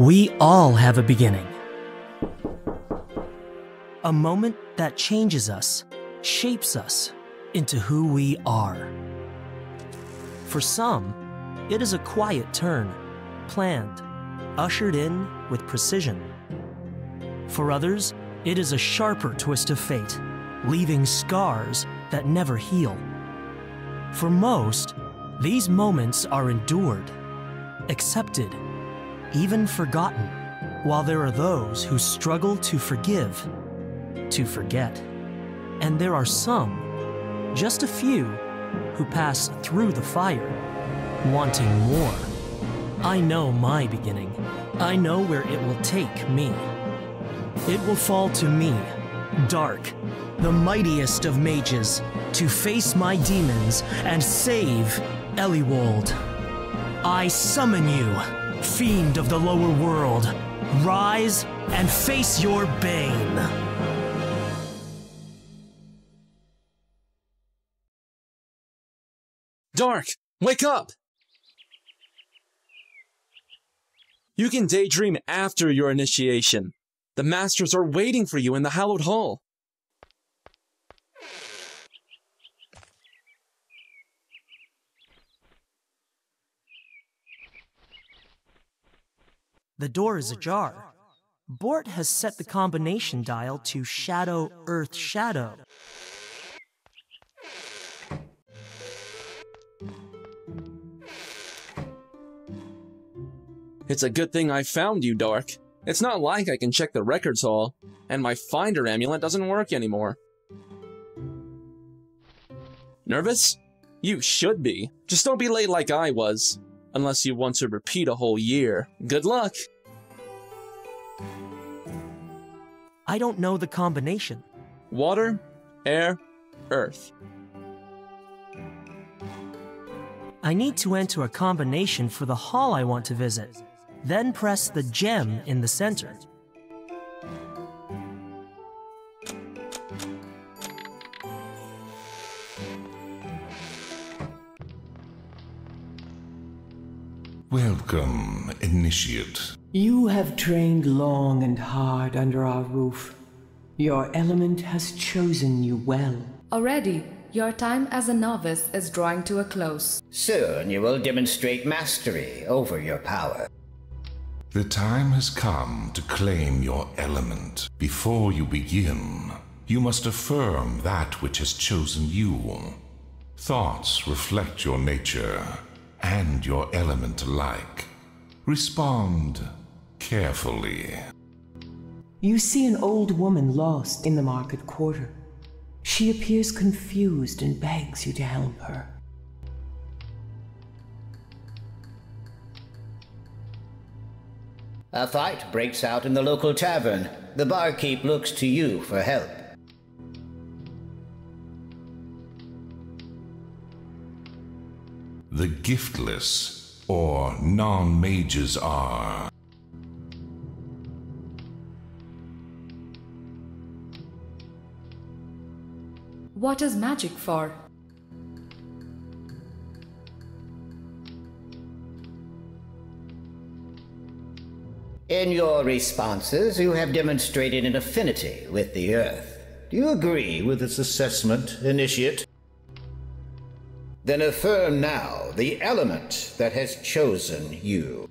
We all have a beginning. A moment that changes us, shapes us into who we are. For some, it is a quiet turn, planned, ushered in with precision. For others, it is a sharper twist of fate, leaving scars that never heal. For most, these moments are endured, accepted, even forgotten, while there are those who struggle to forgive, to forget. And there are some, just a few, who pass through the fire, wanting more. I know my beginning. I know where it will take me. It will fall to me, Dark, the mightiest of mages, to face my demons and save Eliwold. I summon you, fiend of the lower world. Rise and face your bane. Dark, wake up! You can daydream after your initiation. The masters are waiting for you in the hallowed hall. The door is ajar. Bort has set the combination dial to Shadow Earth Shadow. It's a good thing I found you, Dark. It's not like I can check the records hall, and my Finder amulet doesn't work anymore. Nervous? You should be. Just don't be late like I was. Unless you want to repeat a whole year. Good luck! I don't know the combination. Water, air, earth. I need to enter a combination for the hall I want to visit. Then press the gem in the center. Welcome, Initiate. You have trained long and hard under our roof. Your element has chosen you well. Already, your time as a novice is drawing to a close. Soon you will demonstrate mastery over your power. The time has come to claim your element. Before you begin, you must affirm that which has chosen you. Thoughts reflect your nature and your element alike. Respond carefully. You see an old woman lost in the market quarter. She appears confused and begs you to help her. A fight breaks out in the local tavern. The barkeep looks to you for help. The giftless or non-mages are What is magic for? In your responses, you have demonstrated an affinity with the Earth. Do you agree with this assessment, Initiate? Then affirm now the element that has chosen you.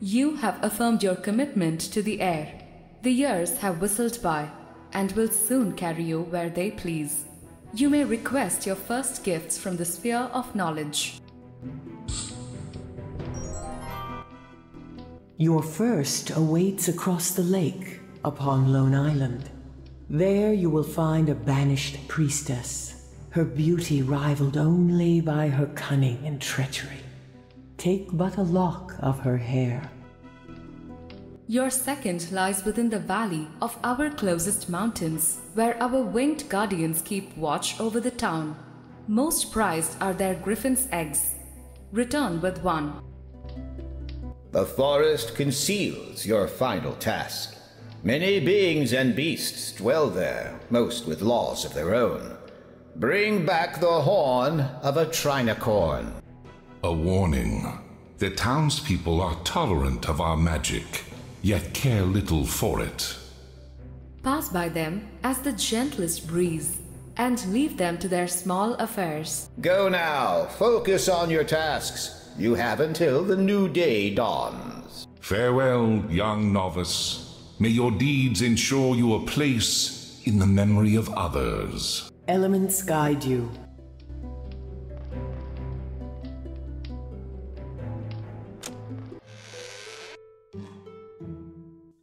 You have affirmed your commitment to the air. The years have whistled by and will soon carry you where they please. You may request your first gifts from the sphere of knowledge. Your first awaits across the lake upon Lone Island. There you will find a banished priestess, her beauty rivaled only by her cunning and treachery. Take but a lock of her hair. Your second lies within the valley of our closest mountains, where our winged guardians keep watch over the town. Most prized are their griffin's eggs. Return with one. The forest conceals your final task. Many beings and beasts dwell there, most with laws of their own. Bring back the horn of a trinacorn. A warning. The townspeople are tolerant of our magic, yet care little for it. Pass by them as the gentlest breeze and leave them to their small affairs. Go now, focus on your tasks. You have until the new day dawns. Farewell, young novice. May your deeds ensure you a place in the memory of others. Elements guide you.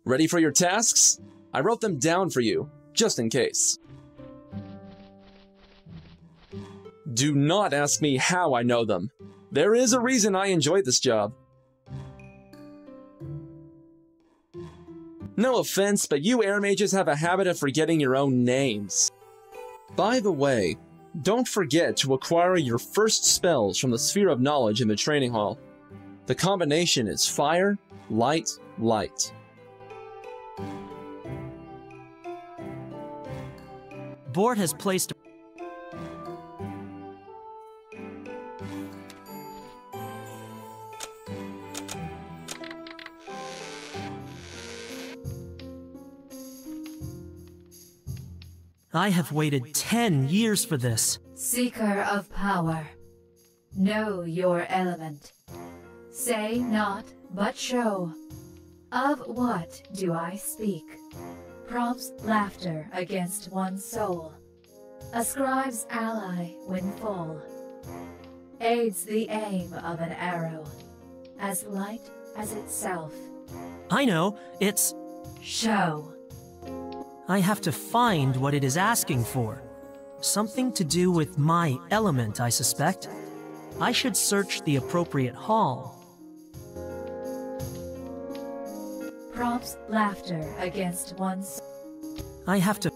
Ready for your tasks? I wrote them down for you, just in case. Do not ask me how I know them. There is a reason I enjoy this job. No offense, but you air mages have a habit of forgetting your own names. By the way, don't forget to acquire your first spells from the Sphere of Knowledge in the training hall. The combination is fire, light, light. Bort has placed I have waited 10 years for this. Seeker of power, know your element. Say not, but show. Of what do I speak? Prompts laughter against one's soul. Ascribes ally when full. Aids the aim of an arrow, as light as itself. I know, it's. Show. I have to find what it is asking for. Something to do with my element, I suspect. I should search the appropriate hall. Prompts laughter against one's I have to.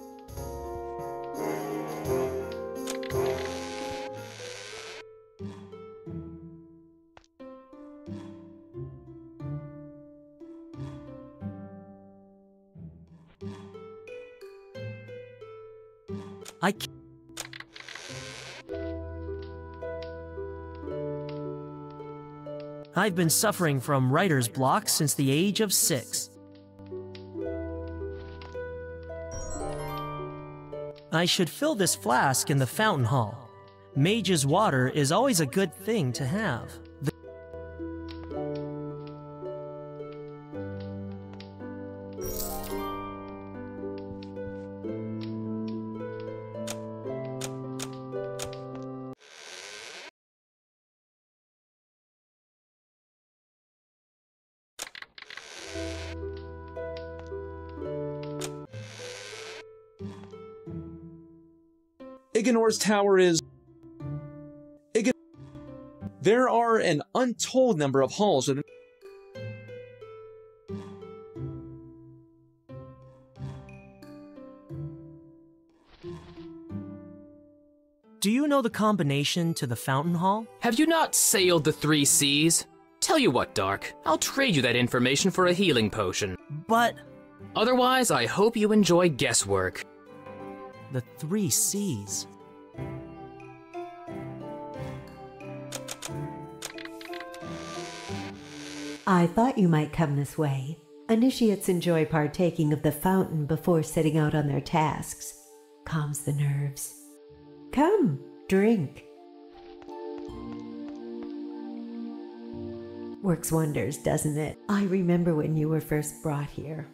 I ca- I've been suffering from writer's block since the age of six. I should fill this flask in the fountain hall. Mage's water is always a good thing to have. The- Igenor's tower is. Igen- there are an untold number of halls within. Do you know the combination to the fountain hall? Have you not sailed the three seas? Tell you what, Dark, I'll trade you that information for a healing potion. But Otherwise, I hope you enjoy guesswork. The three C's. I thought you might come this way. Initiates enjoy partaking of the fountain before setting out on their tasks. Calms the nerves. Come, drink. Works wonders, doesn't it? I remember when you were first brought here.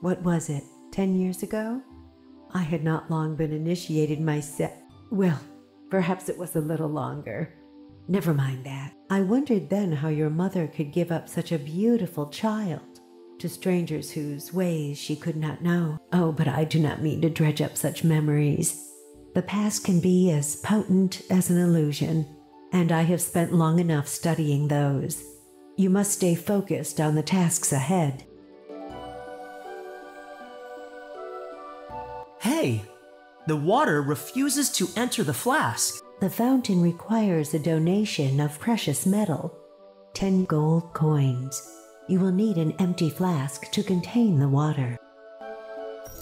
What was it, ten years ago? I had not long been initiated myself. Well, perhaps it was a little longer. Never mind that. I wondered then how your mother could give up such a beautiful child to strangers whose ways she could not know. Oh, but I do not mean to dredge up such memories. The past can be as potent as an illusion, and I have spent long enough studying those. You must stay focused on the tasks ahead. The water refuses to enter the flask. The fountain requires a donation of precious metal 10 gold coins. You will need an empty flask to contain the water.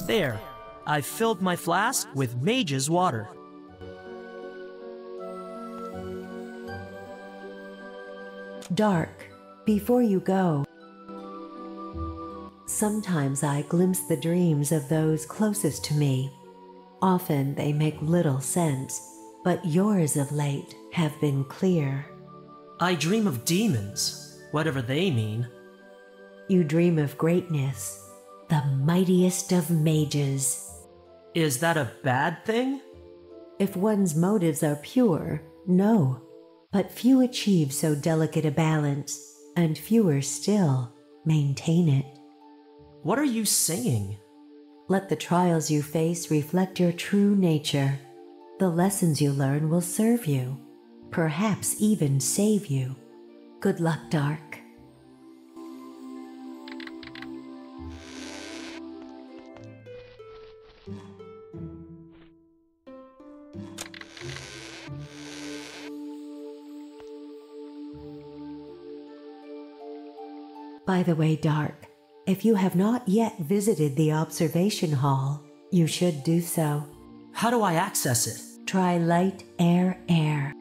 There, I've filled my flask with Mage's water. Dark, before you go, sometimes I glimpse the dreams of those closest to me. Often they make little sense, but yours of late have been clear. I dream of demons, whatever they mean. You dream of greatness, the mightiest of mages. Is that a bad thing? If one's motives are pure, no. But few achieve so delicate a balance, and fewer still maintain it. What are you saying? Let the trials you face reflect your true nature. The lessons you learn will serve you, perhaps even save you. Good luck, Dark. By the way, Dark, if you have not yet visited the observation hall, you should do so. How do I access it? Try light, air, air.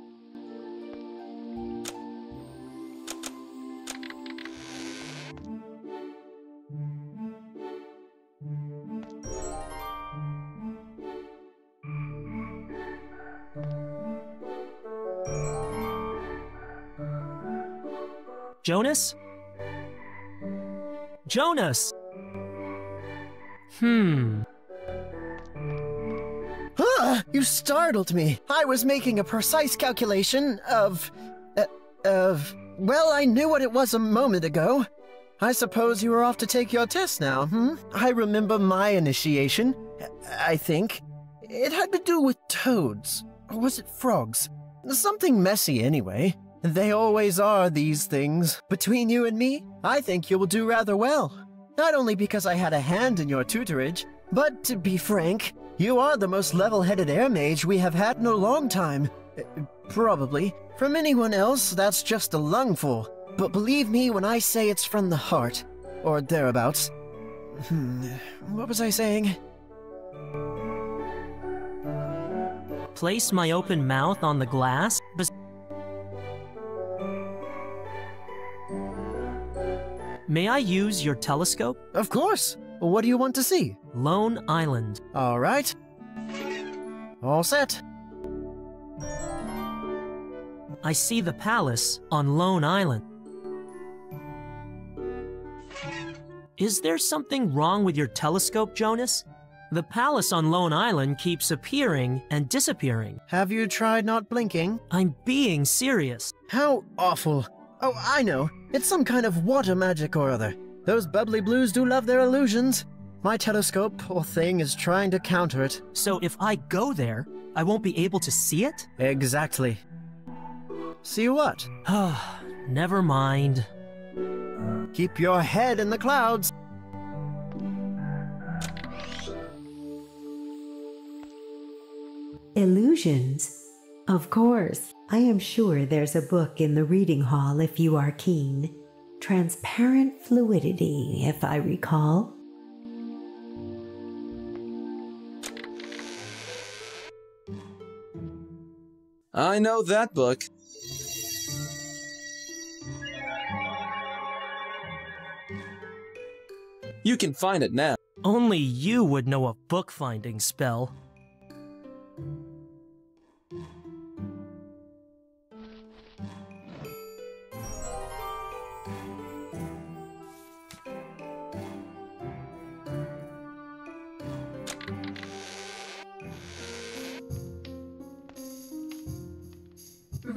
Jonas? Jonas! Hmm. Ah, you startled me. I was making a precise calculation of. Uh, of. Well, I knew what it was a moment ago. I suppose you are off to take your test now, hmm? I remember my initiation. I think. It had to do with toads. Or was it frogs? Something messy, anyway. They always are, these things. Between you and me, I think you will do rather well. Not only because I had a hand in your tutorage, but to be frank, you are the most level headed air mage we have had in a long time. Uh, Probably. From anyone else, that's just a lungful. But believe me when I say it's from the heart. Or thereabouts. Hmm. What was I saying? Place my open mouth on the glass. May I use your telescope? Of course. What do you want to see? Lone Island. All right. All set. I see the palace on Lone Island. Is there something wrong with your telescope, Jonas? The palace on Lone Island keeps appearing and disappearing. Have you tried not blinking? I'm being serious. How awful. Oh, I know. It's some kind of water magic or other. Those bubbly blues do love their illusions. My telescope or thing is trying to counter it. So if I go there, I won't be able to see it? Exactly. See what? Ah, never mind. Keep your head in the clouds. Illusions? Of course. I am sure there's a book in the reading hall if you are keen. Transparent fluidity, if I recall. I know that book. You can find it now. Only you would know a book finding spell.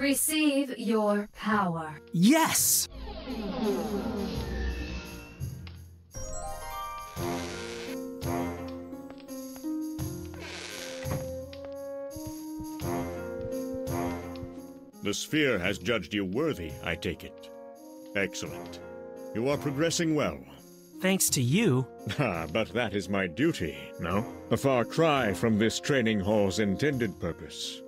Receive your power. Yes! The sphere has judged you worthy, I take it. Excellent. You are progressing well. Thanks to you. Ah, but that is my duty, no? A far cry from this training hall's intended purpose.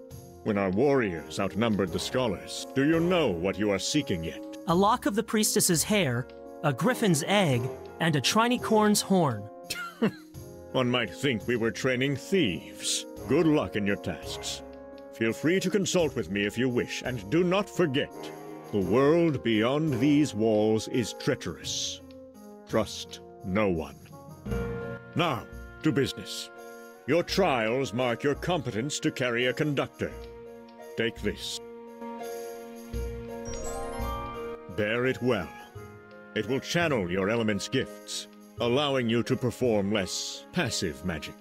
When our warriors outnumbered the scholars, do you know what you are seeking yet? A lock of the priestess's hair, a griffin's egg, and a trinicorn's horn. One might think we were training thieves. Good luck in your tasks. Feel free to consult with me if you wish, and do not forget, The world beyond these walls is treacherous. Trust no one. Now, to business. Your trials mark your competence to carry a conductor. Take this. Bear it well. It will channel your element's gifts, allowing you to perform less passive magic.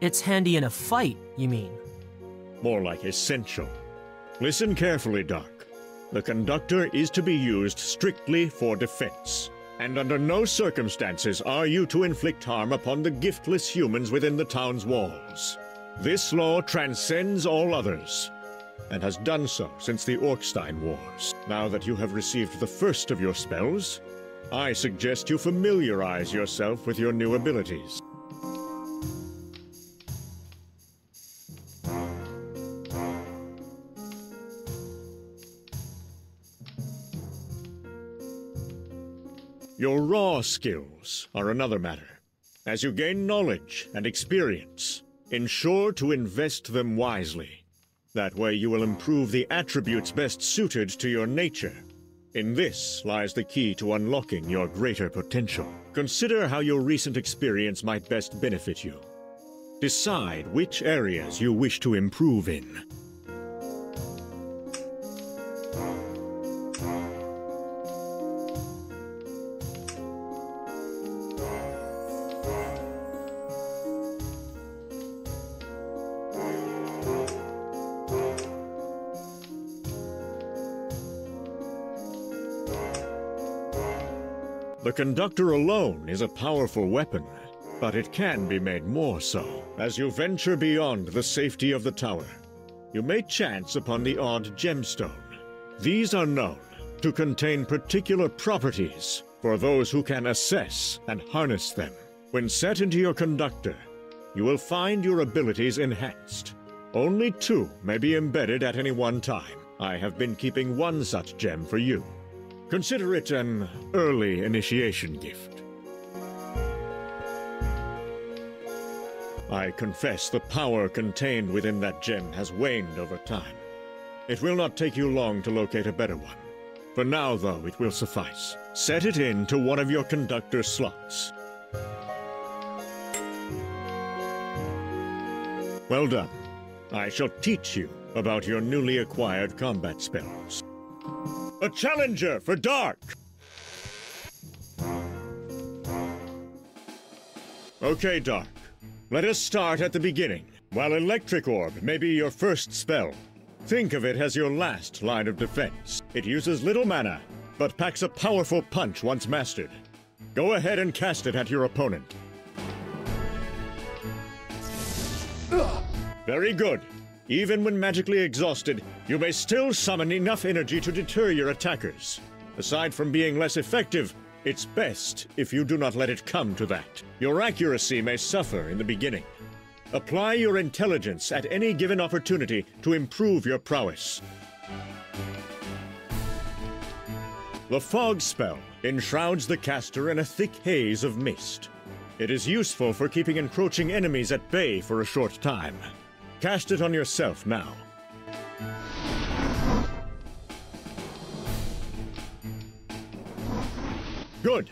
It's handy in a fight, you mean? More like essential. Listen carefully, Dark. The conductor is to be used strictly for defense, and under no circumstances are you to inflict harm upon the giftless humans within the town's walls. This law transcends all others, and has done so since the Orkstein Wars. Now that you have received the first of your spells, I suggest you familiarize yourself with your new abilities. Your raw skills are another matter. As you gain knowledge and experience, ensure to invest them wisely. That way you will improve the attributes best suited to your nature. In this lies the key to unlocking your greater potential. Consider how your recent experience might best benefit you. Decide which areas you wish to improve in. Conductor alone is a powerful weapon, but it can be made more so. As you venture beyond the safety of the tower, you may chance upon the odd gemstone. These are known to contain particular properties for those who can assess and harness them. When set into your conductor, you will find your abilities enhanced. Only two may be embedded at any one time. I have been keeping one such gem for you. Consider it an early initiation gift. I confess the power contained within that gem has waned over time. It will not take you long to locate a better one. For now, though, it will suffice. Set it into one of your conductor slots. Well done. I shall teach you about your newly acquired combat spells. A challenger for Dark! Okay, Dark. Let us start at the beginning. While Electric Orb may be your first spell, think of it as your last line of defense. It uses little mana, but packs a powerful punch once mastered. Go ahead and cast it at your opponent. Very good. Even when magically exhausted, you may still summon enough energy to deter your attackers. Aside from being less effective, it's best if you do not let it come to that. Your accuracy may suffer in the beginning. Apply your intelligence at any given opportunity to improve your prowess. The Fog spell enshrouds the caster in a thick haze of mist. It is useful for keeping encroaching enemies at bay for a short time. Cast it on yourself now. Good.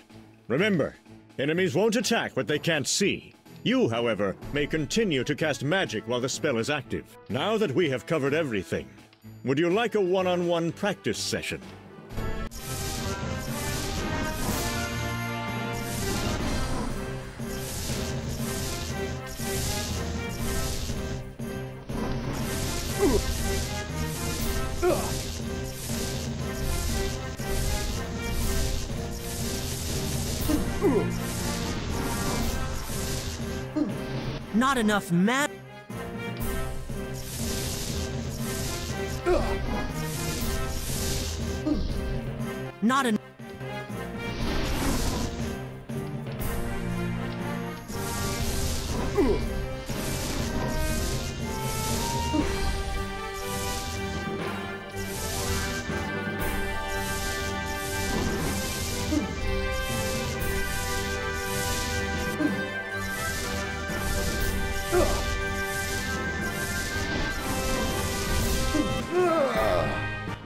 Remember, enemies won't attack what they can't see. You, however, may continue to cast magic while the spell is active. Now that we have covered everything, would you like a one-on-one -on -one practice session? Hmm. Not enough mat. Hmm. Not enough. Hmm. Ugh.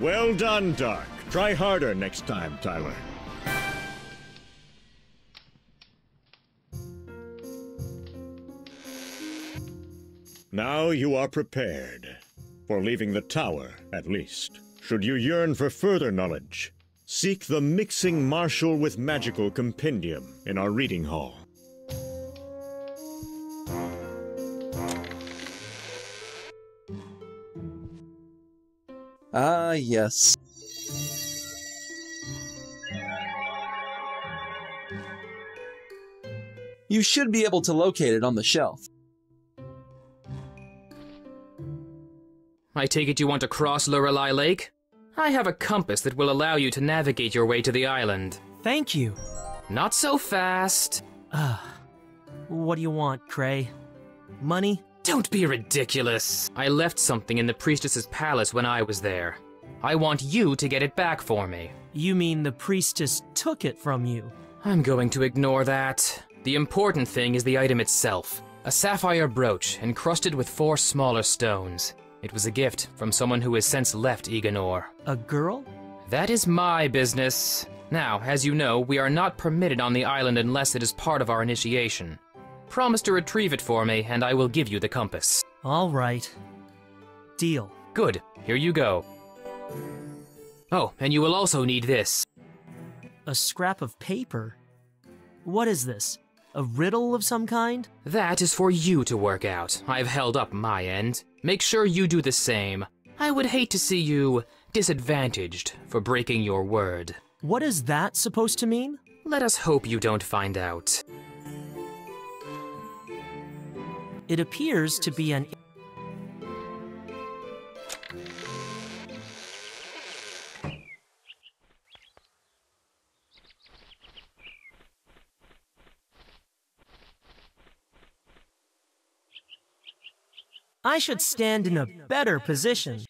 Well done, Dark. Try harder next time, Tyler. Now you are prepared. For leaving the tower, at least. Should you yearn for further knowledge, seek the Mixing Martial with Magical Compendium in our reading hall. Ah, yes. You should be able to locate it on the shelf. I take it you want to cross Lorelei Lake? I have a compass that will allow you to navigate your way to the island. Thank you. Not so fast. Ah, what do you want, Cray? Money? Don't be ridiculous. I left something in the priestess's palace when I was there. I want you to get it back for me. You mean the priestess took it from you? I'm going to ignore that. The important thing is the item itself. A sapphire brooch encrusted with four smaller stones. It was a gift from someone who has since left Eganor. A girl? That is my business. Now, as you know, we are not permitted on the island unless it is part of our initiation. Promise to retrieve it for me, and I will give you the compass. All right. Deal. Good. Here you go. Oh, and you will also need this. A scrap of paper? What is this? A riddle of some kind? That is for you to work out. I've held up my end. Make sure you do the same. I would hate to see you disadvantaged for breaking your word. What is that supposed to mean? Let us hope you don't find out. It appears to be an I should stand in a better position.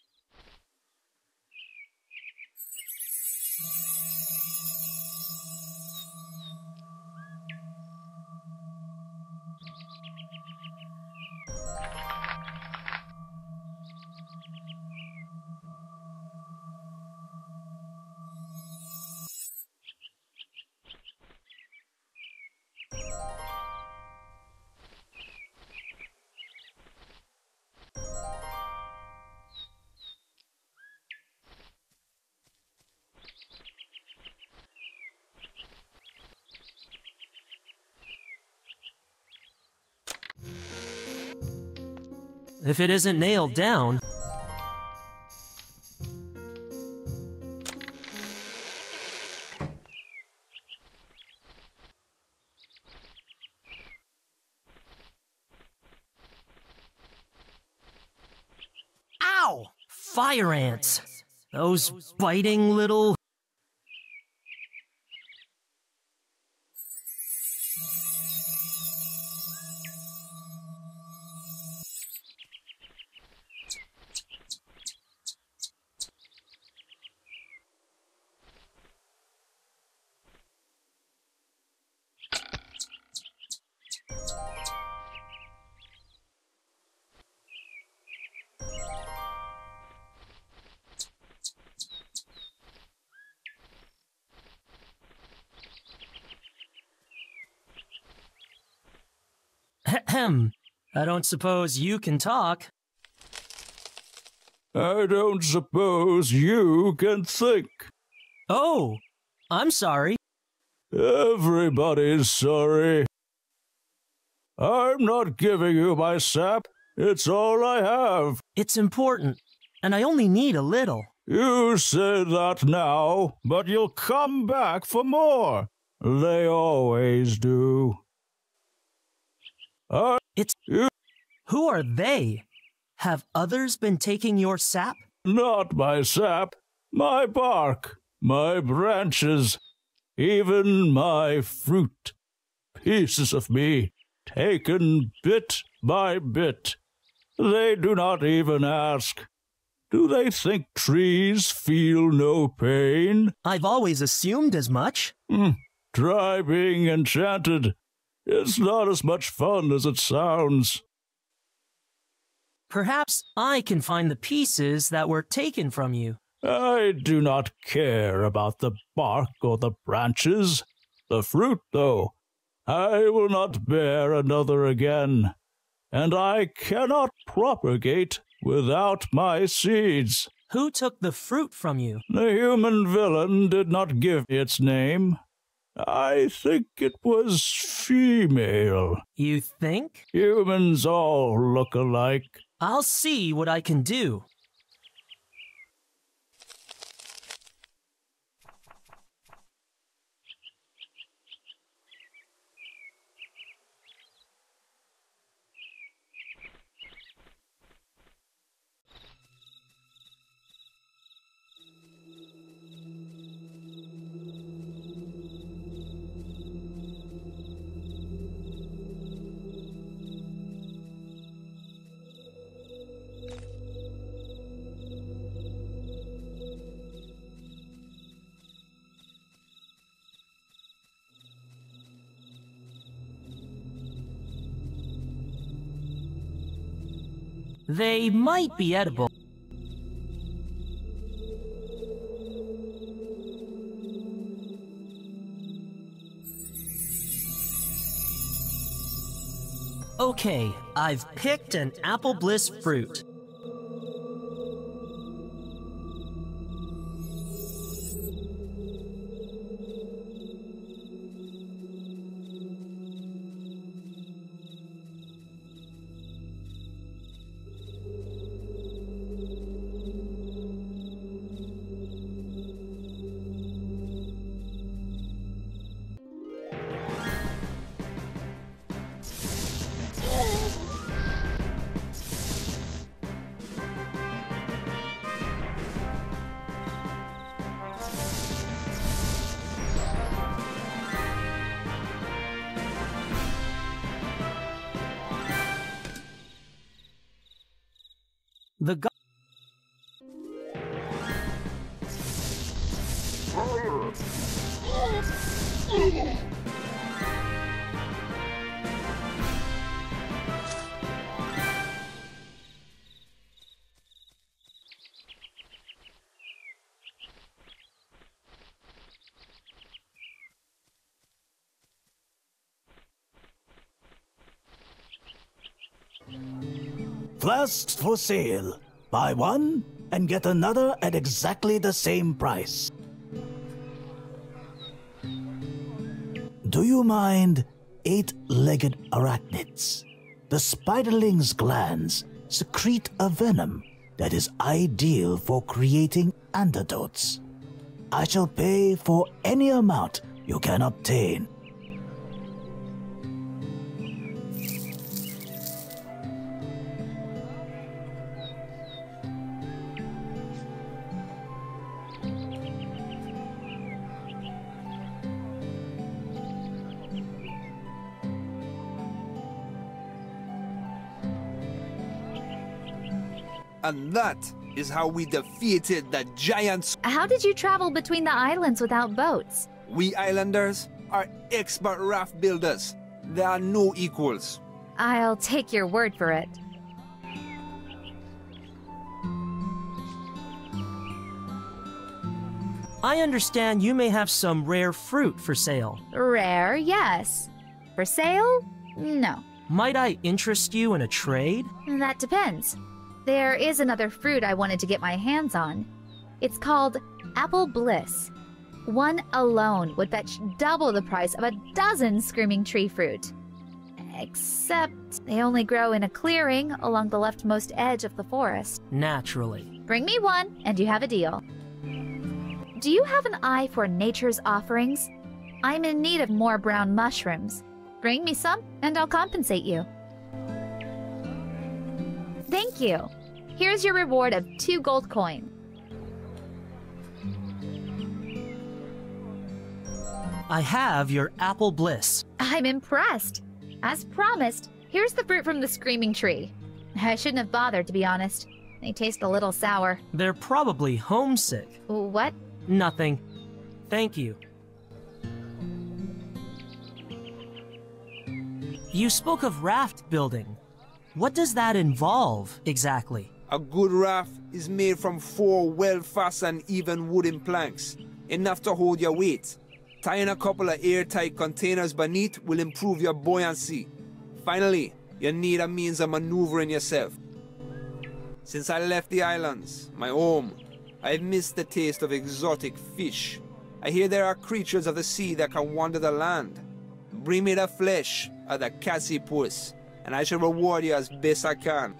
If it isn't nailed down, Ow! Fire ants! Those biting little. Suppose you can talk. I don't suppose you can think. Oh, I'm sorry. Everybody's sorry. I'm not giving you my sap. It's all I have. It's important, and I only need a little. You say that now, but you'll come back for more. They always do. I It's. Who are they? Have others been taking your sap? Not my sap, my bark, my branches, even my fruit. Pieces of me, taken bit by bit. They do not even ask. Do they think trees feel no pain? I've always assumed as much. Hmm. Try being enchanted. It's not as much fun as it sounds. Perhaps I can find the pieces that were taken from you. I do not care about the bark or the branches. The fruit, though, I will not bear another again, and I cannot propagate without my seeds. Who took the fruit from you? The human villain did not give its name. I think it was female. You think? Humans all look alike. I'll see what I can do. They might be edible. Okay, I've picked an apple bliss fruit. Flasks for sale. Buy one and get another at exactly the same price. Do you mind eight legged arachnids? The spiderling's glands secrete a venom that is ideal for creating antidotes. I shall pay for any amount you can obtain. And that is how we defeated the giants. How did you travel between the islands without boats? We islanders are expert raft builders. There are no equals. I'll take your word for it. I understand you may have some rare fruit for sale. Rare, yes. For sale? No. Might I interest you in a trade? That depends. There is another fruit I wanted to get my hands on. It's called Apple Bliss. One alone would fetch double the price of a dozen Screaming Tree fruit. Except they only grow in a clearing along the leftmost edge of the forest. Naturally. Bring me one, and you have a deal. Do you have an eye for nature's offerings? I'm in need of more brown mushrooms. Bring me some, and I'll compensate you. Thank you. Here's your reward of two gold coins. I have your apple bliss. I'm impressed. As promised, here's the fruit from the screaming tree. I shouldn't have bothered, to be honest. They taste a little sour. They're probably homesick. What? Nothing. Thank you. You spoke of raft building. What does that involve exactly? A good raft is made from four well-fastened even wooden planks, enough to hold your weight. Tying a couple of airtight containers beneath will improve your buoyancy. Finally, you need a means of maneuvering yourself. Since I left the islands, my home, I've missed the taste of exotic fish. I hear there are creatures of the sea that can wander the land. Bring me the flesh of the cassipus, and I shall reward you as best I can.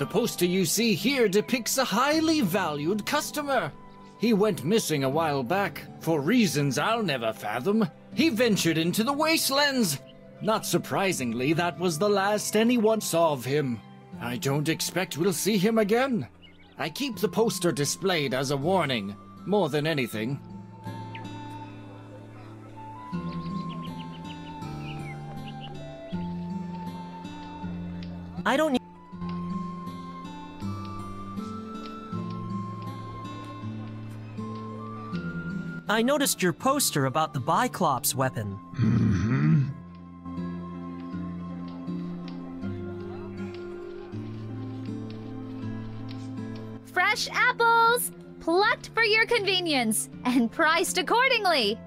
The poster you see here depicts a highly valued customer. He went missing a while back. For reasons I'll never fathom, he ventured into the wastelands. Not surprisingly, that was the last anyone saw of him. I don't expect we'll see him again. I keep the poster displayed as a warning, more than anything. I don't need. I noticed your poster about the Biclops weapon. Mm-hmm. Fresh apples! Plucked for your convenience and priced accordingly.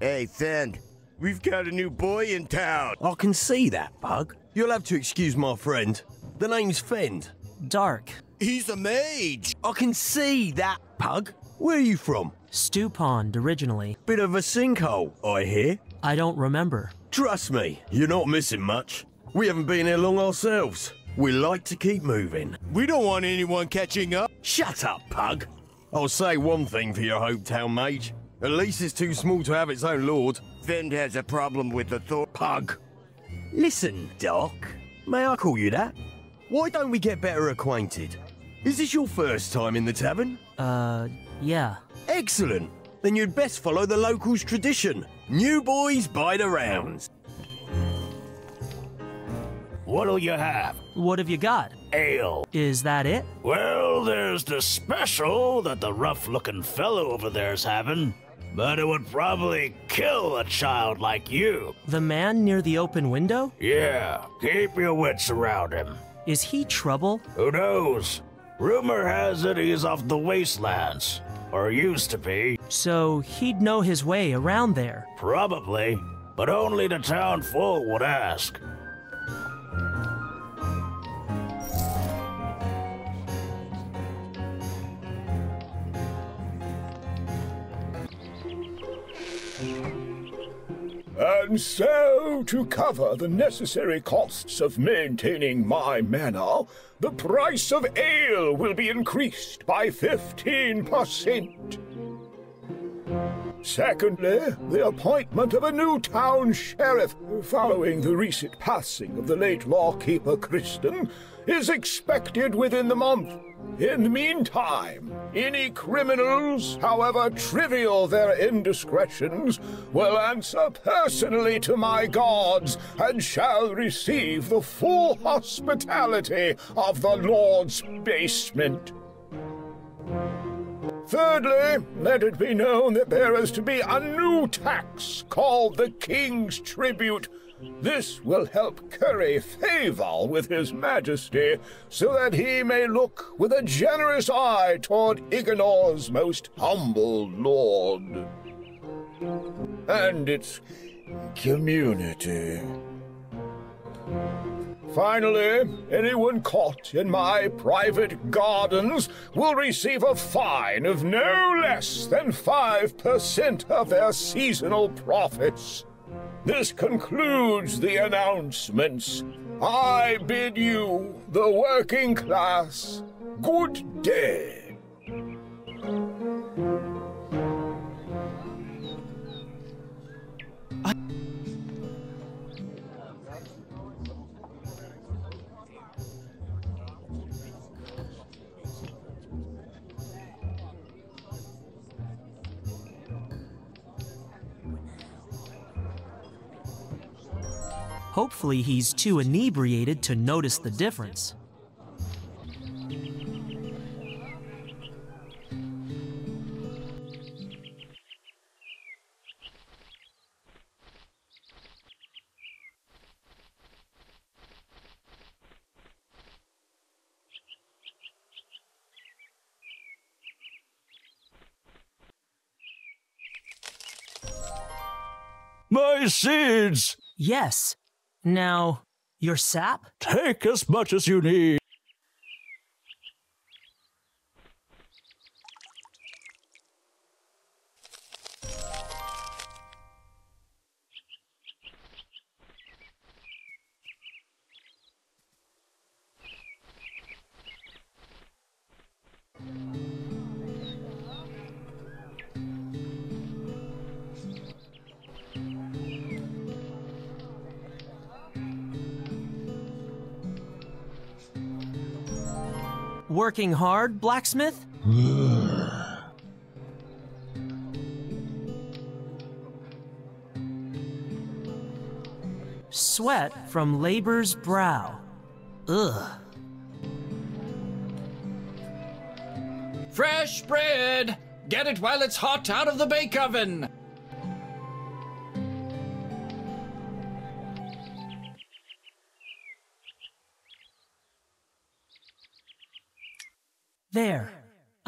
Hey, Fend. We've got a new boy in town. I can see that, Pug. You'll have to excuse my friend. The name's Fend. Dark. He's a mage. I can see that, Pug. Where are you from? Stew Pond, originally. Bit of a sinkhole, I hear. I don't remember. Trust me, you're not missing much. We haven't been here long ourselves. We like to keep moving. We don't want anyone catching up. Shut up, Pug. I'll say one thing for your hometown mage. At least it's too small to have its own lord. Fend has a problem with the Thor. Pug. Listen, Doc. May I call you that? Why don't we get better acquainted? Is this your first time in the tavern? Uh, yeah. Excellent. Then you'd best follow the locals' tradition. New boys by the rounds. What'll you have? What have you got? Ale. Is that it? Well, there's the special that the rough looking fellow over there's having. But it would probably kill a child like you. The man near the open window? Yeah, keep your wits around him. Is he trouble? Who knows? Rumor has it he's off the wastelands. Or used to be. So he'd know his way around there. Probably. But only the town full would ask. And so, to cover the necessary costs of maintaining my manor, the price of ale will be increased by 15%. Secondly, the appointment of a new town sheriff following the recent passing of the late lawkeeper Kristen is expected within the month. In the meantime, any criminals, however trivial their indiscretions, will answer personally to my gods and shall receive the full hospitality of the Lord's basement. Thirdly, let it be known that there is to be a new tax called the King's Tribute. This will help curry favor with His Majesty, so that he may look with a generous eye toward Iganor's most humble lord. And its community. Finally, anyone caught in my private gardens will receive a fine of no less than 5% of their seasonal profits. This concludes the announcements. I bid you, the working class, good day. Hopefully, he's too inebriated to notice the difference. My seeds! Yes. Now, your sap? Take as much as you need. Working hard, blacksmith? Sweat from labor's brow. Ugh. Fresh bread! Get it while it's hot out of the bake oven!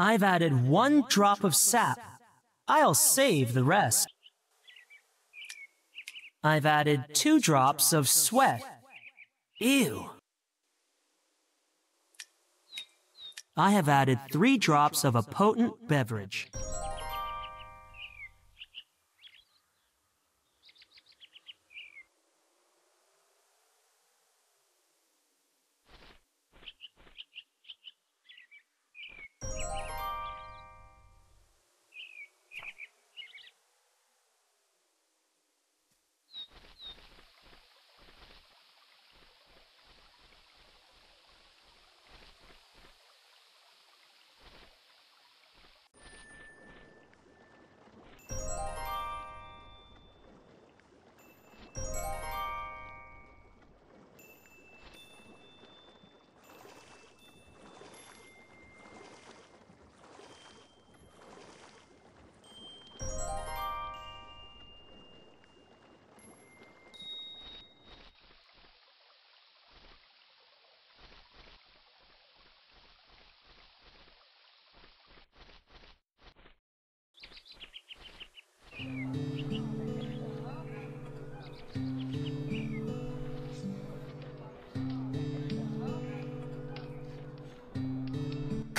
I've added one drop of sap. I'll save the rest. I've added two drops of sweat. Ew. I have added three drops of a potent beverage.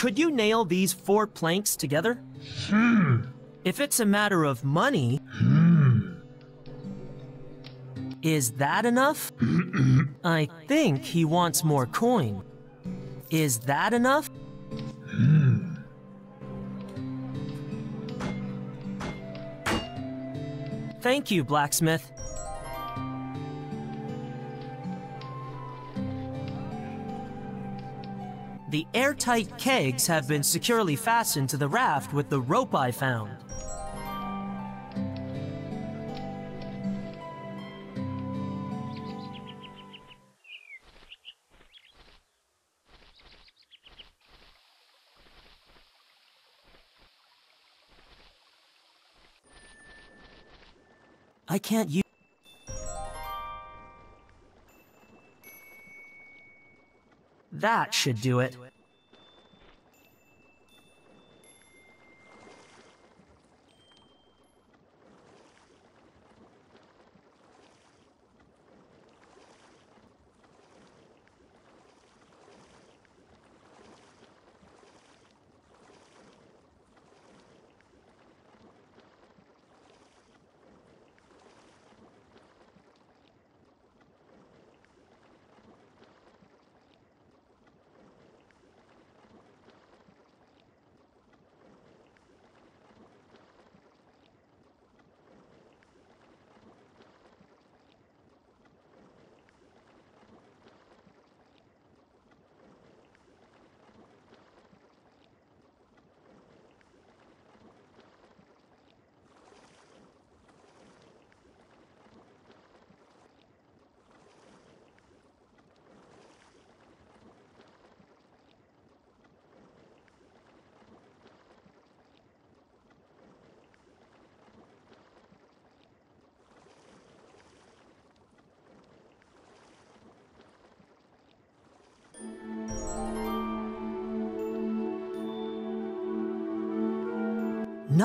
Could you nail these four planks together? Hmm. If it's a matter of money, is that enough? I think he wants more coin. Is that enough? Thank you, blacksmith. The airtight kegs have been securely fastened to the raft with the rope I found. I can't use. That should do it.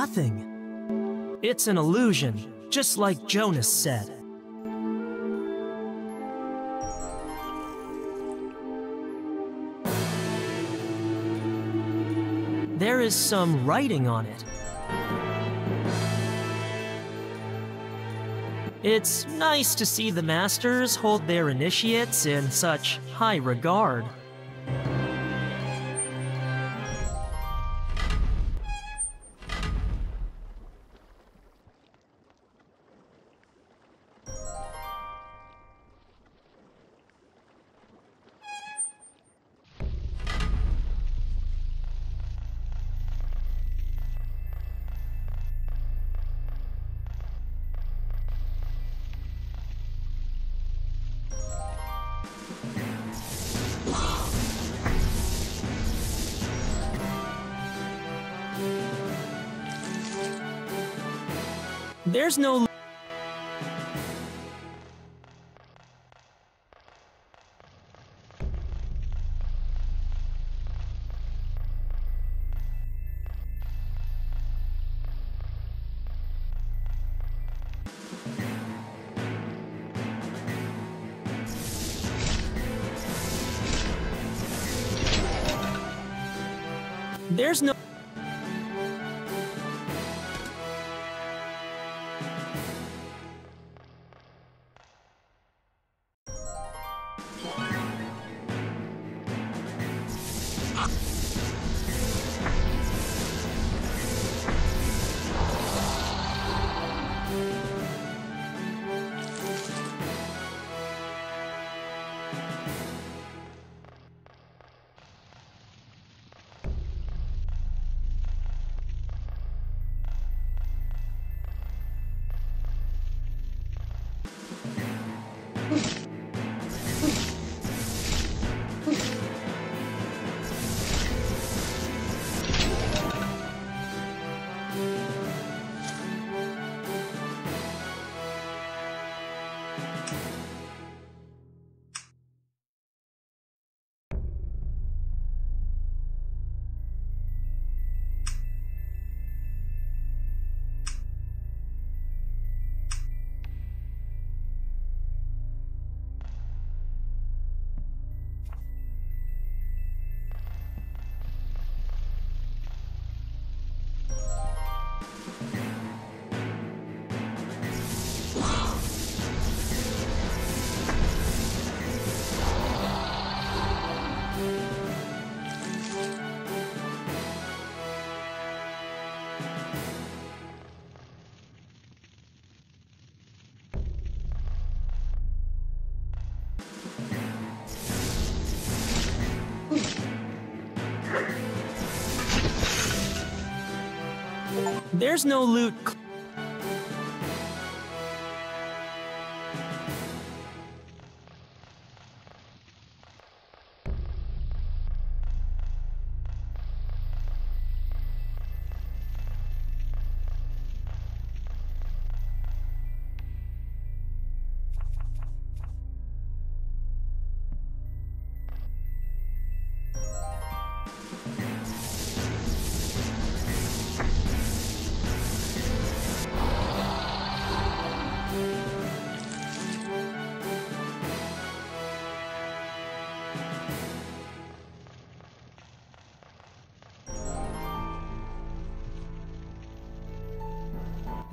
Nothing. It's an illusion, just like Jonas said. There is some writing on it. It's nice to see the Masters hold their initiates in such high regard. There's no. There's no. There's no loot.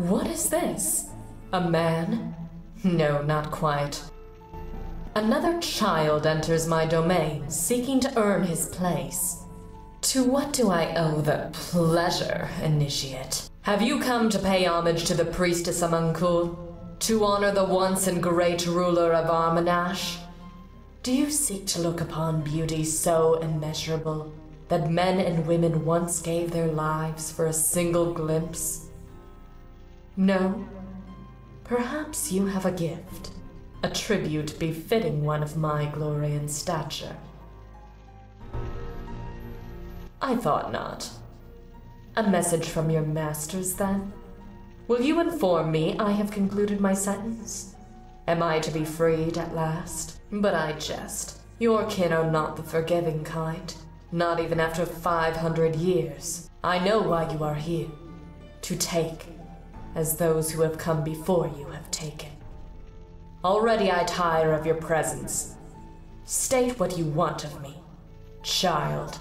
What is this? A man? No, not quite. Another child enters my domain, seeking to earn his place. To what do I owe the pleasure, initiate? Have you come to pay homage to the priestess Aman'Kul? To honor the once and great ruler of Armanash? Do you seek to look upon beauty so immeasurable that men and women once gave their lives for a single glimpse? No? Perhaps you have a gift, a tribute befitting one of my glory and stature. I thought not. A message from your masters, then? Will you inform me I have concluded my sentence? Am I to be freed at last? But I jest. Your kin are not the forgiving kind. Not even after 500 years. I know why you are here. to take, as those who have come before you have taken. Already I tire of your presence. State what you want of me, child.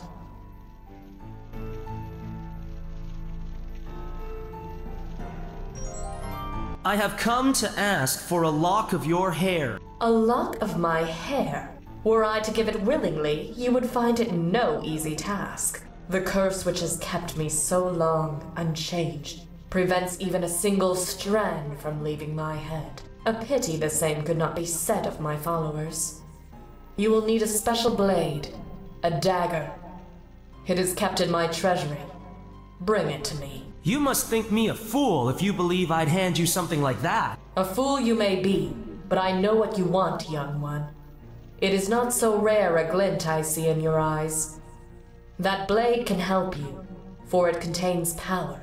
I have come to ask for a lock of your hair. A lock of my hair? Were I to give it willingly, you would find it no easy task. The curse which has kept me so long unchanged prevents even a single strand from leaving my head. A pity the same could not be said of my followers. You will need a special blade, a dagger. It is kept in my treasury. Bring it to me. You must think me a fool if you believe I'd hand you something like that. A fool you may be, but I know what you want, young one. It is not so rare a glint I see in your eyes. That blade can help you, for it contains power,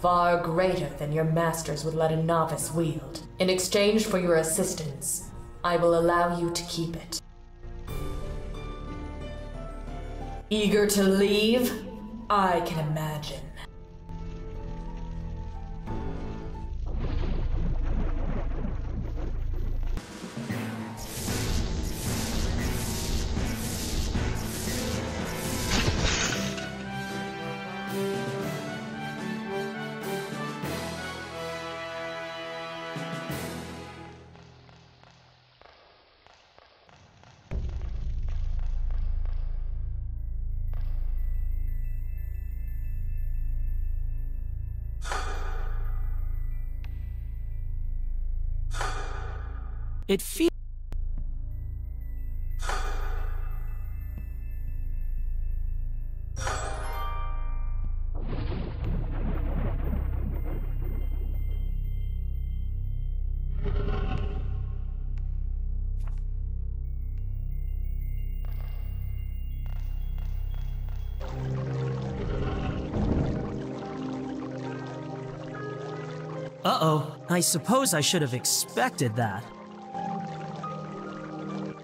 far greater than your masters would let a novice wield. In exchange for your assistance, I will allow you to keep it. Eager to leave? I can imagine. It feels. Uh-oh, I suppose I should have expected that.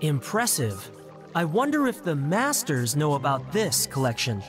Impressive. I wonder if the Masters know about this collection.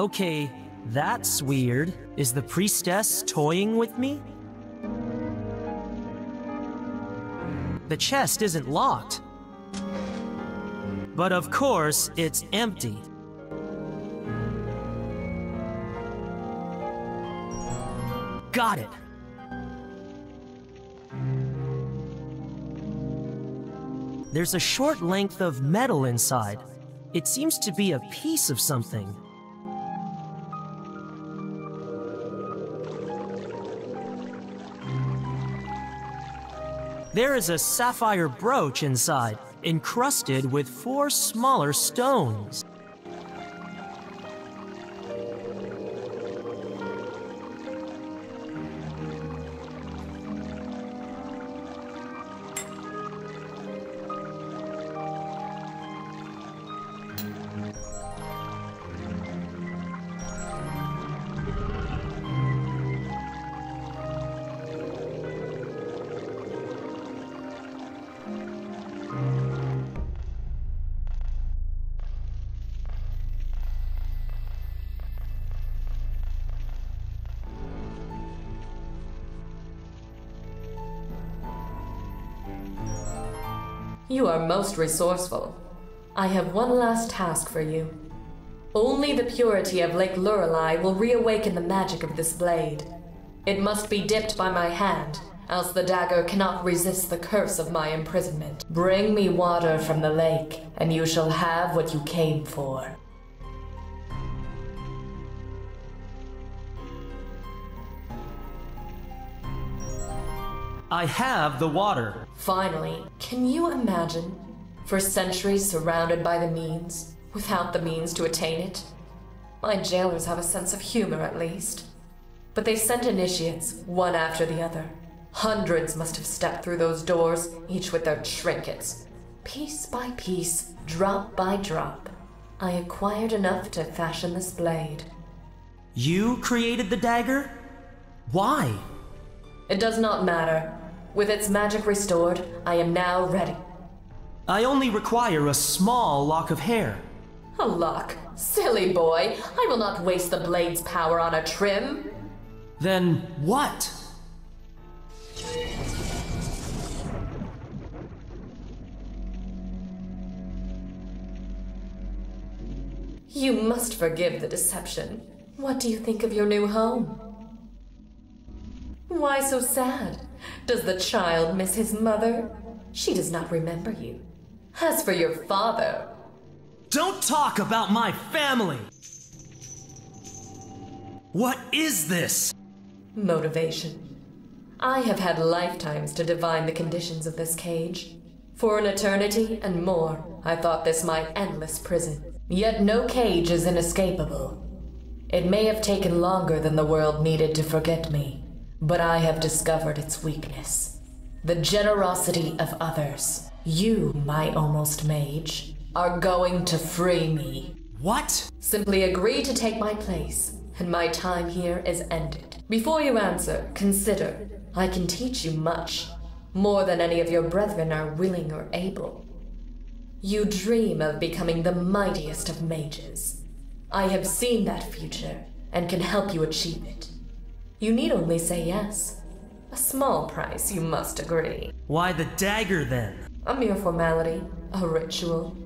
Okay, that's weird. Is the priestess toying with me? The chest isn't locked. But of course, it's empty. Got it. There's a short length of metal inside. It seems to be a piece of something. There is a sapphire brooch inside, encrusted with four smaller stones. You are most resourceful. I have one last task for you. Only the purity of Lake Lorelei will reawaken the magic of this blade. It must be dipped by my hand, else the dagger cannot resist the curse of my imprisonment. Bring me water from the lake, and you shall have what you came for. I have the water. Finally, can you imagine? For centuries surrounded by the means, without the means to attain it? My jailers have a sense of humor, at least. But they sent initiates, one after the other. Hundreds must have stepped through those doors, each with their trinkets. Piece by piece, drop by drop, I acquired enough to fashion this blade. You created the dagger? Why? It does not matter. With its magic restored, I am now ready. I only require a small lock of hair. Oh, a lock? Silly boy, I will not waste the blade's power on a trim. Then what? You must forgive the deception. What do you think of your new home? Why so sad? Does the child miss his mother? She does not remember you. As for your father. Don't talk about my family! What is this? Motivation. I have had lifetimes to divine the conditions of this cage. For an eternity and more, I thought this my endless prison. Yet no cage is inescapable. It may have taken longer than the world needed to forget me, but I have discovered its weakness. The generosity of others. You, my almost mage, are going to free me. What? Simply agree to take my place, and my time here is ended. Before you answer, consider. I can teach you much, more than any of your brethren are willing or able. You dream of becoming the mightiest of mages. I have seen that future, and can help you achieve it. You need only say yes. A small price, you must agree. Why the dagger then? A mere formality, a ritual.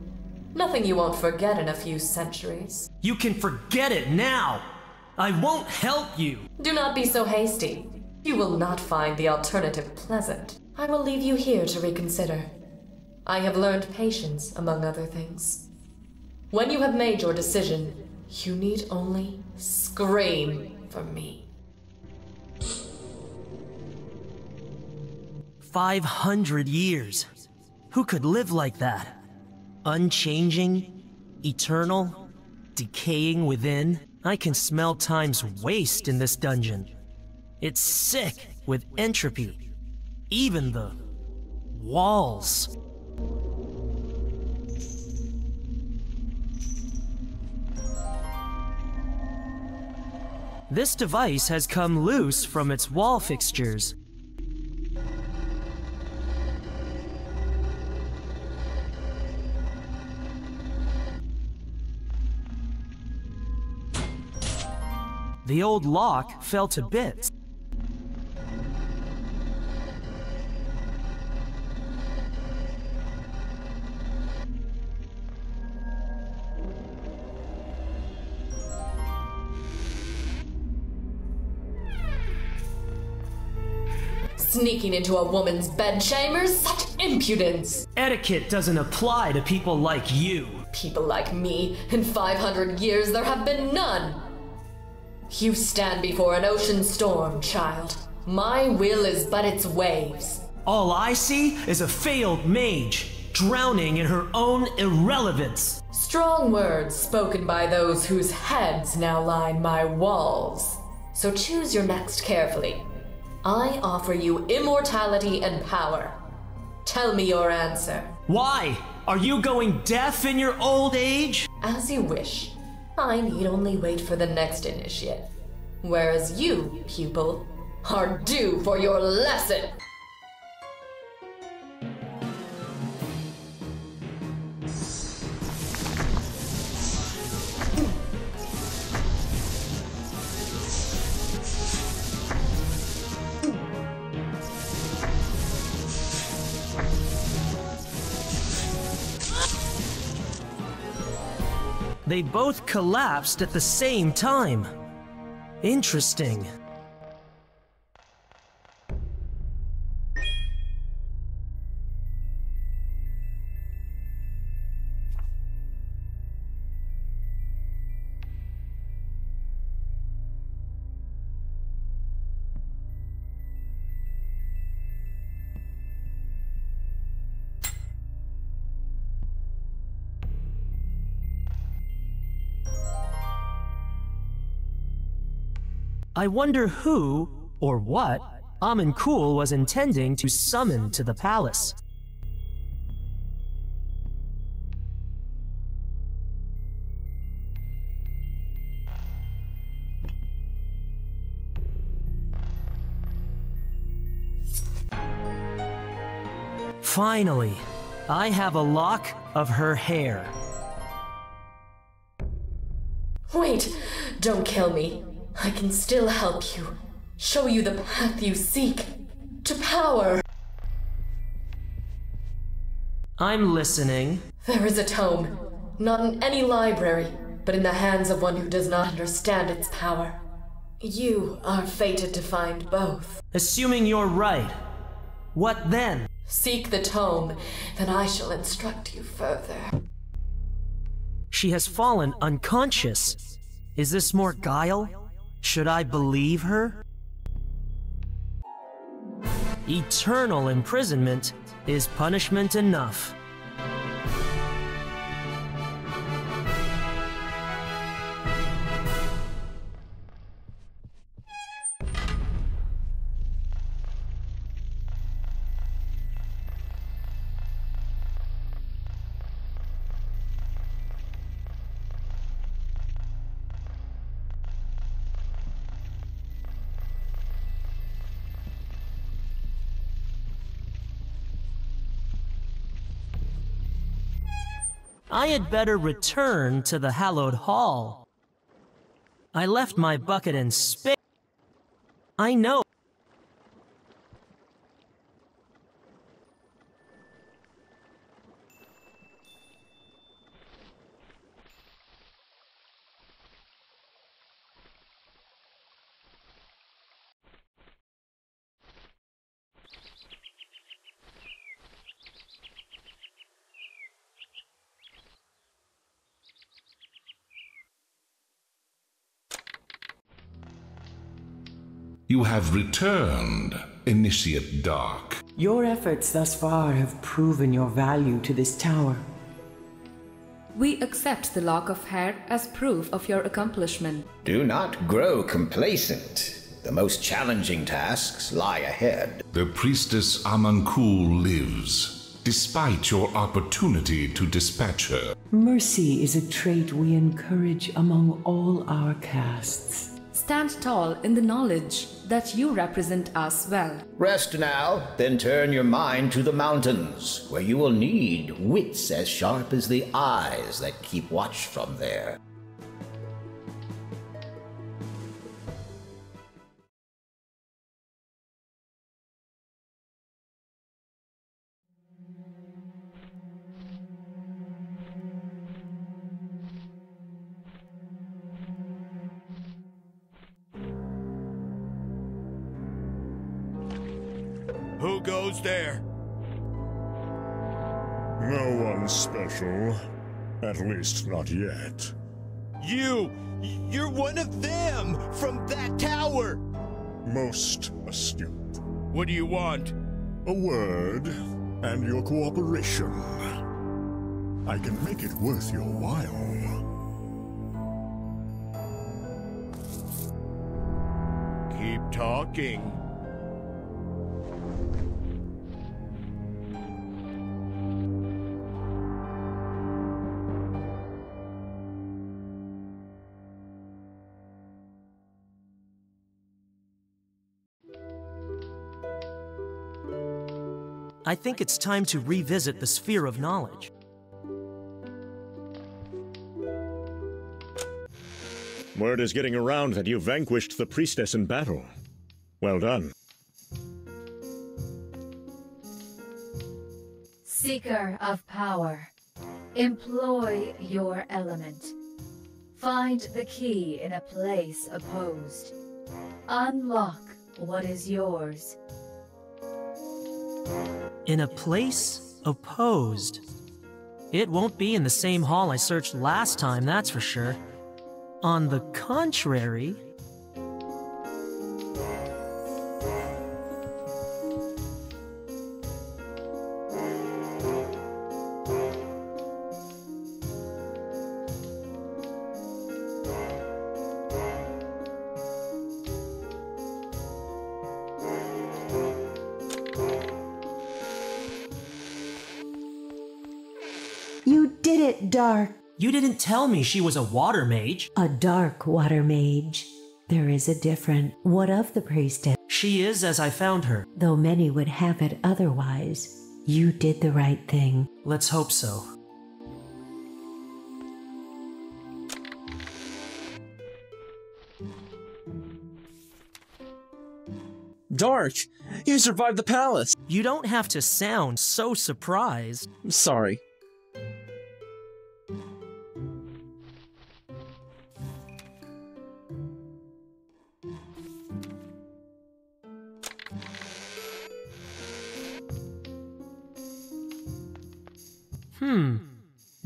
Nothing you won't forget in a few centuries. You can forget it now! I won't help you! Do not be so hasty. You will not find the alternative pleasant. I will leave you here to reconsider. I have learned patience, among other things. When you have made your decision, you need only scream for me. 500 years. Who could live like that? Unchanging, eternal, decaying within. I can smell time's waste in this dungeon. It's sick with entropy. Even the walls. This device has come loose from its wall fixtures. The old lock fell to bits. Sneaking into a woman's bedchambers? Such impudence! Etiquette doesn't apply to people like you. People like me? In 500 years, there have been none! You stand before an ocean storm, child. My will is but its waves. All I see is a failed mage, drowning in her own irrelevance. Strong words spoken by those whose heads now line my walls. So choose your next carefully. I offer you immortality and power. Tell me your answer. Why? Are you going deaf in your old age? As you wish. I need only wait for the next initiate. Whereas you, pupil, are due for your lesson. They both collapsed at the same time. Interesting. I wonder who, or what, Aman'Kul was intending to summon to the palace. Finally, I have a lock of her hair. Wait, don't kill me. I can still help you. Show you the path you seek. To power. I'm listening. There is a tome. Not in any library, but in the hands of one who does not understand its power. You are fated to find both. Assuming you're right. What then? Seek the tome, then I shall instruct you further. She has fallen unconscious. Is this more guile? Should I believe her? Eternal imprisonment is punishment enough. I had better return to the hallowed hall. I left my bucket in space. I know. You have returned, Initiate Dark. Your efforts thus far have proven your value to this tower. We accept the lock of hair as proof of your accomplishment. Do not grow complacent. The most challenging tasks lie ahead. The priestess Aman'Kul lives, despite your opportunity to dispatch her. Mercy is a trait we encourage among all our castes. Stand tall in the knowledge that you represent us well. Rest now, then turn your mind to the mountains, where you will need wits as sharp as the eyes that keep watch from there. At least not yet. You! You're one of them! From that tower! Most astute. What do you want? A word, and your cooperation. I can make it worth your while. Keep talking. I think it's time to revisit the sphere of knowledge. Word is getting around that you vanquished the priestess in battle. Well done. Seeker of power, employ your element. Find the key in a place opposed. Unlock what is yours. In a place opposed. It won't be in the same hall I searched last time, that's for sure. On the contrary, tell me she was a water mage. A dark water mage. There is a different. What of the priestess? She is as I found her. Though many would have it otherwise, you did the right thing. Let's hope so. Dark, you survived the palace. You don't have to sound so surprised. Sorry.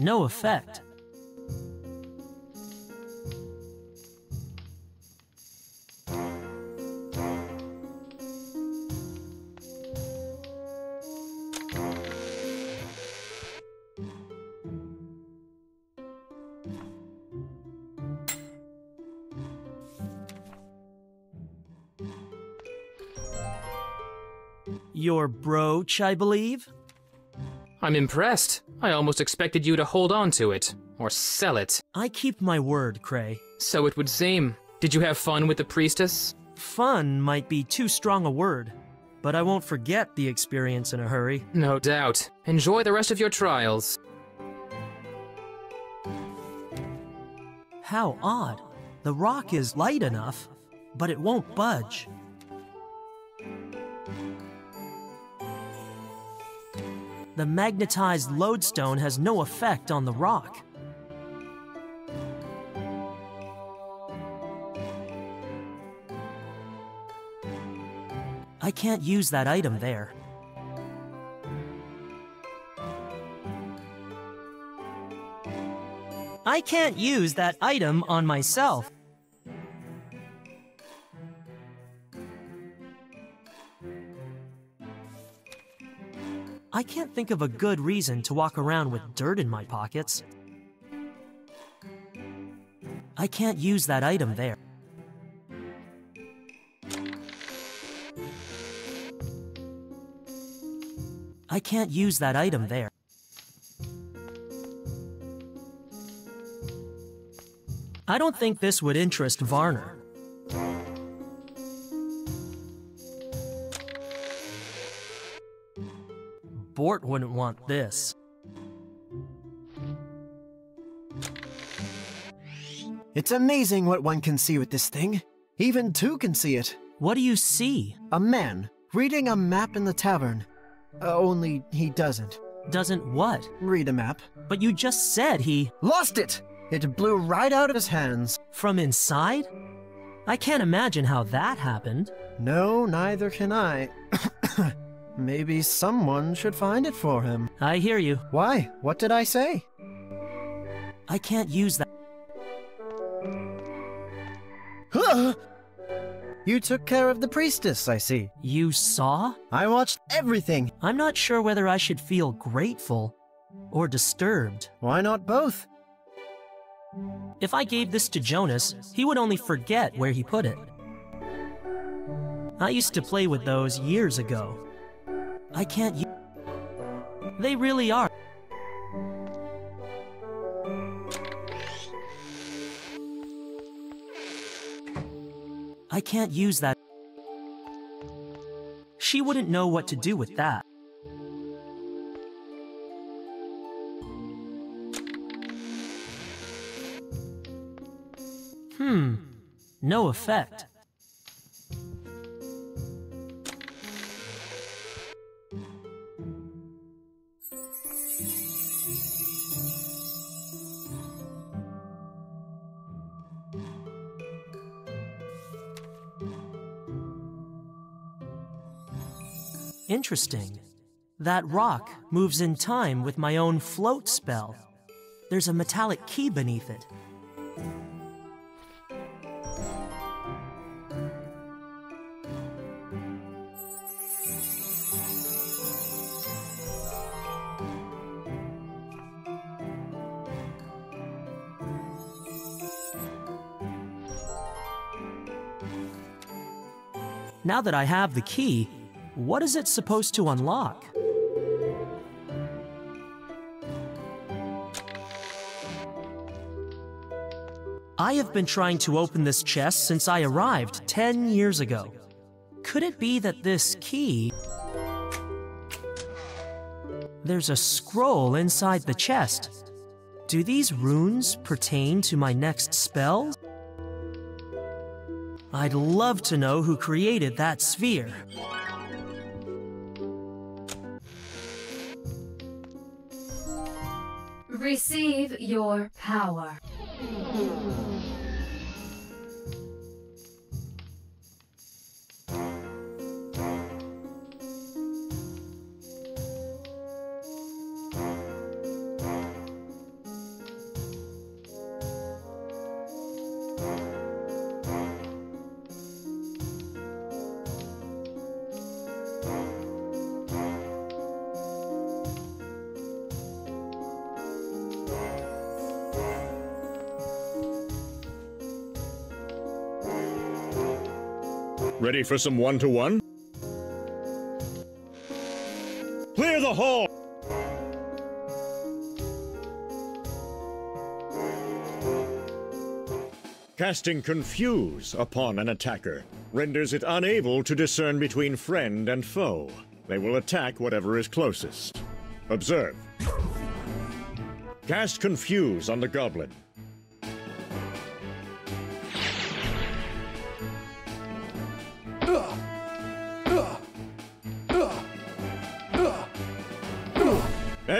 No effect. Your brooch, I believe? I'm impressed. I almost expected you to hold on to it, or sell it. I keep my word, Cray. So it would seem. Did you have fun with the priestess? Fun might be too strong a word, but I won't forget the experience in a hurry. No doubt. Enjoy the rest of your trials. How odd. The rock is light enough, but it won't budge. The magnetized lodestone has no effect on the rock. I can't use that item there. I can't use that item on myself. I can't think of a good reason to walk around with dirt in my pockets. I can't use that item there. I can't use that item there. I don't think this would interest Varner. Bort wouldn't want this. It's amazing what one can see with this thing. Even two can see it. What do you see? A man reading a map in the tavern. Uh, only he doesn't. Doesn't what? Read a map. But you just said he. Lost it! It blew right out of his hands. From inside? I can't imagine how that happened. No, neither can I. Maybe someone should find it for him. I hear you. Why? What did I say? I can't use that. Huh? You took care of the priestess, I see. You saw? I watched everything. I'm not sure whether I should feel grateful or disturbed. Why not both? If I gave this to Jonas, he would only forget where he put it. I used to play with those years ago. I can't use. They really are. I can't use that. She wouldn't know what to do with that. Hmm, no effect. Interesting. That rock moves in time with my own float spell. There's a metallic key beneath it. Now that I have the key, what is it supposed to unlock? I have been trying to open this chest since I arrived 10 years ago. Could it be that this key. There's a scroll inside the chest. Do these runes pertain to my next spell? I'd love to know who created that sphere. Receive your power. Ready for some one-to-one? Clear the hall! Casting Confuse upon an attacker renders it unable to discern between friend and foe. They will attack whatever is closest. Observe. Cast Confuse on the goblin.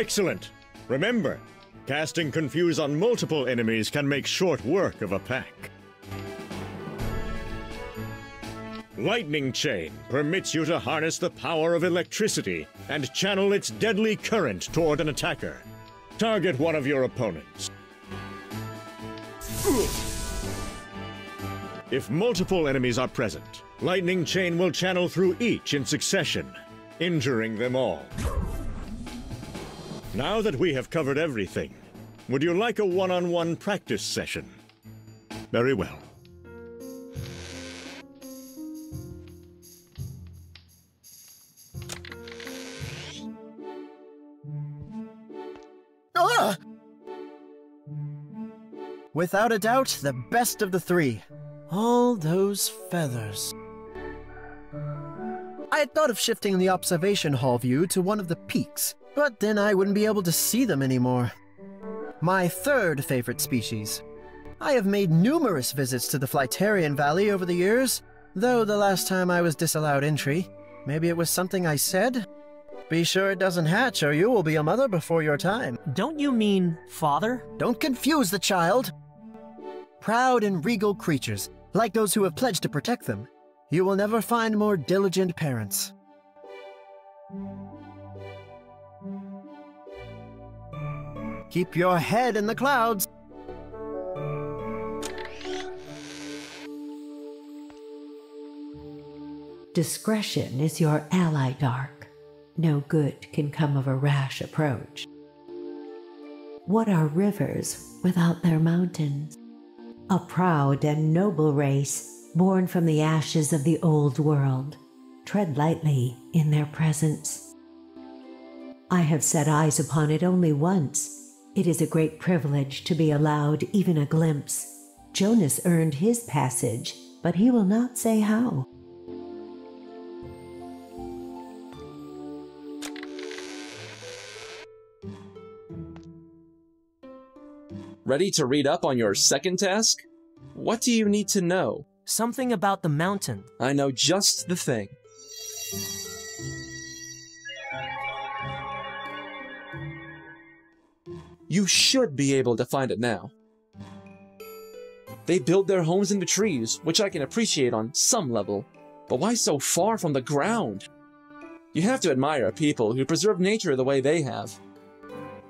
Excellent. Remember, casting Confuse on multiple enemies can make short work of a pack. Lightning Chain permits you to harness the power of electricity and channel its deadly current toward an attacker. Target one of your opponents. If multiple enemies are present, Lightning Chain will channel through each in succession, injuring them all. Now that we have covered everything, would you like a one-on-one practice session? Very well. Ah! Without a doubt, the best of the three. All those feathers. I had thought of shifting the observation hall view to one of the peaks, but then I wouldn't be able to see them anymore. My third favorite species. I have made numerous visits to the Flytarian Valley over the years, though the last time I was disallowed entry. Maybe it was something I said? Be sure it doesn't hatch, or you will be a mother before your time. Don't you mean father? Don't confuse the child. Proud and regal creatures, like those who have pledged to protect them. You will never find more diligent parents. Keep your head in the clouds. Discretion is your ally, D'arc. No good can come of a rash approach. What are rivers without their mountains? A proud and noble race, born from the ashes of the old world. Tread lightly in their presence. I have set eyes upon it only once. It is a great privilege to be allowed even a glimpse. Jonas earned his passage, but he will not say how. Ready to read up on your second task? What do you need to know? Something about the mountain. I know just the thing. You should be able to find it now. They build their homes in the trees, which I can appreciate on some level, but why so far from the ground? You have to admire people who preserve nature the way they have.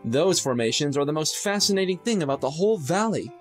Those formations are the most fascinating thing about the whole valley.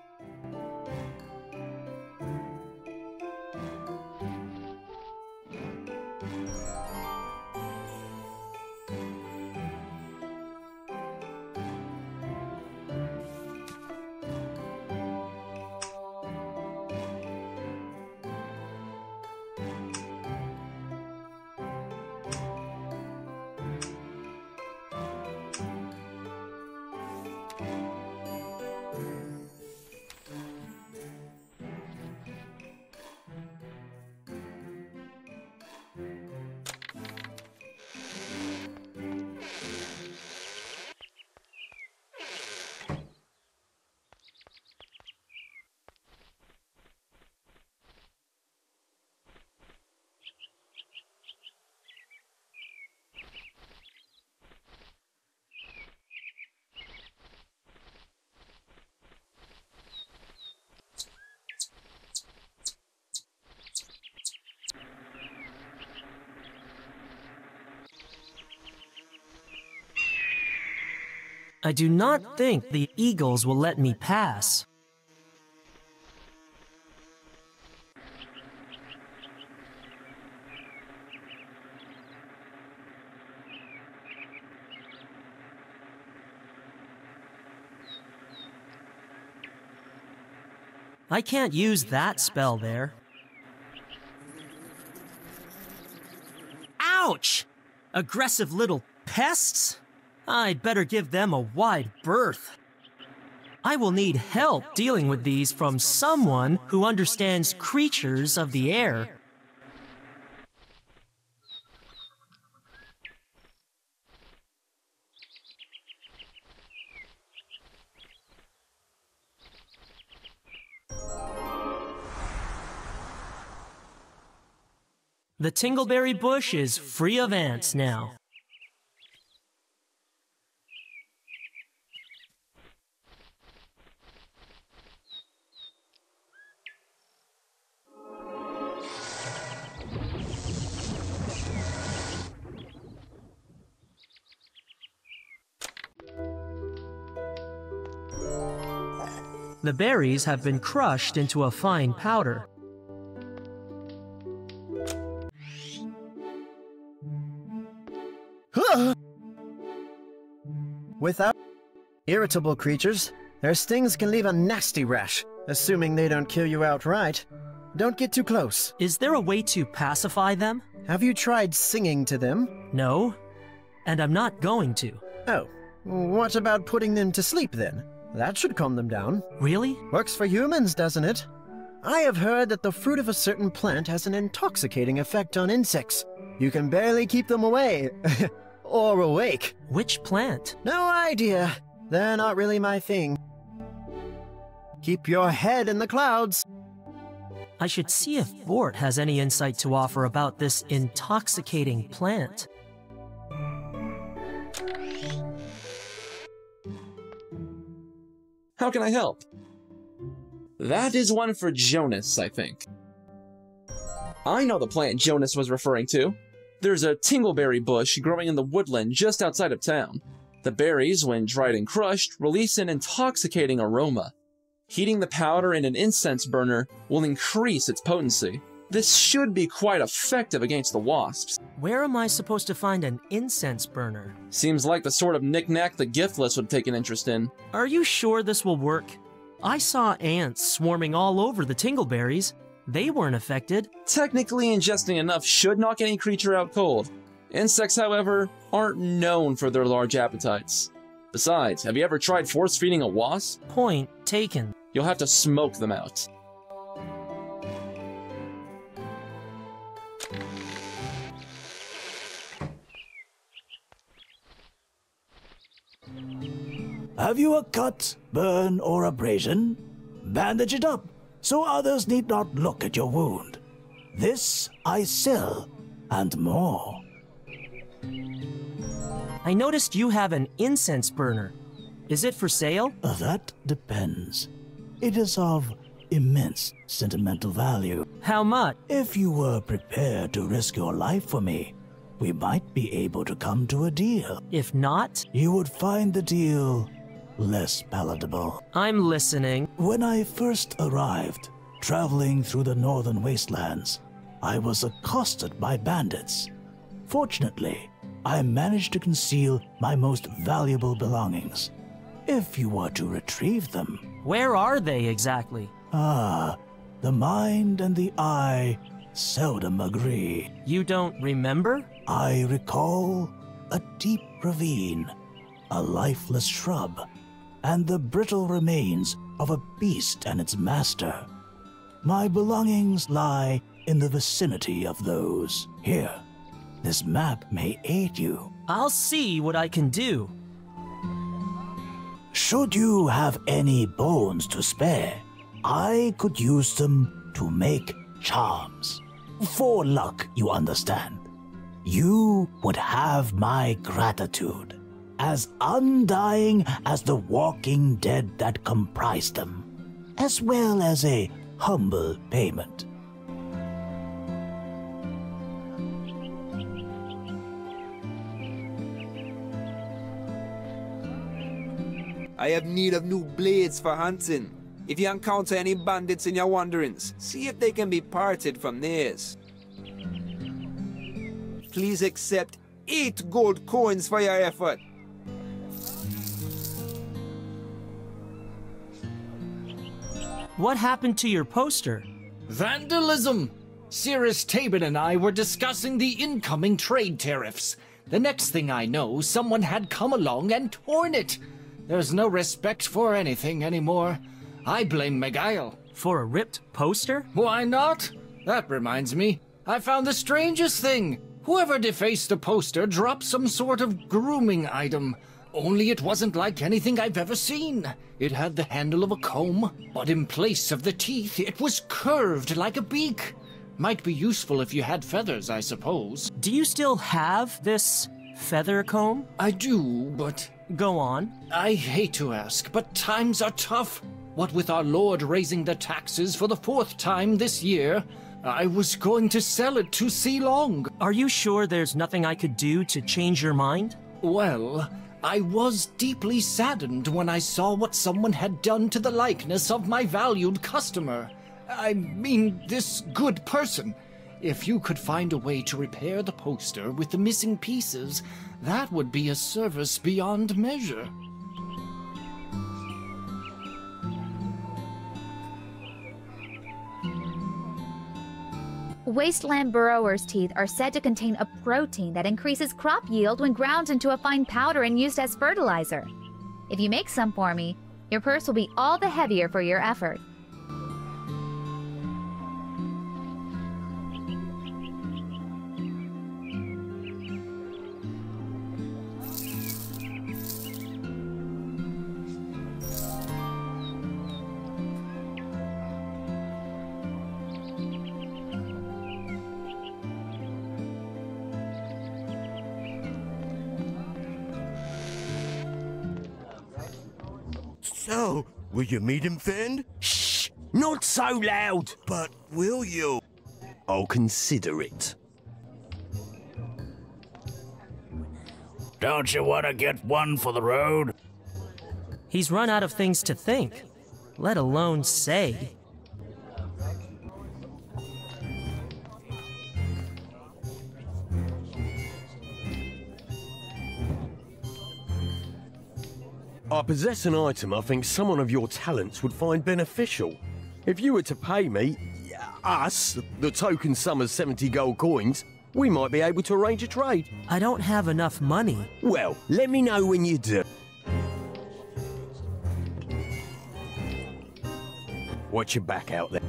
Do not think the eagles will let me pass. I can't use that spell there. Ouch! Aggressive little pests? I'd better give them a wide berth. I will need help dealing with these from someone who understands creatures of the air. The Tingleberry bush is free of ants now. The berries have been crushed into a fine powder. Without irritable creatures, their stings can leave a nasty rash, assuming they don't kill you outright. Don't get too close. Is there a way to pacify them? Have you tried singing to them? No, and I'm not going to. Oh, what about putting them to sleep then? That should calm them down. Really? Works for humans, doesn't it? I have heard that the fruit of a certain plant has an intoxicating effect on insects. You can barely keep them away. or awake. Which plant? No idea. They're not really my thing. Keep your head in the clouds. I should see if Bort has any insight to offer about this intoxicating plant. How can I help? That is one for Jonas, I think. I know the plant Jonas was referring to. There's a tingleberry bush growing in the woodland just outside of town. The berries, when dried and crushed, release an intoxicating aroma. Heating the powder in an incense burner will increase its potency. This should be quite effective against the wasps. Where am I supposed to find an incense burner? Seems like the sort of knickknack the giftless would take an interest in. Are you sure this will work? I saw ants swarming all over the tingleberries. They weren't affected. Technically, ingesting enough should knock any creature out cold. Insects, however, aren't known for their large appetites. Besides, have you ever tried force feeding a wasp? Point taken. You'll have to smoke them out. Have you a cut, burn, or abrasion? Bandage it up so others need not look at your wound. This I sell, and more. I noticed you have an incense burner. Is it for sale? Uh, that depends. It is of immense sentimental value. How much? If you were prepared to risk your life for me, we might be able to come to a deal. If not? You would find the deal less palatable. I'm listening. When I first arrived, traveling through the northern wastelands, I was accosted by bandits. Fortunately, I managed to conceal my most valuable belongings. If you were to retrieve them. Where are they exactly? Ah, the mind and the eye seldom agree. You don't remember? I recall a deep ravine, a lifeless shrub, and the brittle remains of a beast and its master. My belongings lie in the vicinity of those. Here, this map may aid you. I'll see what I can do. Should you have any bones to spare, I could use them to make charms. For luck, you understand. You would have my gratitude, as undying as the walking dead that comprise them, as well as a humble payment. I have need of new blades for hunting. If you encounter any bandits in your wanderings, see if they can be parted from theirs. Please accept eight gold coins for your effort. What happened to your poster? Vandalism! Cirrus Tabin and I were discussing the incoming trade tariffs. The next thing I know, someone had come along and torn it. There's no respect for anything anymore. I blame Megail. For a ripped poster? Why not? That reminds me. I found the strangest thing. Whoever defaced the poster dropped some sort of grooming item. Only it wasn't like anything I've ever seen. It had the handle of a comb, but in place of the teeth, it was curved like a beak. Might be useful if you had feathers, I suppose. Do you still have this feather comb? I do, but. Go on. I hate to ask, but times are tough. What with our Lord raising the taxes for the fourth time this year, I was going to sell it to Long. Are you sure there's nothing I could do to change your mind? Well, I was deeply saddened when I saw what someone had done to the likeness of my valued customer. I mean, this good person. If you could find a way to repair the poster with the missing pieces, that would be a service beyond measure. Wasteland burrower's teeth are said to contain a protein that increases crop yield when ground into a fine powder and used as fertilizer. If you make some for me, your purse will be all the heavier for your effort. So, will you meet him, Fend? Shh! Not so loud! But will you? I'll consider it. Don't you want to get one for the road? He's run out of things to think, let alone say. I possess an item I think someone of your talents would find beneficial. If you were to pay me, us, the token sum of 70 gold coins, we might be able to arrange a trade. I don't have enough money. Well, let me know when you do. Watch your back out there.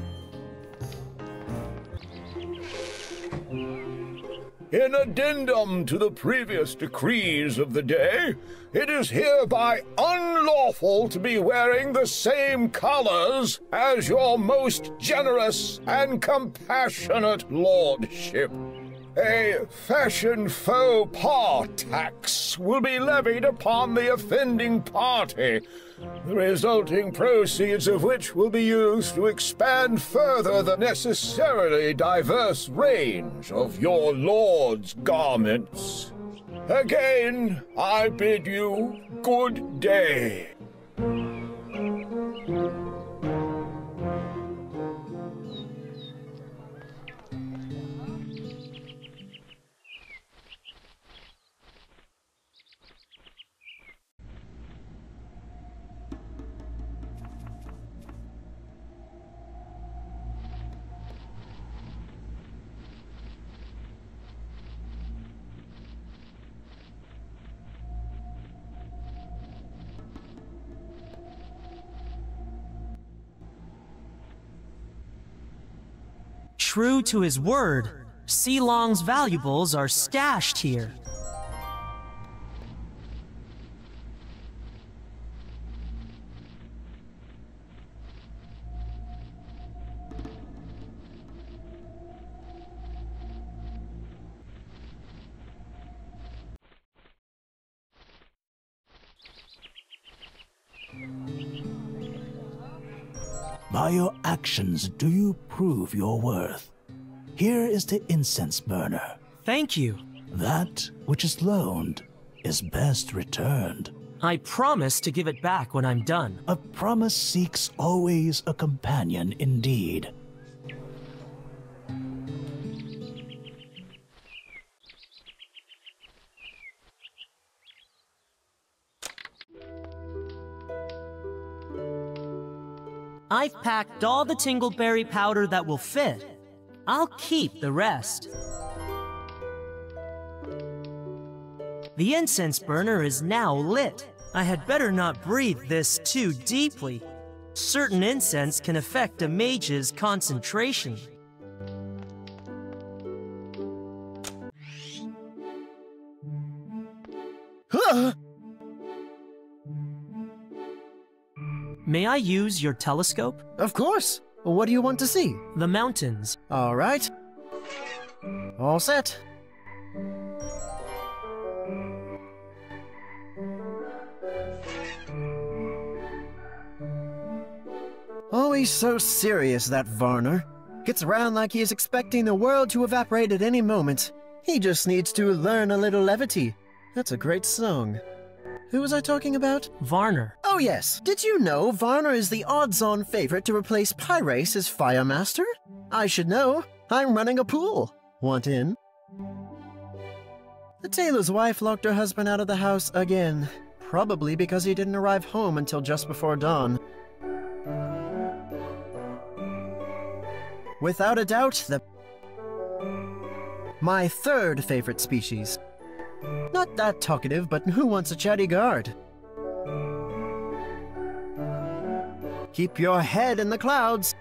In addendum to the previous decrees of the day, it is hereby unlawful to be wearing the same colors as your most generous and compassionate lordship. A fashion faux pas tax will be levied upon the offending party, the resulting proceeds of which will be used to expand further the necessarily diverse range of your lord's garments. Again, I bid you good day. True to his word, Si Long's valuables are stashed here. By your actions do you prove your worth. Here is the incense burner. Thank you. That which is loaned is best returned. I promise to give it back when I'm done. A promise seeks always a companion indeed. I've packed all the Tingleberry powder that will fit. I'll keep the rest. The incense burner is now lit. I had better not breathe this too deeply. Certain incense can affect a mage's concentration. Huh? May I use your telescope? Of course. What do you want to see? The mountains. All right. All set. Always so serious, that Varner. Gets around like he is expecting the world to evaporate at any moment. He just needs to learn a little levity. That's a great song. Who was I talking about? Varner. Oh, yes. Did you know Varner is the odds on favorite to replace Pyrace as Fire Master? I should know. I'm running a pool. Want in? The tailor's wife locked her husband out of the house again. Probably because he didn't arrive home until just before dawn. Without a doubt, the. My third favorite species. Not that talkative, but who wants a chatty guard? Keep your head in the clouds.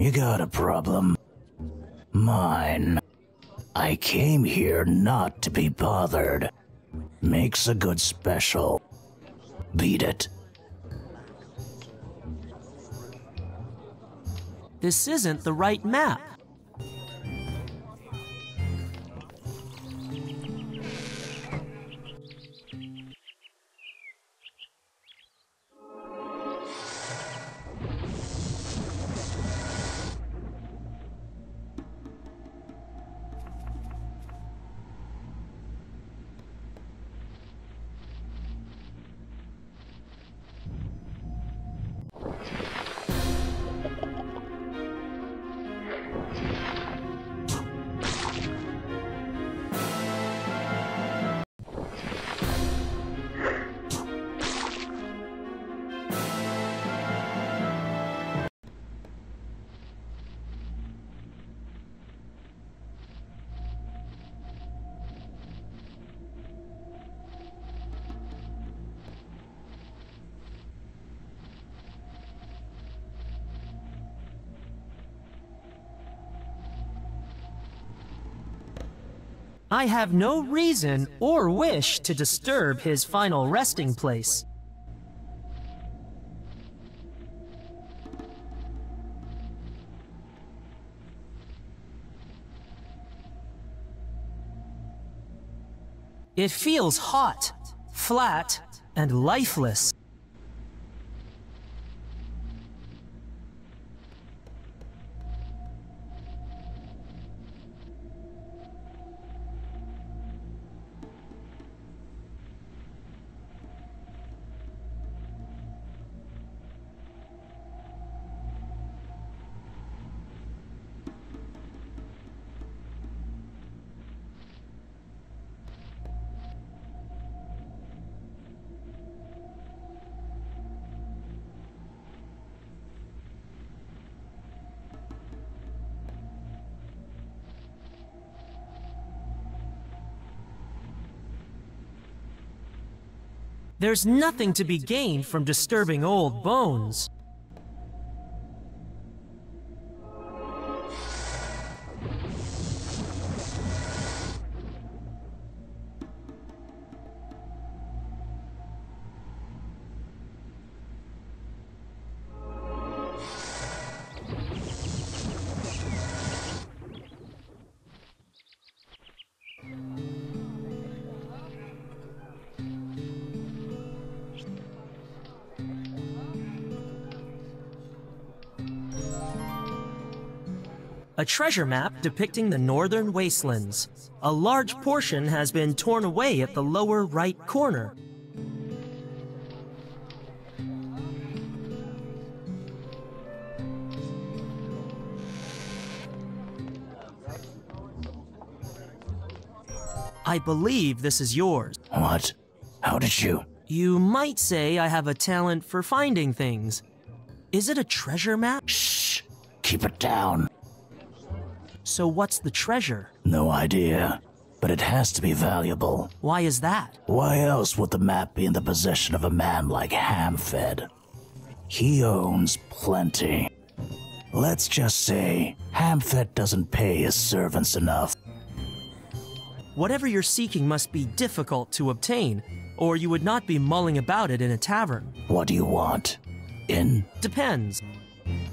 You got a problem. Mine. I came here not to be bothered. Makes a good special. Beat it. This isn't the right map. I have no reason or wish to disturb his final resting place. It feels hot, flat, and lifeless. There's nothing to be gained from disturbing old bones. Treasure map depicting the northern wastelands. A large portion has been torn away at the lower right corner. I believe this is yours. What? How did you? You might say I have a talent for finding things. Is it a treasure map? Shh! Keep it down. So what's the treasure? No idea. But it has to be valuable. Why is that? Why else would the map be in the possession of a man like Hamfed? He owns plenty. Let's just say Hamfed doesn't pay his servants enough. Whatever you're seeking must be difficult to obtain, or you would not be mulling about it in a tavern. What do you want? In? Depends.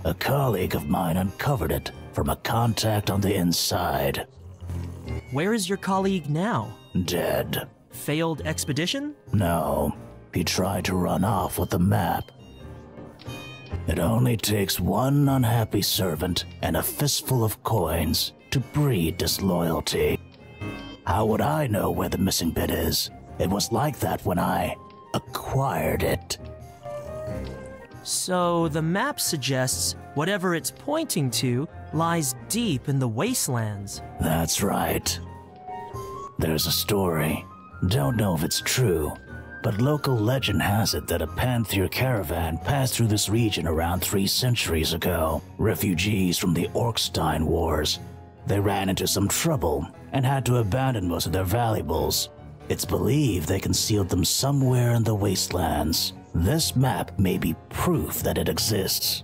A colleague of mine uncovered it from a contact on the inside. Where is your colleague now? Dead. Failed expedition? No. He tried to run off with the map. It only takes one unhappy servant and a fistful of coins to breed disloyalty. How would I know where the missing bit is? It was like that when I acquired it. So the map suggests whatever it's pointing to lies deep in the wastelands. That's right. There's a story. Don't know if it's true, but local legend has it that a Panther caravan passed through this region around three centuries ago. Refugees from the Orkstein Wars. They ran into some trouble and had to abandon most of their valuables. It's believed they concealed them somewhere in the wastelands. This map may be proof that it exists.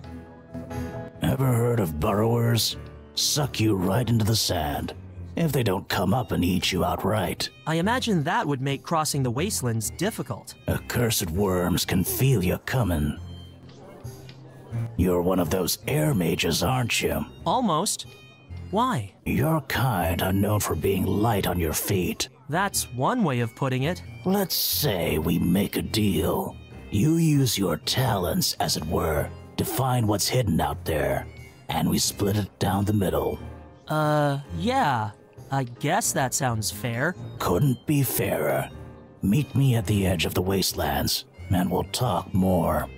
Ever heard of burrowers? Suck you right into the sand. If they don't come up and eat you outright. I imagine that would make crossing the wastelands difficult. Accursed worms can feel you coming. You're one of those air mages, aren't you? Almost. Why? Your kind are known for being light on your feet. That's one way of putting it. Let's say we make a deal. You use your talents, as it were, to find what's hidden out there, and we split it down the middle. Uh, yeah. I guess that sounds fair. Couldn't be fairer. Meet me at the edge of the wastelands, and we'll talk more.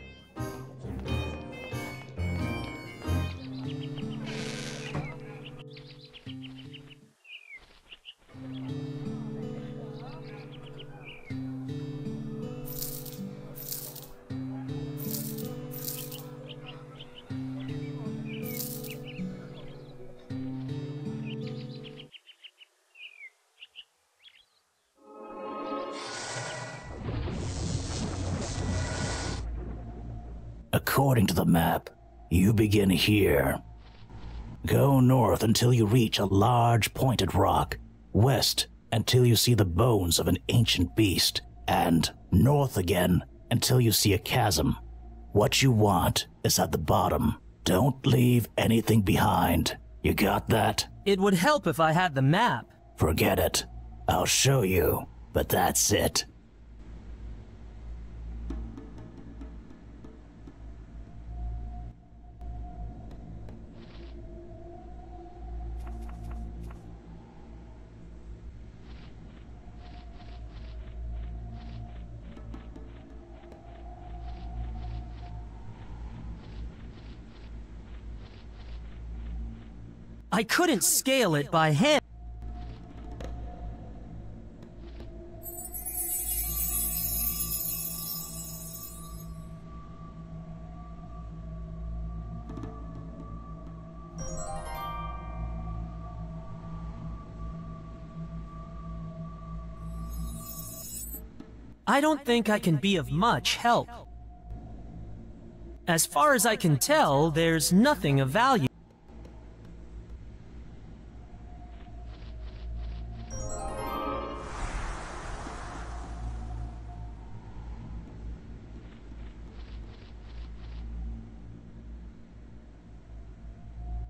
According to the map, you begin here. Go north until you reach a large pointed rock, west until you see the bones of an ancient beast, and north again until you see a chasm. What you want is at the bottom. Don't leave anything behind. You got that? It would help if I had the map. Forget it. I'll show you, but that's it. I couldn't scale it by hand. I don't think I can be of much help. As far as I can tell, there's nothing of value.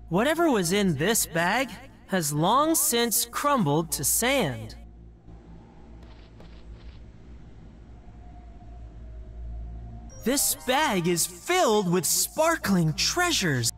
Whatever was in this bag has long since crumbled to sand. This bag is filled with sparkling treasures.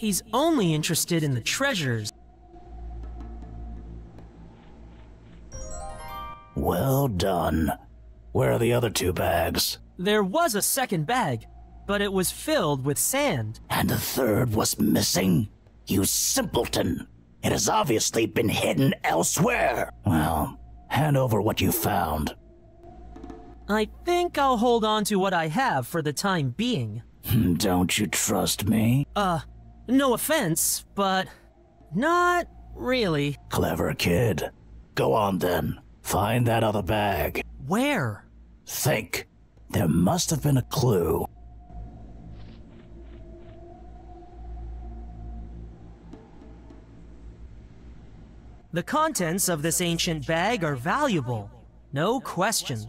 He's only interested in the treasures. Well done. Where are the other two bags? There was a second bag, but it was filled with sand. And the third was missing? You simpleton! It has obviously been hidden elsewhere. Well, hand over what you found. I think I'll hold on to what I have for the time being. Don't you trust me? Uh, no offense, but not really. Clever kid. Go on then. Find that other bag. Where? Think. There must have been a clue. The contents of this ancient bag are valuable. No question.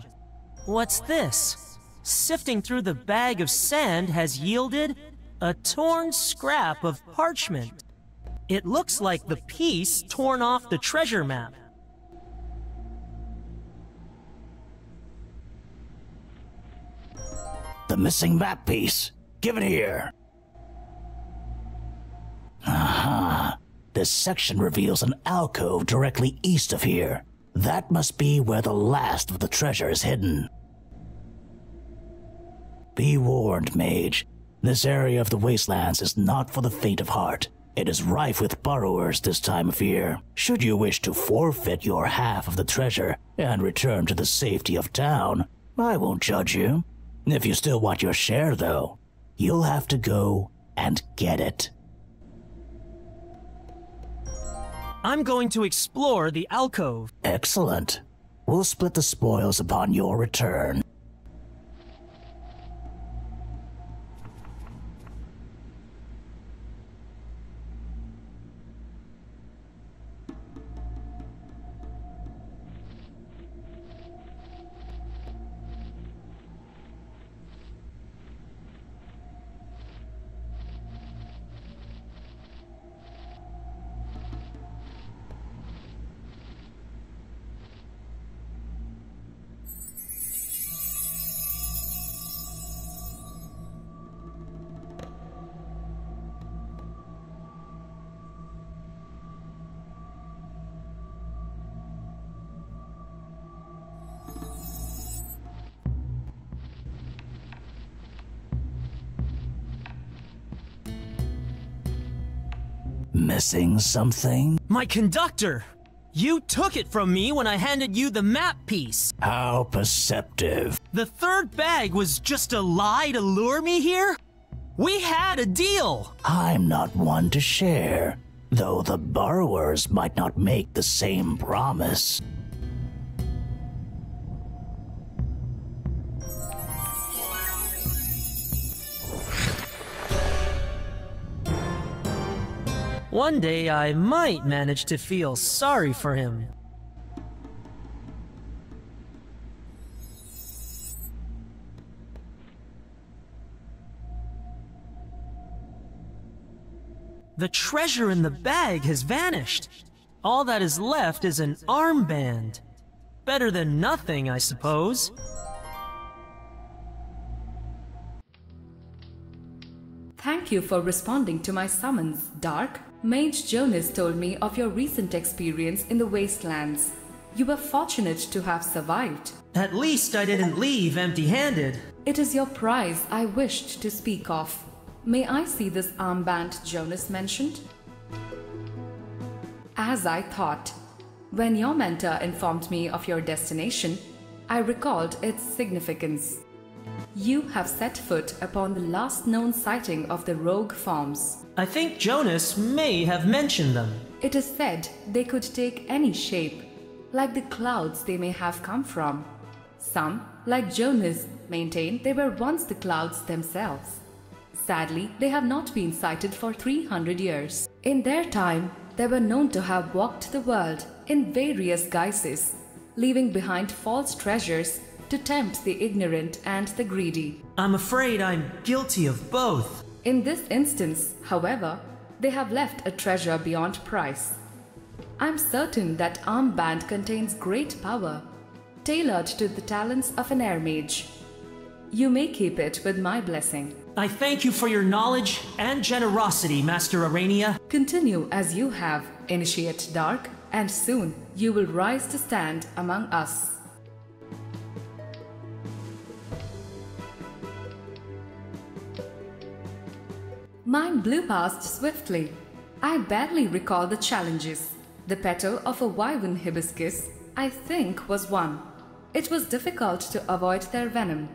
What's this? Sifting through the bag of sand has yielded a torn scrap of parchment. It looks like the piece torn off the treasure map. The missing map piece. Give it here. Aha. This section reveals an alcove directly east of here. That must be where the last of the treasure is hidden. Be warned, mage. This area of the wastelands is not for the faint of heart. It is rife with borrowers this time of year. Should you wish to forfeit your half of the treasure and return to the safety of town, I won't judge you. If you still want your share, though, you'll have to go and get it. I'm going to explore the alcove. Excellent. We'll split the spoils upon your return. Missing something? My conductor! You took it from me when I handed you the map piece. How perceptive. The third bag was just a lie to lure me here? We had a deal! I'm not one to share, though the borrowers might not make the same promise. One day I might manage to feel sorry for him. The treasure in the bag has vanished. All that is left is an armband. Better than nothing, I suppose. Thank you for responding to my summons, Dark. Mage Jonas told me of your recent experience in the wastelands. You were fortunate to have survived. At least I didn't leave empty handed. It is your prize I wished to speak of. May I see this armband Jonas mentioned? As I thought, when your mentor informed me of your destination, I recalled its significance. You have set foot upon the last known sighting of the rogue forms. I think Jonas may have mentioned them. It is said they could take any shape, like the clouds they may have come from. Some, like Jonas, maintain they were once the clouds themselves. Sadly, they have not been sighted for 300 years. In their time, they were known to have walked the world in various guises, leaving behind false treasures to tempt the ignorant and the greedy. I'm afraid I'm guilty of both. In this instance, however, they have left a treasure beyond price. I'm certain that armband contains great power, tailored to the talents of an air mage. You may keep it with my blessing. I thank you for your knowledge and generosity, Master Arania. Continue as you have, Initiate Dark, and soon you will rise to stand among us. Mine blew past swiftly. I barely recall the challenges. The petal of a wyvern hibiscus, I think, was one. It was difficult to avoid their venom.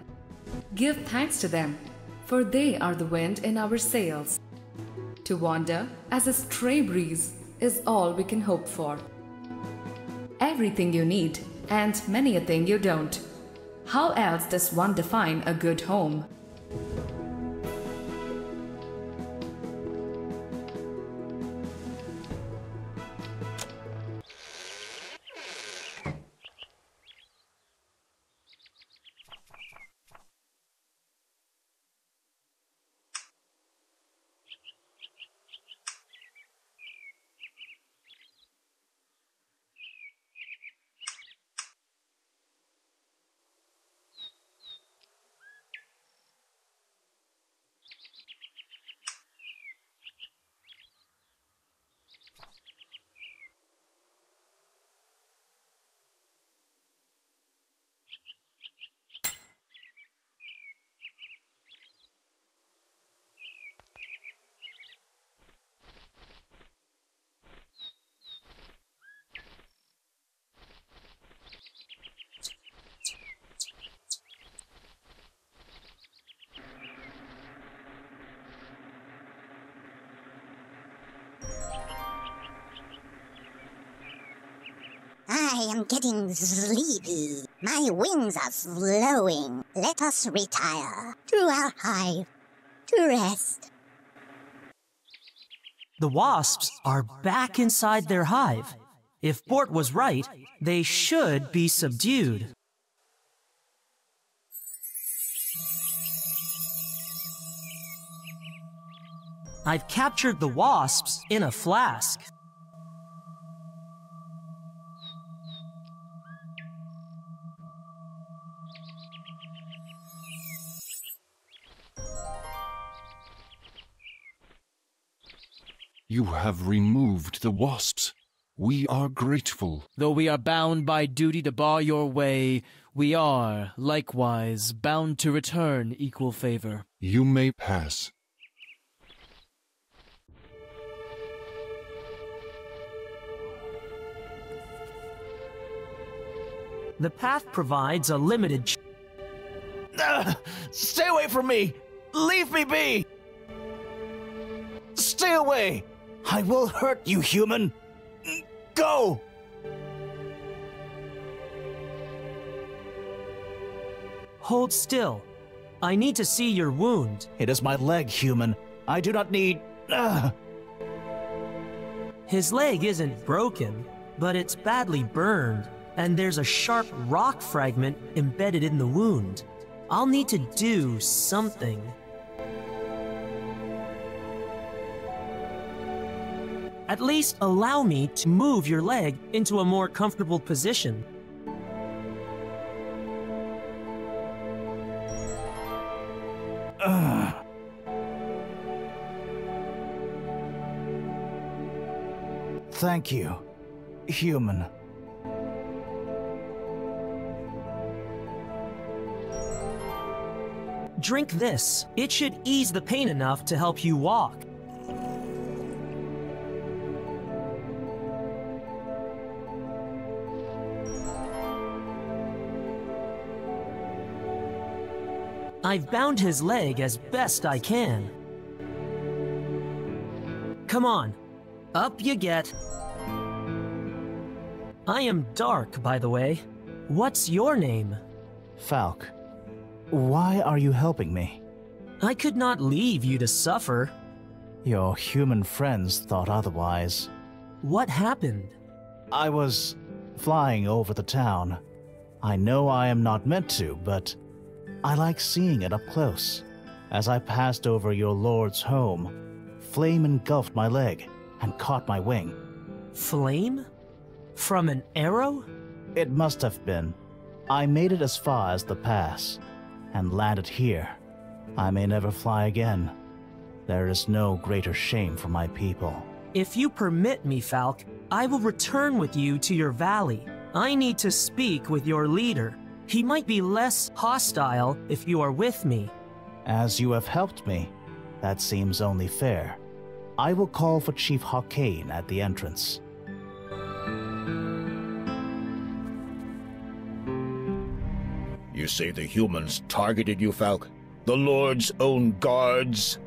Give thanks to them, for they are the wind in our sails. To wander as a stray breeze is all we can hope for. Everything you need, and many a thing you don't. How else does one define a good home? Getting sleepy. My wings are flowing. Let us retire to our hive to rest. The wasps are back inside their hive. If Bort was right, they should be subdued. I've captured the wasps in a flask. You have removed the wasps. We are grateful. Though we are bound by duty to bar your way, we are, likewise, bound to return equal favor. You may pass. The path provides a limited. Ch- uh, stay away from me! Leave me be! Stay away! I will hurt you, human! Go! Hold still. I need to see your wound. It is my leg, human. I do not need. Uh... His leg isn't broken, but it's badly burned, and there's a sharp rock fragment embedded in the wound. I'll need to do something. At least allow me to move your leg into a more comfortable position. Ugh. Thank you, human. Drink this. It should ease the pain enough to help you walk. I've bound his leg as best I can. Come on, up you get. I am Dark, by the way. What's your name? Falk. Why are you helping me? I could not leave you to suffer. Your human friends thought otherwise. What happened? I was flying over the town. I know I am not meant to, but I like seeing it up close. As I passed over your lord's home, flame engulfed my leg and caught my wing. Flame? From an arrow? It must have been. I made it as far as the pass and landed here. I may never fly again. There is no greater shame for my people. If you permit me, Falk, I will return with you to your valley. I need to speak with your leader. He might be less hostile if you are with me. As you have helped me, that seems only fair. I will call for Chief Hawkane at the entrance. You say the humans targeted you, Falk? The Lord's own guards?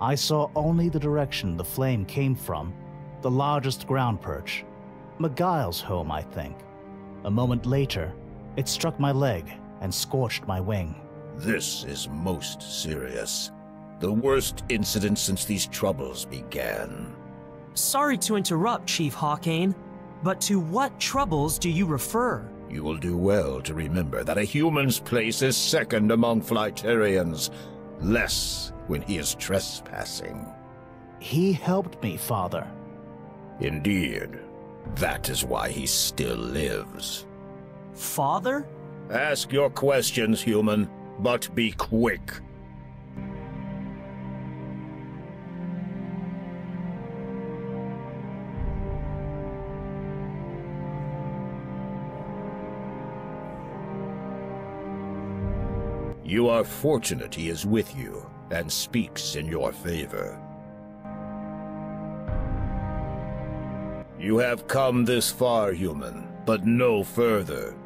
I saw only the direction the flame came from, the largest ground perch. Miguel's home, I think. A moment later, it struck my leg and scorched my wing. This is most serious. The worst incident since these troubles began. Sorry to interrupt, Chief Hawkane, but to what troubles do you refer? You will do well to remember that a human's place is second among Flyterians, less when he is trespassing. He helped me, Father. Indeed. That is why he still lives. Father? Ask your questions, human, but be quick. You are fortunate he is with you and speaks in your favor. You have come this far, human, but no further.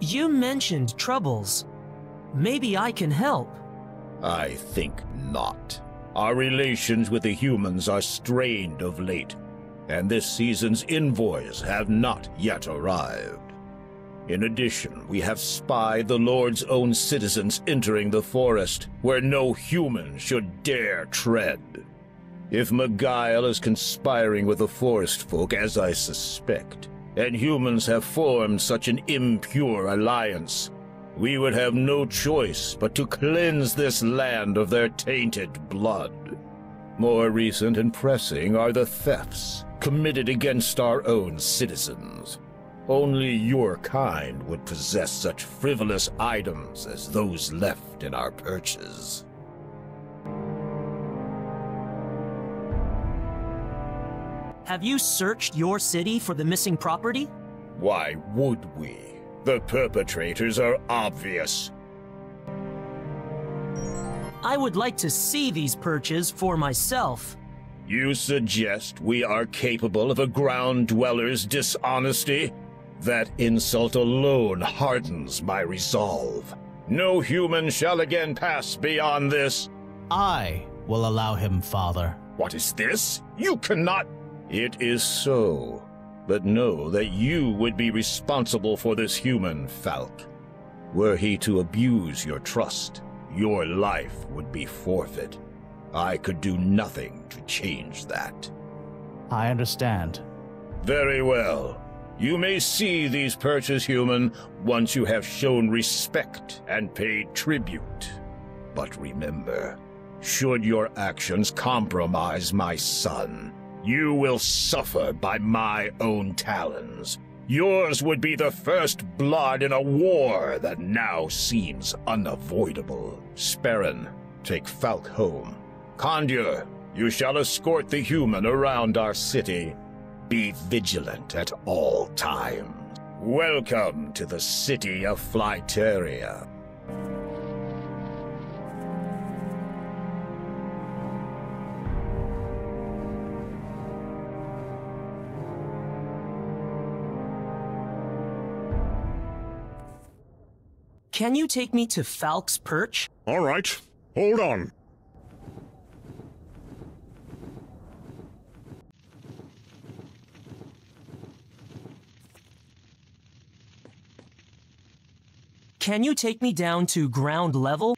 You mentioned troubles. Maybe I can help. I think not. Our relations with the humans are strained of late, and this season's envoys have not yet arrived. In addition, we have spied the Lord's own citizens entering the forest, where no human should dare tread. If Miguel is conspiring with the forest folk, as I suspect, and humans have formed such an impure alliance, we would have no choice but to cleanse this land of their tainted blood. More recent and pressing are the thefts committed against our own citizens. Only your kind would possess such frivolous items as those left in our perches. Have you searched your city for the missing property? Why would we? The perpetrators are obvious. I would like to see these perches for myself. You suggest we are capable of a ground dweller's dishonesty? That insult alone hardens my resolve. No human shall again pass beyond this. I will allow him, Father. What is this? You cannot. It is so. But know that you would be responsible for this human, Falk. Were he to abuse your trust, your life would be forfeit. I could do nothing to change that. I understand. Very well. You may see these perches, human, once you have shown respect and paid tribute. But remember, should your actions compromise my son, you will suffer by my own talons. Yours would be the first blood in a war that now seems unavoidable. Sperrin, take Falk home. Condur, you shall escort the human around our city. Be vigilant at all times. Welcome to the city of Flyteria. Can you take me to Falk's perch? All right. Hold on. Can you take me down to ground level?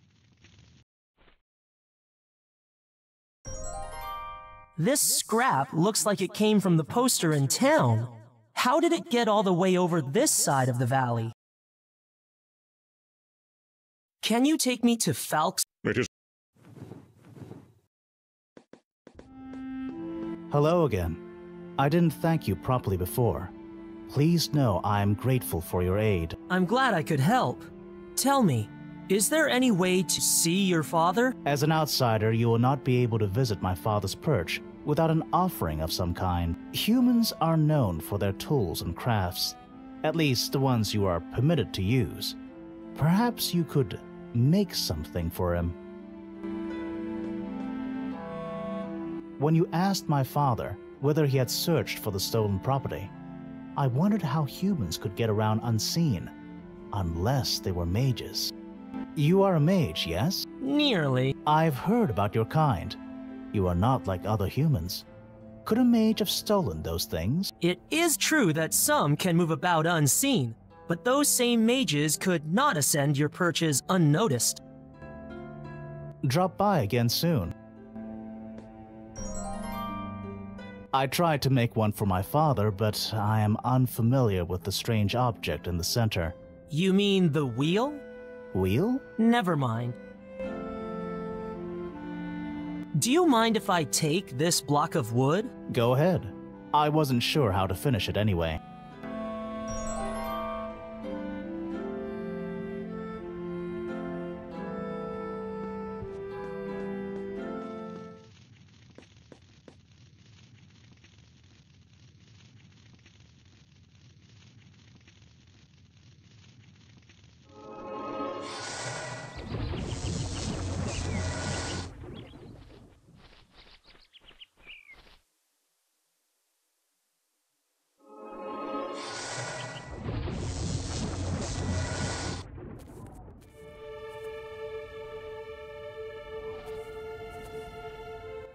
This scrap looks like it came from the poster in town. How did it get all the way over this side of the valley? Can you take me to Falk's? It is. Hello again. I didn't thank you properly before. Please know I am grateful for your aid. I'm glad I could help. Tell me, is there any way to see your father? As an outsider, you will not be able to visit my father's perch without an offering of some kind. Humans are known for their tools and crafts, at least the ones you are permitted to use. Perhaps you could make something for him. When you asked my father whether he had searched for the stolen property, I wondered how humans could get around unseen, unless they were mages. You are a mage, yes? Nearly. I've heard about your kind. You are not like other humans. Could a mage have stolen those things? It is true that some can move about unseen, but those same mages could not ascend your perches unnoticed. Drop by again soon. I tried to make one for my father, but I am unfamiliar with the strange object in the center. You mean the wheel? Wheel? Never mind. Do you mind if I take this block of wood? Go ahead. I wasn't sure how to finish it anyway.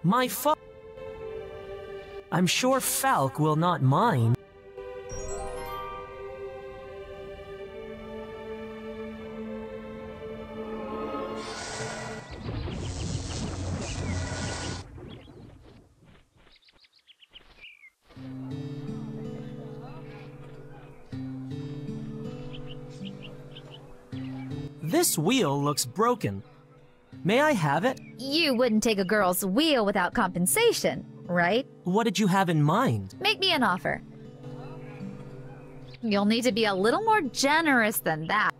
My fa- I'm sure Falk will not mind. This wheel looks broken. May I have it? You wouldn't take a girl's wheel without compensation, right? What did you have in mind? Make me an offer. You'll need to be a little more generous than that.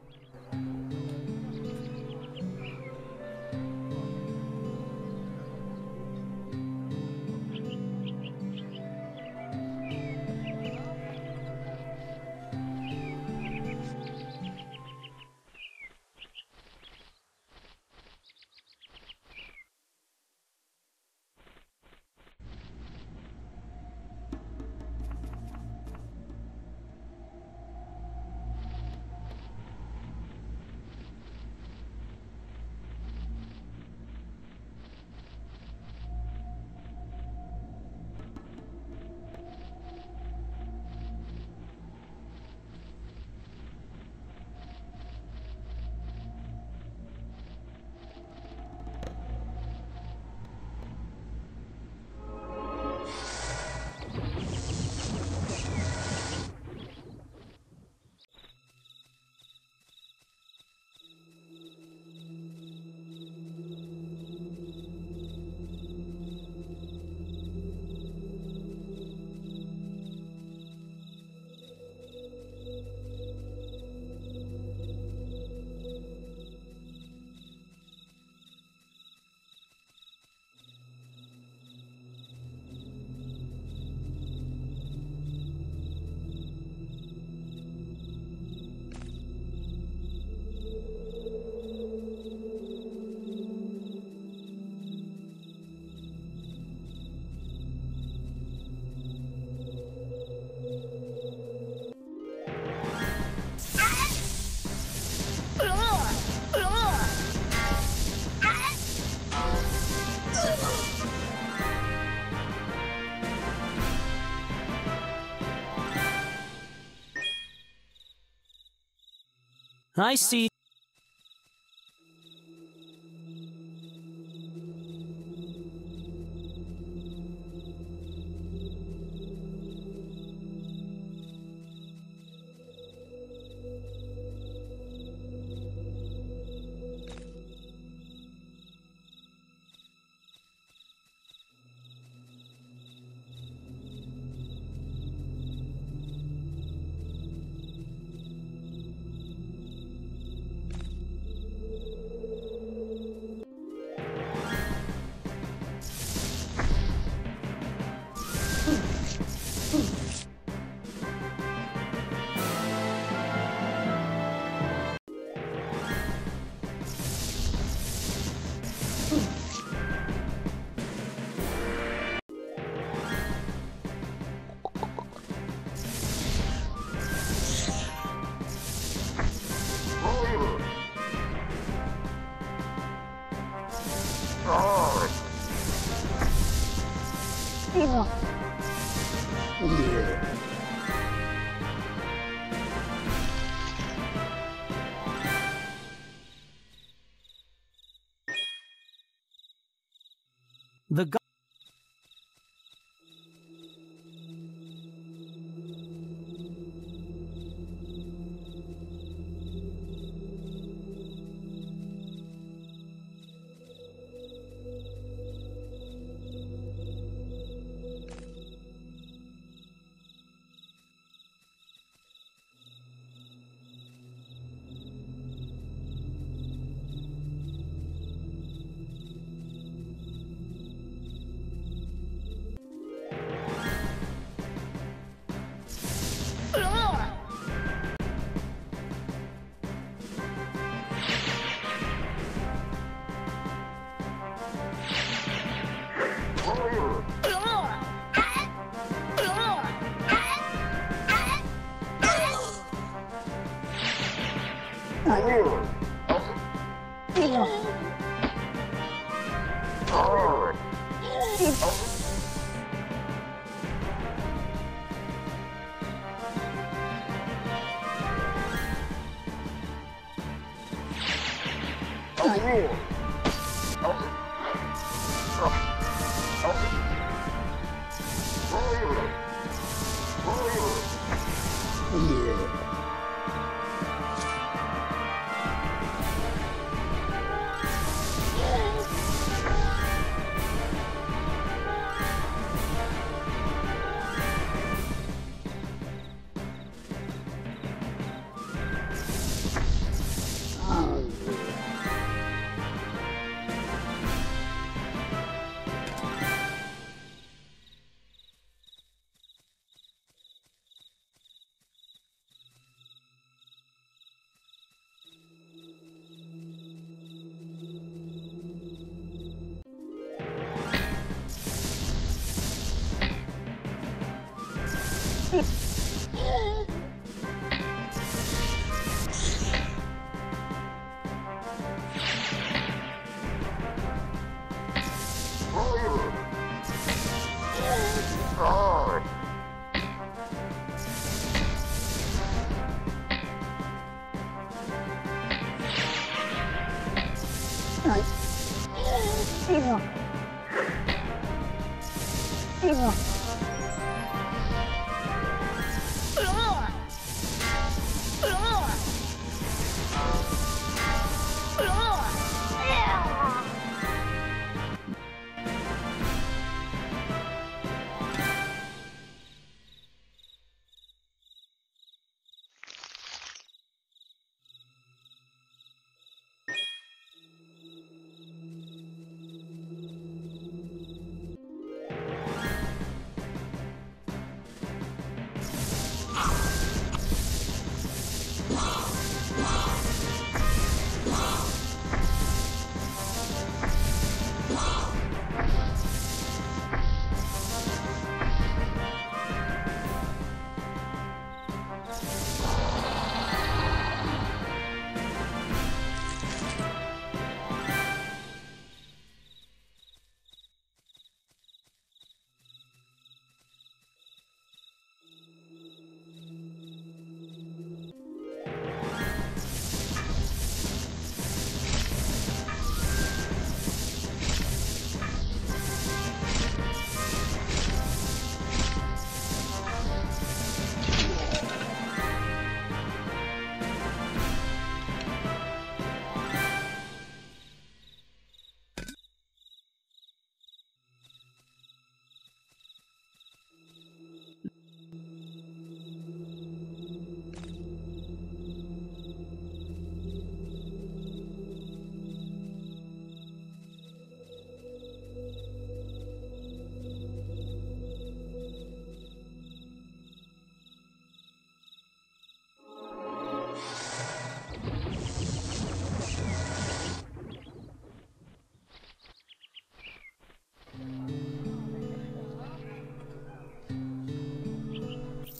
I see.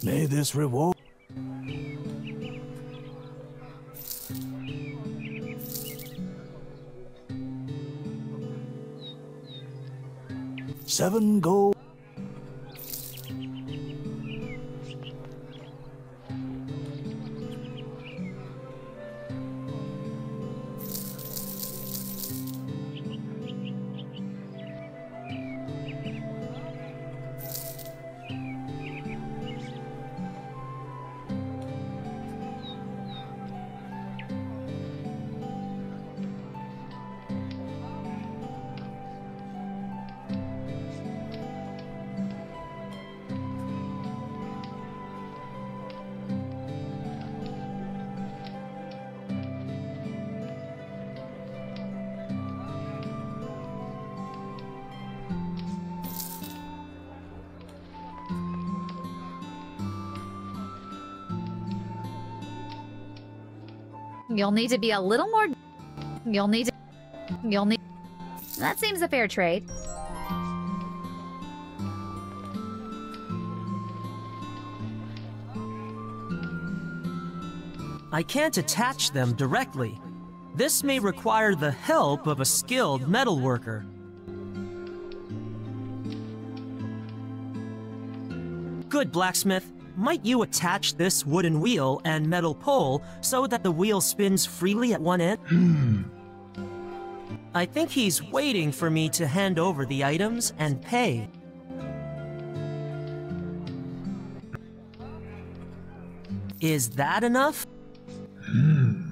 May this reward. Seven gold. You'll need to be a little more. You'll need to. You'll need. That seems a fair trade. I can't attach them directly. This may require the help of a skilled metalworker. Good blacksmith, might you attach this wooden wheel and metal pole so that the wheel spins freely at one end? Hmm. I think he's waiting for me to hand over the items and pay. Is that enough? Hmm.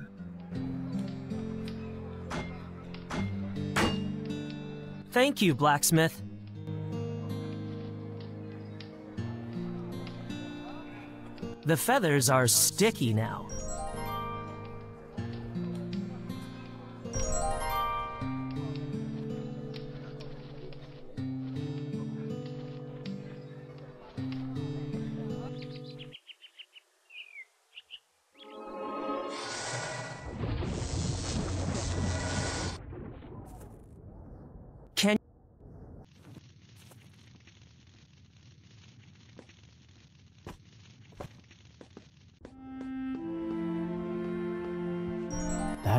Thank you, blacksmith. The feathers are sticky now.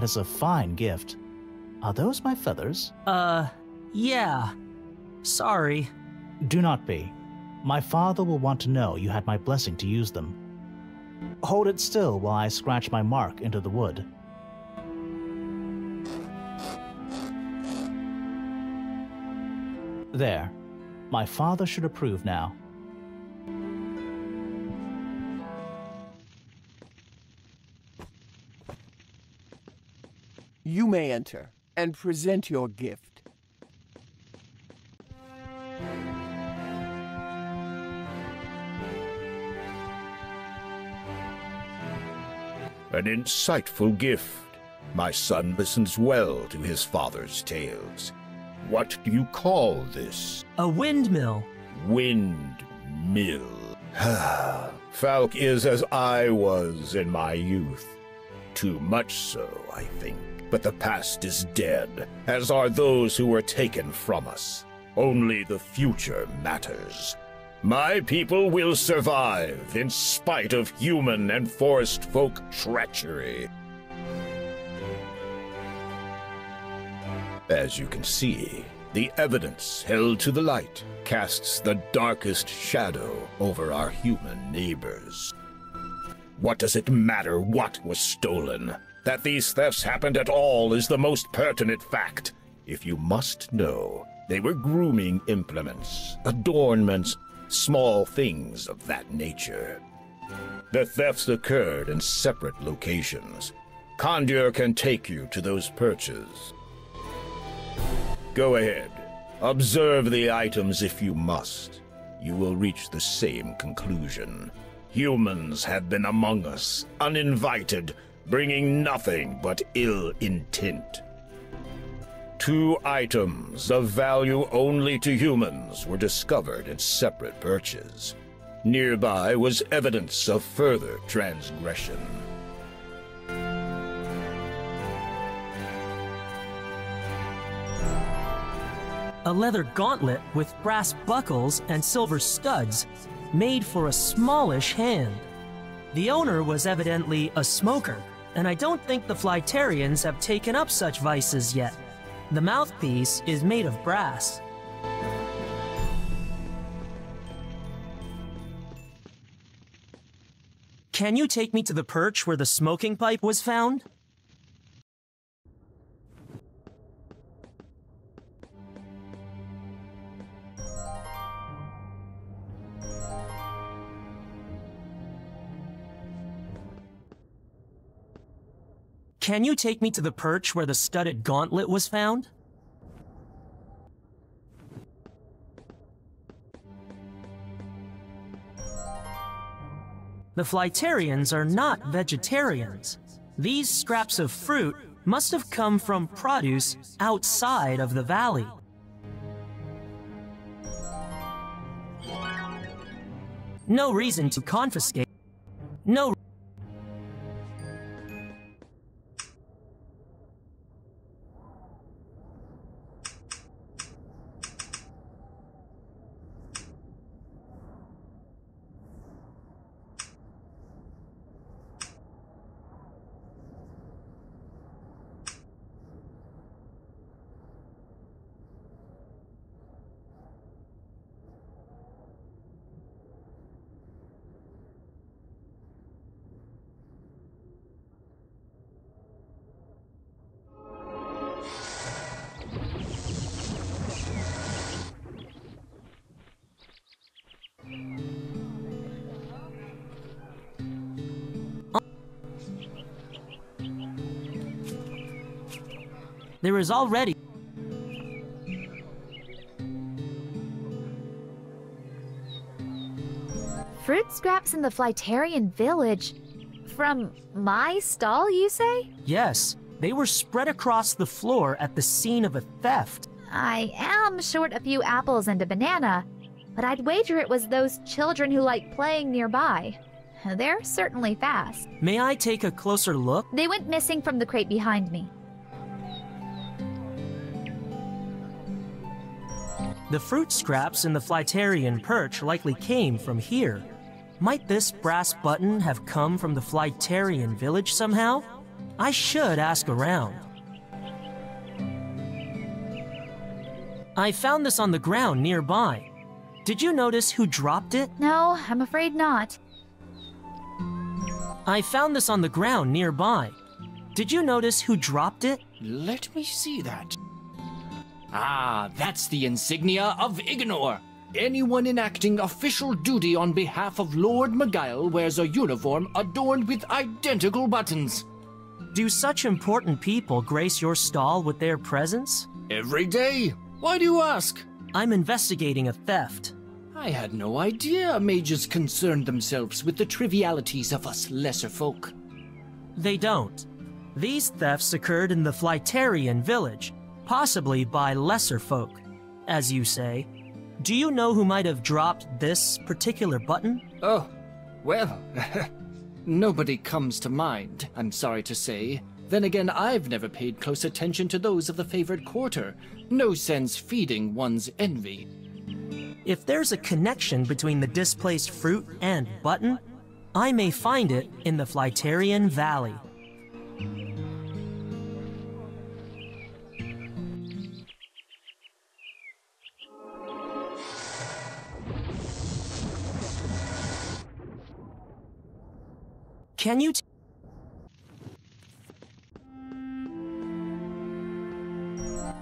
Is a fine gift. Are those my feathers? Uh, yeah. Sorry. Do not be. My father will want to know you had my blessing to use them. Hold it still while I scratch my mark into the wood. There. My father should approve now. You may enter and present your gift. An insightful gift. My son listens well to his father's tales. What do you call this? A windmill. Windmill. Falk is as I was in my youth. Too much so, I think. But the past is dead, as are those who were taken from us. Only the future matters. My people will survive in spite of human and forest folk treachery. As you can see, the evidence held to the light casts the darkest shadow over our human neighbors. What does it matter what was stolen? That these thefts happened at all is the most pertinent fact. If you must know, they were grooming implements, adornments, small things of that nature. The thefts occurred in separate locations. Condur can take you to those perches. Go ahead. Observe the items if you must. You will reach the same conclusion. Humans have been among us, uninvited, bringing nothing but ill intent. Two items of value only to humans were discovered in separate perches. Nearby was evidence of further transgression. A leather gauntlet with brass buckles and silver studs. made for a smallish hand. The owner was evidently a smoker, and I don't think the Flytarians have taken up such vices yet. The mouthpiece is made of brass. Can you take me to the perch where the smoking pipe was found? Can you take me to the perch where the studded gauntlet was found? The Flytarians are not vegetarians. These scraps of fruit must have come from produce outside of the valley. No reason to confiscate. No There is already Fruit scraps in the Flytarian village. From my stall, you say? Yes, they were spread across the floor at the scene of a theft. I am short a few apples and a banana, but I'd wager it was those children who like playing nearby. They're certainly fast. May I take a closer look? They went missing from the crate behind me. The fruit scraps in the Flytarian perch likely came from here. Might this brass button have come from the Flytarian village somehow? I should ask around. I found this on the ground nearby. Did you notice who dropped it? No, I'm afraid not. I found this on the ground nearby. Did you notice who dropped it? Let me see that. Ah, that's the insignia of Ignor. Anyone enacting official duty on behalf of Lord Magile wears a uniform adorned with identical buttons. Do such important people grace your stall with their presence? Every day. Why do you ask? I'm investigating a theft. I had no idea mages concerned themselves with the trivialities of us lesser folk. They don't. These thefts occurred in the Flytarian village, possibly by lesser folk, as you say. Do you know who might have dropped this particular button? Oh, well, nobody comes to mind, I'm sorry to say. Then again, I've never paid close attention to those of the favored quarter. No sense feeding one's envy. If there's a connection between the displaced fruit and button, I may find it in the Flytarian Valley. Can you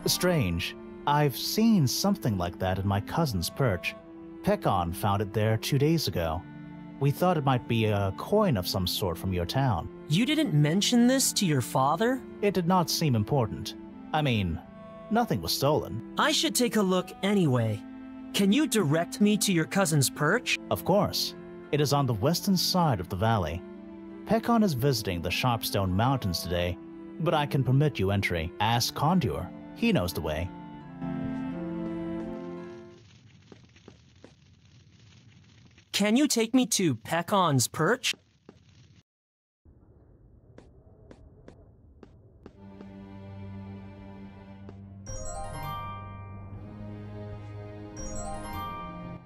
Strange. I've seen something like that in my cousin's perch. Pekon found it there two days ago. We thought it might be a coin of some sort from your town. You didn't mention this to your father? It did not seem important. I mean, nothing was stolen. I should take a look anyway. Can you direct me to your cousin's perch? Of course. It is on the western side of the valley. Pekon is visiting the Sharpstone Mountains today, but I can permit you entry. Ask Condor. He knows the way. Can you take me to Pekon's perch?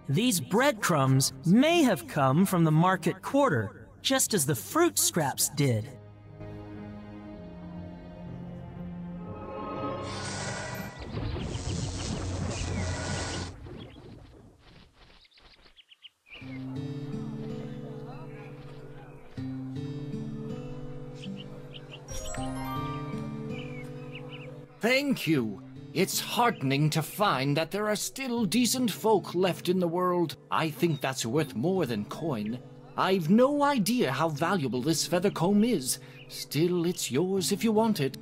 These breadcrumbs may have come from the market quarter, just as the fruit scraps did. Thank you. It's heartening to find that there are still decent folk left in the world. I think that's worth more than coin. I've no idea how valuable this feather comb is. Still, it's yours if you want it.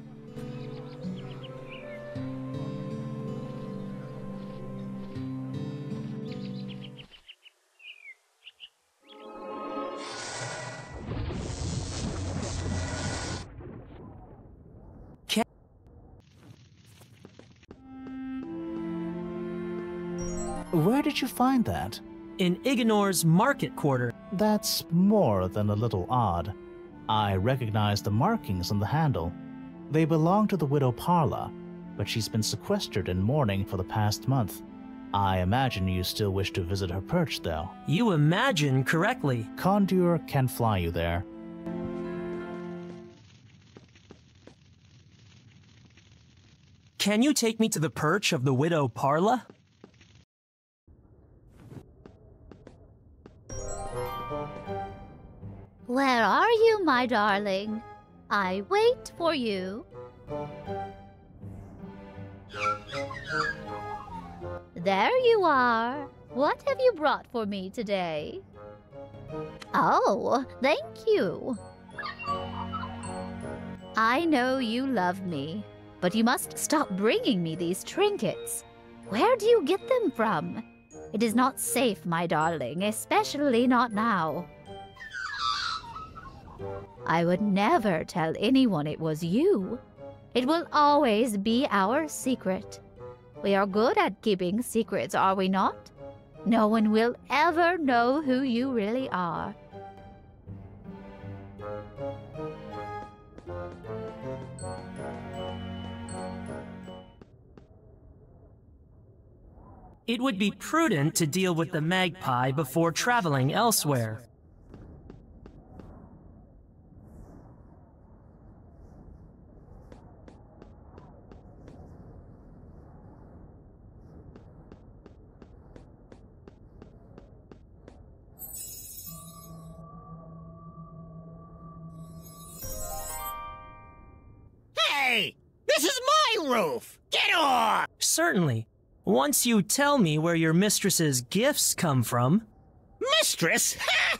Where did you find that? In Ignor's market quarter. That's more than a little odd. I recognize the markings on the handle. They belong to the widow Parla, but she's been sequestered in mourning for the past month. I imagine you still wish to visit her perch, though. You imagine correctly. Condure can fly you there. Can you take me to the perch of the widow Parla? Where are you, my darling? I wait for you. There you are. What have you brought for me today? Oh, thank you. I know you love me, but you must stop bringing me these trinkets. Where do you get them from? It is not safe, my darling, especially not now. I would never tell anyone it was you. It will always be our secret. We are good at keeping secrets, are we not? No one will ever know who you really are. It would be prudent to deal with the magpie before traveling elsewhere. Hey! This is my roof! Get off! Certainly. Once you tell me where your mistress's gifts come from. Mistress? Ha!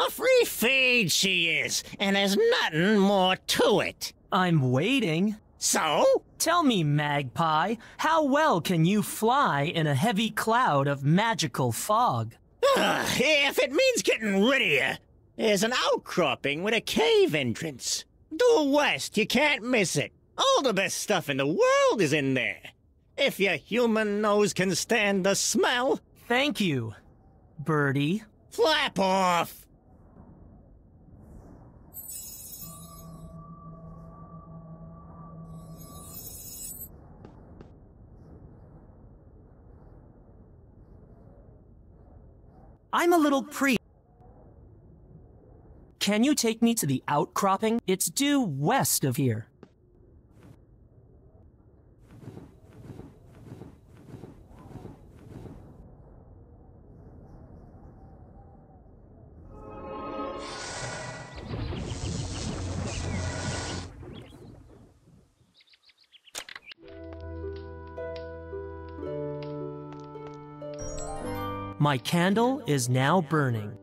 A free feed she is, and there's nothing more to it. I'm waiting. So? Tell me, Magpie, how well can you fly in a heavy cloud of magical fog? Ugh, if it means getting rid of you, there's an outcropping with a cave entrance. Due west, you can't miss it. All the best stuff in the world is in there. If your human nose can stand the smell. Thank you, Birdie. Flap off! I'm a little pre. Can you take me to the outcropping? It's due west of here. My candle is now burning.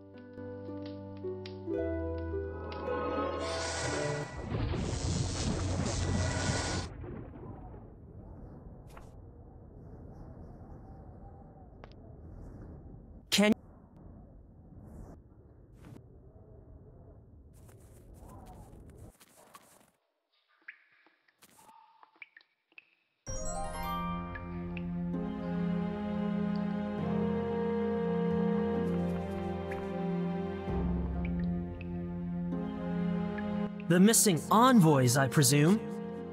The missing envoys, I presume.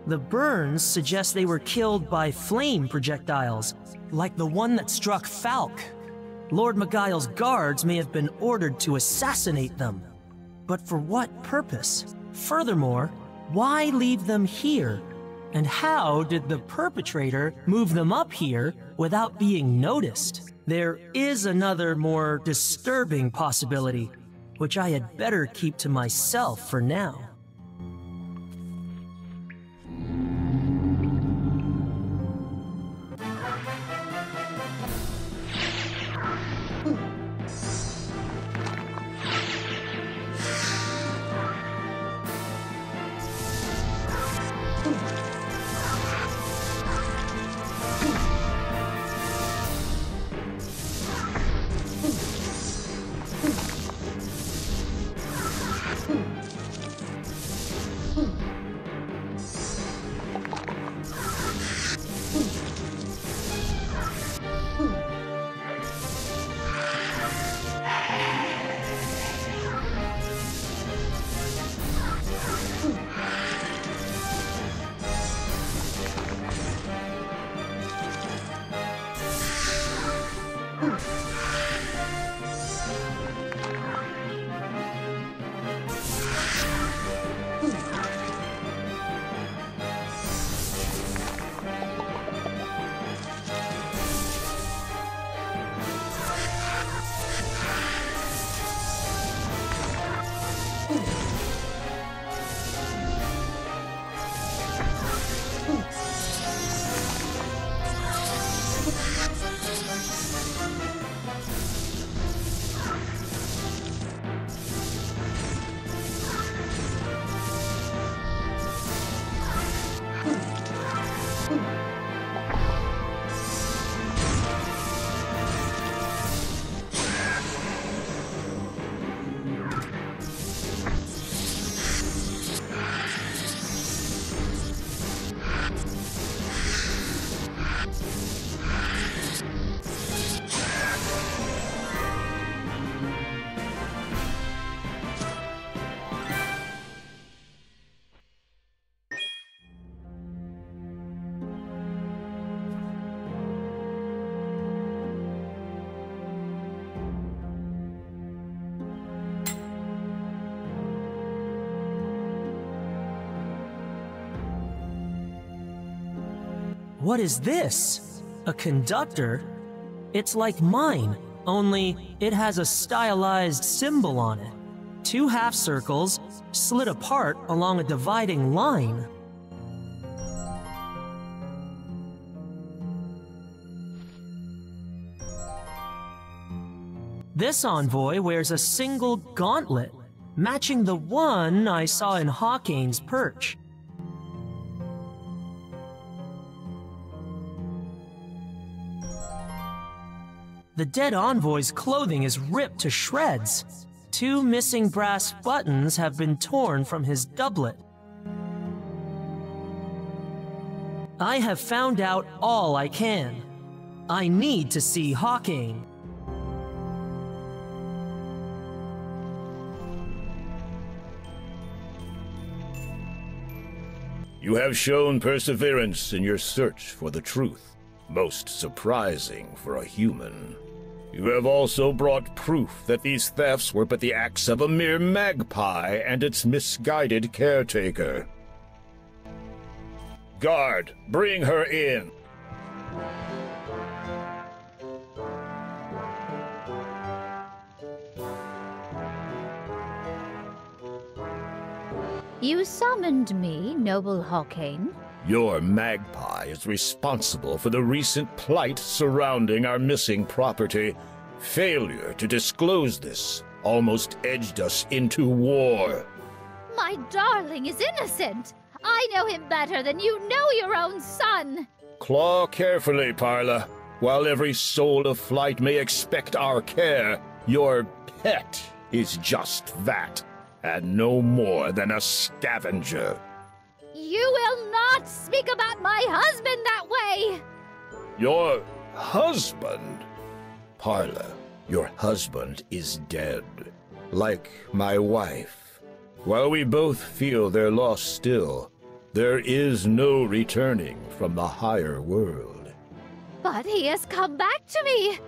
The burns suggest they were killed by flame projectiles, like the one that struck Falk. Lord Magail's guards may have been ordered to assassinate them. But for what purpose? Furthermore, why leave them here? And how did the perpetrator move them up here without being noticed? There is another more disturbing possibility, which I had better keep to myself for now. What is this? A conductor? It's like mine, only it has a stylized symbol on it. Two half circles, slid apart along a dividing line. This envoy wears a single gauntlet, matching the one I saw in Hawkane's perch. The dead envoy's clothing is ripped to shreds. Two missing brass buttons have been torn from his doublet. I have found out all I can. I need to see Hawkane. You have shown perseverance in your search for the truth. Most surprising for a human. You have also brought proof that these thefts were but the acts of a mere magpie and its misguided caretaker. Guard, bring her in. You summoned me, noble Hawkane. Your magpie is responsible for the recent plight surrounding our missing property. Failure to disclose this almost edged us into war. My darling is innocent. I know him better than you know your own son. Claw carefully, Parla. While every soul of flight may expect our care, your pet is just that, and no more than a scavenger. You will not speak about my husband that way! Your husband? Parla, your husband is dead. Like my wife. While we both feel their loss still, there is no returning from the higher world. But he has come back to me!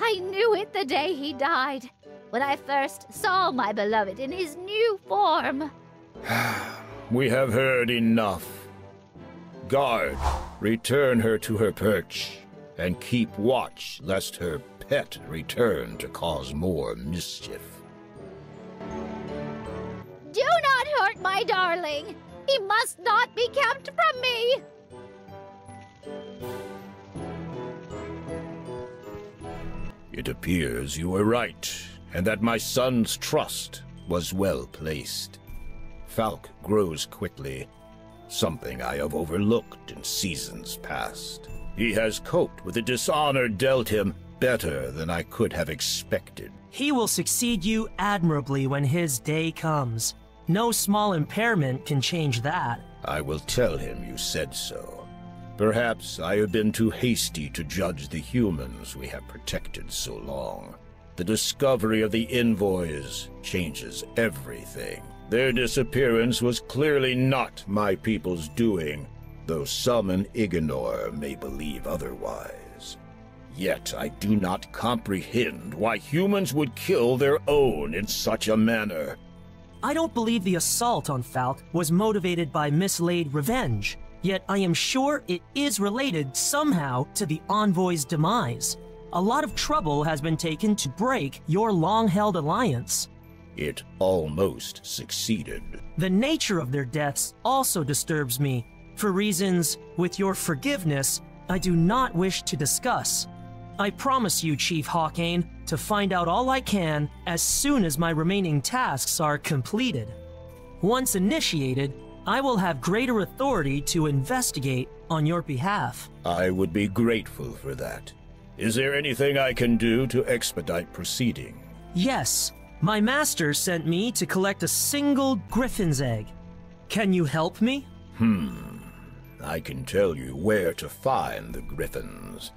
I knew it the day he died, when I first saw my beloved in his new form. We have heard enough. Guard, return her to her perch, and keep watch lest her pet return to cause more mischief. Do not hurt my darling! He must not be kept from me! It appears you were right, and that my son's trust was well placed. Falk grows quickly, something I have overlooked in seasons past. He has coped with the dishonor dealt him better than I could have expected. He will succeed you admirably when his day comes. No small impairment can change that. I will tell him you said so. Perhaps I have been too hasty to judge the humans we have protected so long. The discovery of the envoys changes everything. Their disappearance was clearly not my people's doing, though some in Ignor may believe otherwise. Yet I do not comprehend why humans would kill their own in such a manner. I don't believe the assault on Falk was motivated by mislaid revenge, yet I am sure it is related somehow to the Envoy's demise. A lot of trouble has been taken to break your long held alliance. It almost succeeded. The nature of their deaths also disturbs me, for reasons, with your forgiveness, I do not wish to discuss. I promise you, Chief Hawkane, to find out all I can as soon as my remaining tasks are completed. Once initiated, I will have greater authority to investigate on your behalf. I would be grateful for that. Is there anything I can do to expedite proceeding? Yes, my master sent me to collect a single griffin's egg. Can you help me? Hmm. I can tell you where to find the griffins.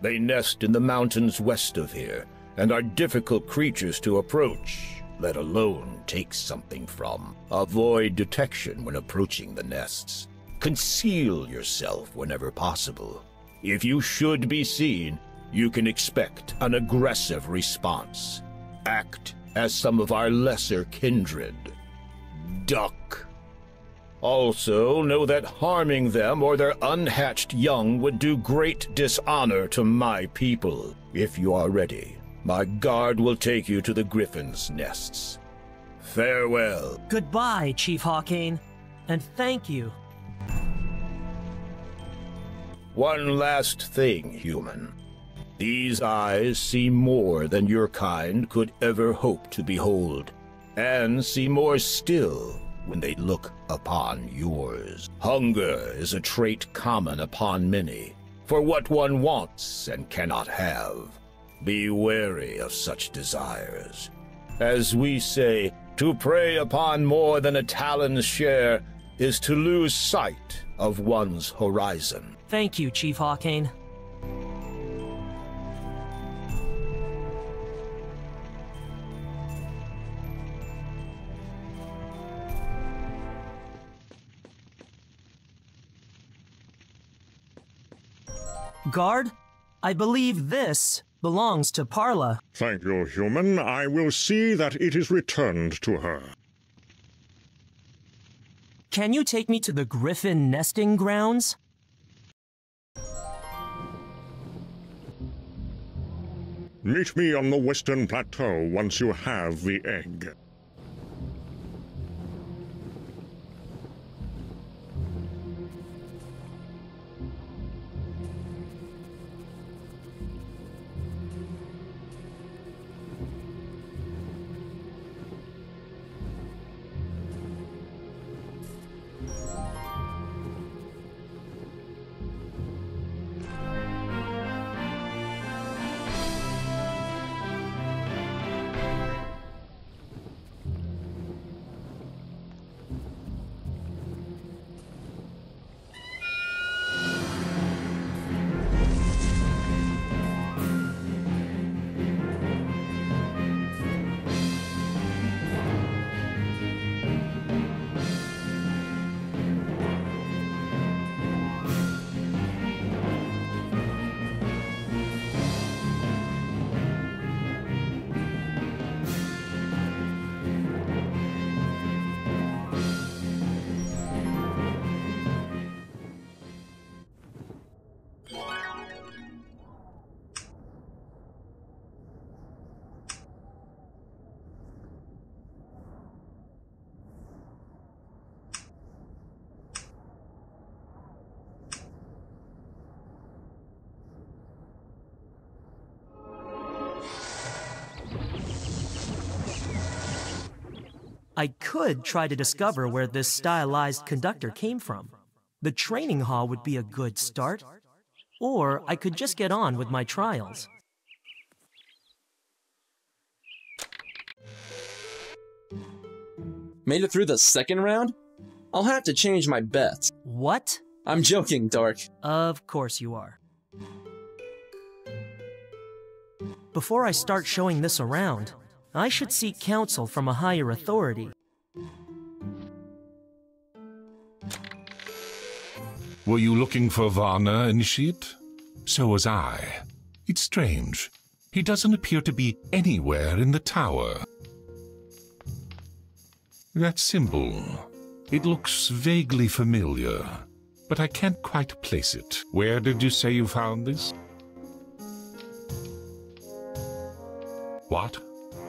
They nest in the mountains west of here, and are difficult creatures to approach, let alone take something from. Avoid detection when approaching the nests. Conceal yourself whenever possible. If you should be seen, you can expect an aggressive response. Act as some of our lesser kindred. Duck. Also, know that harming them or their unhatched young would do great dishonor to my people. If you are ready, my guard will take you to the griffin's nests. Farewell. Goodbye, Chief Hawkane, and thank you. One last thing, human. These eyes see more than your kind could ever hope to behold, and see more still when they look upon yours. Hunger is a trait common upon many, for what one wants and cannot have. Be wary of such desires. As we say, to prey upon more than a talon's share is to lose sight of one's horizon. Thank you, Chief Hawkane. Guard, I believe this belongs to Parla. Thank you, human. I will see that it is returned to her. Can you take me to the griffin nesting grounds? Meet me on the western plateau once you have the egg. Could try to discover where this stylized conductor came from. The training hall would be a good start. Or I could just get on with my trials. Made it through the second round? I'll have to change my bet. What? I'm joking, D'arc. Of course you are. Before I start showing this around, I should seek counsel from a higher authority. Were you looking for Varna, Initiate? So was I. It's strange. He doesn't appear to be anywhere in the tower. That symbol. It looks vaguely familiar, but I can't quite place it. Where did you say you found this? What?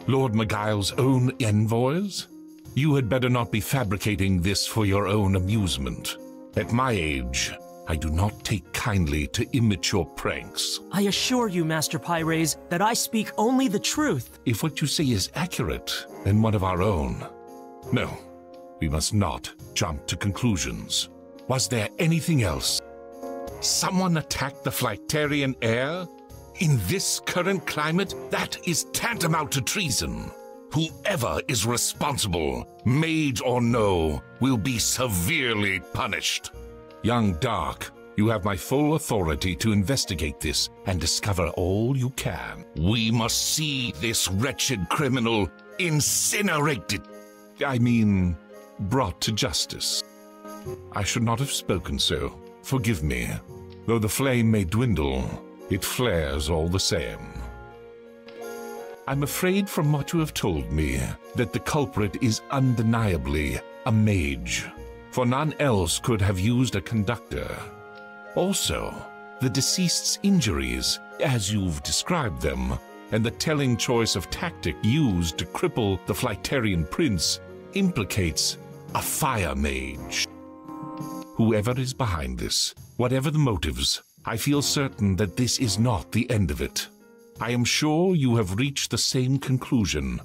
Lord Miguel's own envoys? You had better not be fabricating this for your own amusement. At my age, I do not take kindly to immature pranks. I assure you, Master Pyres, that I speak only the truth. If what you say is accurate, then one of our own. No, we must not jump to conclusions. Was there anything else? Someone attacked the Flytarian heir? In this current climate, that is tantamount to treason. Whoever is responsible, mage or no, will be severely punished. Young D'arc, you have my full authority to investigate this and discover all you can. We must see this wretched criminal incinerated. I mean, brought to justice. I should not have spoken so. Forgive me. Though the flame may dwindle, it flares all the same. I'm afraid from what you have told me that the culprit is undeniably a mage, for none else could have used a conductor. Also, the deceased's injuries, as you've described them, and the telling choice of tactic used to cripple the Flytarian prince implicates a fire mage. Whoever is behind this, whatever the motives, I feel certain that this is not the end of it. I am sure you have reached the same conclusion.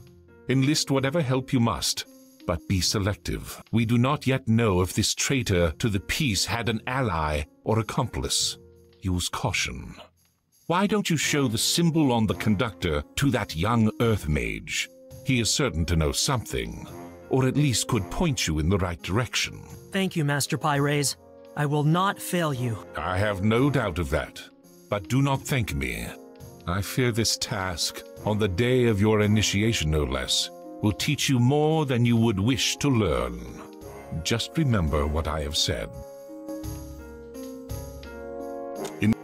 Enlist whatever help you must, but be selective. We do not yet know if this traitor to the peace had an ally or accomplice. Use caution. Why don't you show the symbol on the conductor to that young earth mage? He is certain to know something, or at least could point you in the right direction. Thank you, Master Pyres. I will not fail you. I have no doubt of that. But do not thank me. I fear this task, on the day of your initiation no less, will teach you more than you would wish to learn. Just remember what I have said. In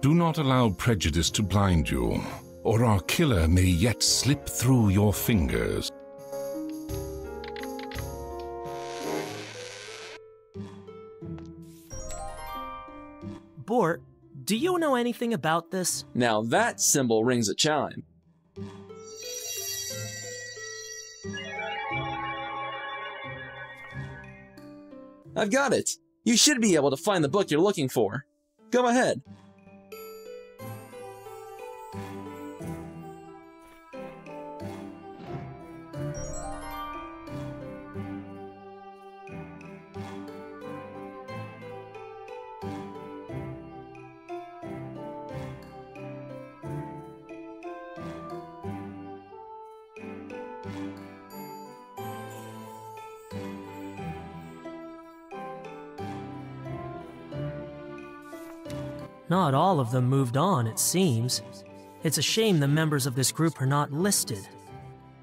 do not allow prejudice to blind you, or our killer may yet slip through your fingers. Bort, do you know anything about this? Now that symbol rings a chime. I've got it. You should be able to find the book you're looking for. Go ahead. Not all of them moved on, it seems. It's a shame the members of this group are not listed.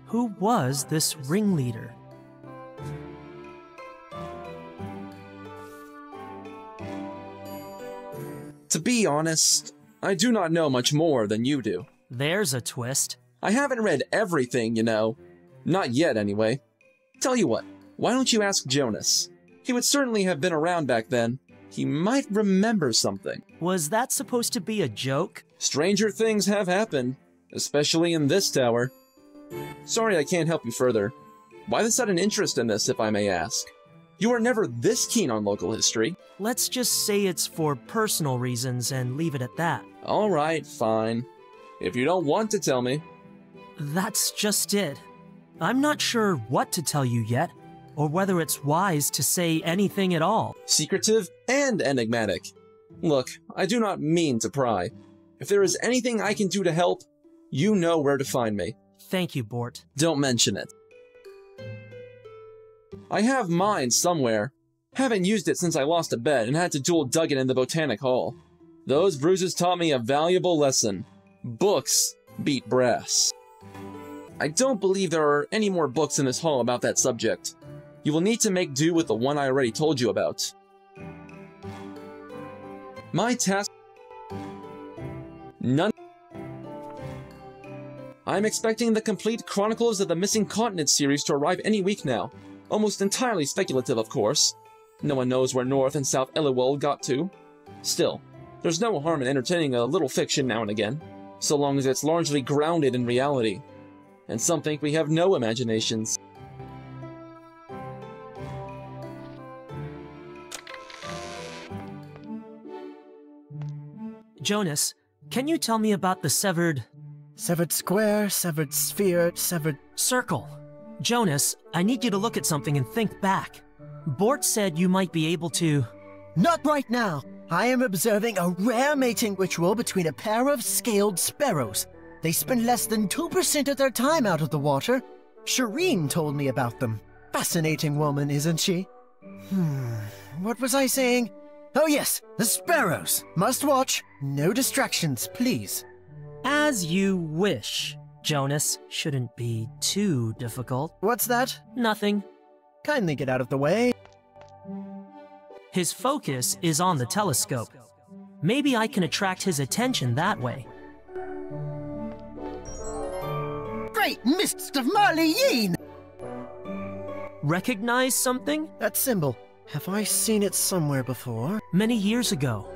Who was this ringleader? To be honest, I do not know much more than you do. There's a twist. I haven't read everything, you know. Not yet, anyway. Tell you what, why don't you ask Jonas? He would certainly have been around back then. He might remember something. Was that supposed to be a joke? Stranger things have happened, especially in this tower. Sorry I can't help you further. Why the sudden interest in this, if I may ask? You are never this keen on local history. Let's just say it's for personal reasons and leave it at that. Alright, fine. If you don't want to tell me. That's just it. I'm not sure what to tell you yet, or whether it's wise to say anything at all. Secretive and enigmatic. Look, I do not mean to pry. If there is anything I can do to help, you know where to find me. Thank you, Bort. Don't mention it. I have mine somewhere. Haven't used it since I lost a bet and had to duel Duggan in the Botanic Hall. Those bruises taught me a valuable lesson. Books beat brass. I don't believe there are any more books in this hall about that subject. You will need to make do with the one I already told you about. My task... None... I'm expecting the complete Chronicles of the Missing Continent series to arrive any week now. Almost entirely speculative, of course. No one knows where North and South Eliwald got to. Still, there's no harm in entertaining a little fiction now and again, so long as it's largely grounded in reality. And some think we have no imaginations. Jonas, can you tell me about the severed. Severed square, severed sphere, severed. Circle. Jonas, I need you to look at something and think back. Bort said you might be able to. Not right now! I am observing a rare mating ritual between a pair of scaled sparrows. They spend less than 2% of their time out of the water. Shireen told me about them. Fascinating woman, isn't she? Hmm, what was I saying? Oh, yes, the sparrows. Must watch. No distractions, please. As you wish, Jonas. Shouldn't be too difficult. What's that? Nothing. Kindly get out of the way. His focus is on the telescope. Maybe I can attract his attention that way. Great mists of Marleyeen! Recognize something? That symbol. Have I seen it somewhere before? Many years ago.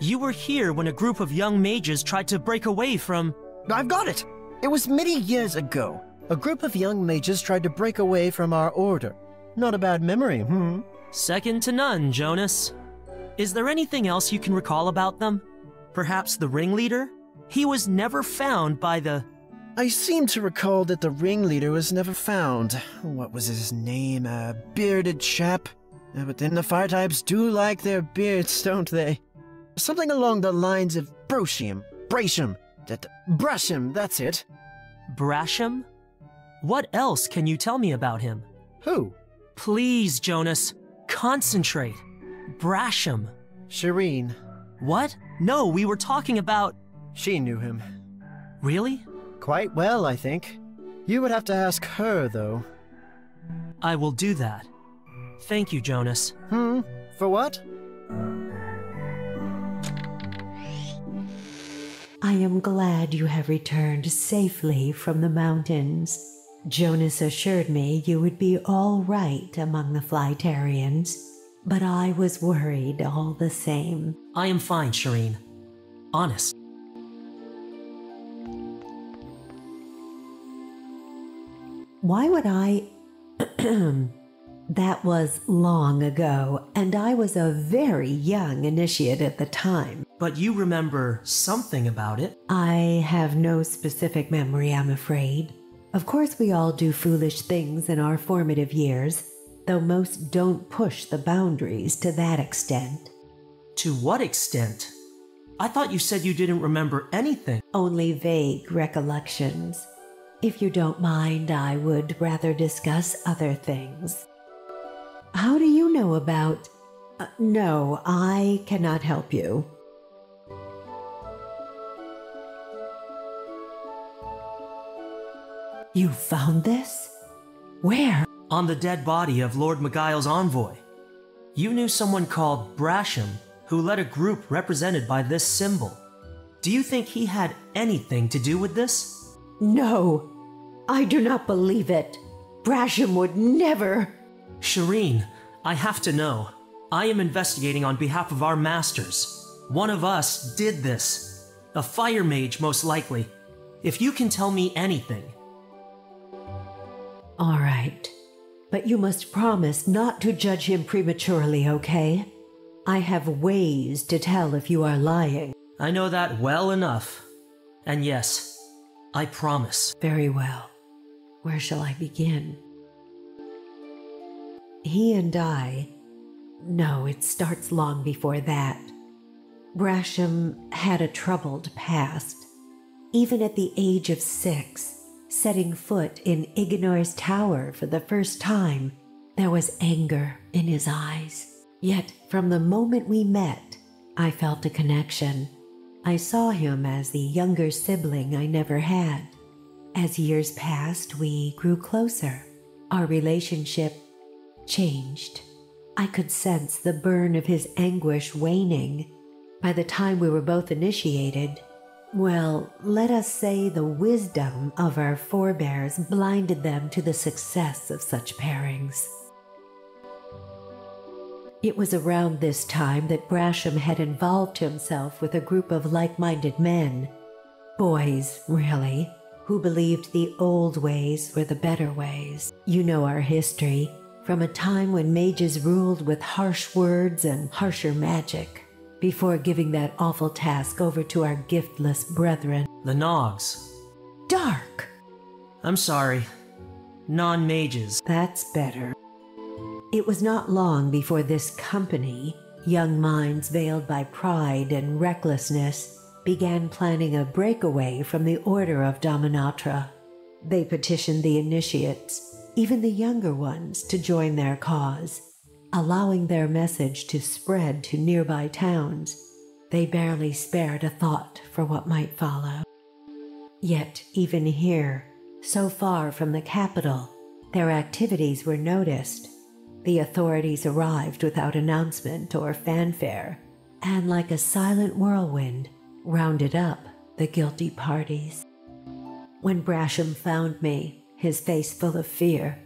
You were here when a group of young mages tried to break away from. I've got it! It was many years ago. A group of young mages tried to break away from our order. Not a bad memory, hmm? Second to none, Jonas. Is there anything else you can recall about them? Perhaps the ringleader? He was never found by the. I seem to recall that the ringleader was never found. What was his name? A bearded chap? But then the fire types do like their beards, don't they? Something along the lines of Broshium. Brasham. That Brasham, that's it. Brasham? What else can you tell me about him? Who? Please, Jonas. Concentrate. Brasham. Shireen. What? No, we were talking about. She knew him. Really? Quite well, I think. You would have to ask her, though. I will do that. Thank you, Jonas. Hmm? For what? I am glad you have returned safely from the mountains. Jonas assured me you would be all right among the Flytarians, but I was worried all the same. I am fine, Shireen. Honest. Why would I. that was long ago, and I was a very young initiate at the time. But you remember something about it? I have no specific memory, I'm afraid. Of course, we all do foolish things in our formative years, though most don't push the boundaries to that extent. To what extent? I thought you said you didn't remember anything. Only vague recollections. If you don't mind, I would rather discuss other things. How do you know about. Uh, no, I cannot help you. You found this? Where? On the dead body of Lord Magail's envoy. You knew someone called Brasham who led a group represented by this symbol. Do you think he had anything to do with this? No, I do not believe it. Brasham would never. Shireen, I have to know. I am investigating on behalf of our masters. One of us did this. A fire mage, most likely. If you can tell me anything. All right. But you must promise not to judge him prematurely, okay? I have ways to tell if you are lying. I know that well enough. And yes, I promise. Very well. Where shall I begin? He and I. No, it starts long before that. Brasham had a troubled past. Even at the age of six, setting foot in Ignor's tower for the first time, there was anger in his eyes. Yet, from the moment we met, I felt a connection. I saw him as the younger sibling I never had. As years passed, we grew closer. Our relationship changed. I could sense the burn of his anguish waning. By the time we were both initiated, well, let us say the wisdom of our forebears blinded them to the success of such pairings. It was around this time that Brasham had involved himself with a group of like minded men. Boys, really, who believed the old ways were the better ways. You know our history, from a time when mages ruled with harsh words and harsher magic, before giving that awful task over to our giftless brethren. The Nogs. D'arc! I'm sorry. Non mages. That's better. It was not long before this company, young minds veiled by pride and recklessness, began planning a breakaway from the Order of Dominatra. They petitioned the initiates, even the younger ones, to join their cause, allowing their message to spread to nearby towns. They barely spared a thought for what might follow. Yet, even here, so far from the capital, their activities were noticed the authorities arrived without announcement or fanfare, and like a silent whirlwind, rounded up the guilty parties. When Brasham found me, his face full of fear,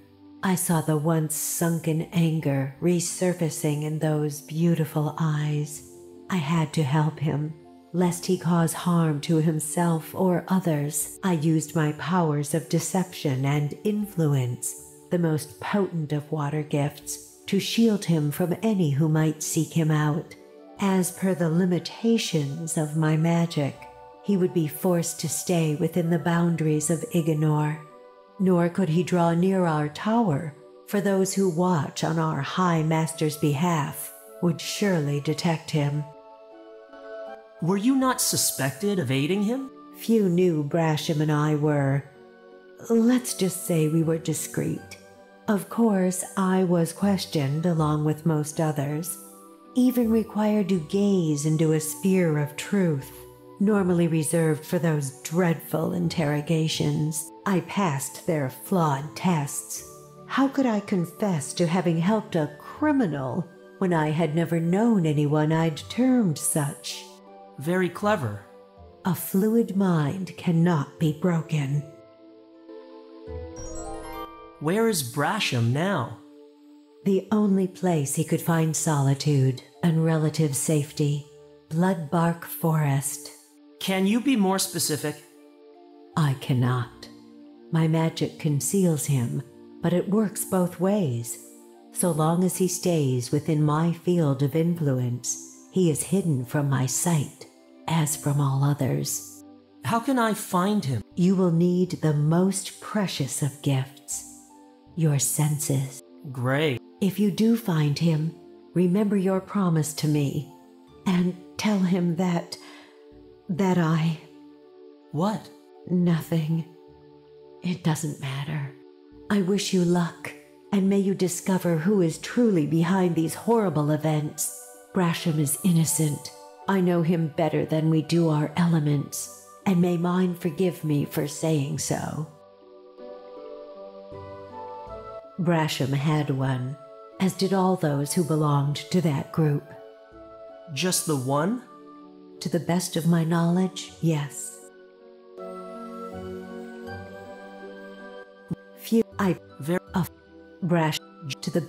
I saw the once sunken anger resurfacing in those beautiful eyes. I had to help him, lest he cause harm to himself or others. I used my powers of deception and influence the most potent of water gifts, to shield him from any who might seek him out. As per the limitations of my magic, he would be forced to stay within the boundaries of Ignor, nor could he draw near our tower, for those who watch on our High Master's behalf would surely detect him. Were you not suspected of aiding him? Few knew Brasham and I were. Let's just say we were discreet. Of course, I was questioned along with most others, even required to gaze into a sphere of truth, normally reserved for those dreadful interrogations. I passed their flawed tests. How could I confess to having helped a criminal when I had never known anyone I'd termed such? Very clever. A fluid mind cannot be broken. Where is Brasham now? The only place he could find solitude and relative safety Bloodbark Forest. Can you be more specific? I cannot. My magic conceals him, but it works both ways. So long as he stays within my field of influence, he is hidden from my sight, as from all others. How can I find him? You will need the most precious of gifts your senses. Great. If you do find him, remember your promise to me and tell him that. that I. What? Nothing. It doesn't matter. I wish you luck, and may you discover who is truly behind these horrible events. Brasham is innocent. I know him better than we do our elements, and may mine forgive me for saying so. Brasham had one, as did all those who belonged to that group. Just the one? To the best of my knowledge, yes. I very of Brash to the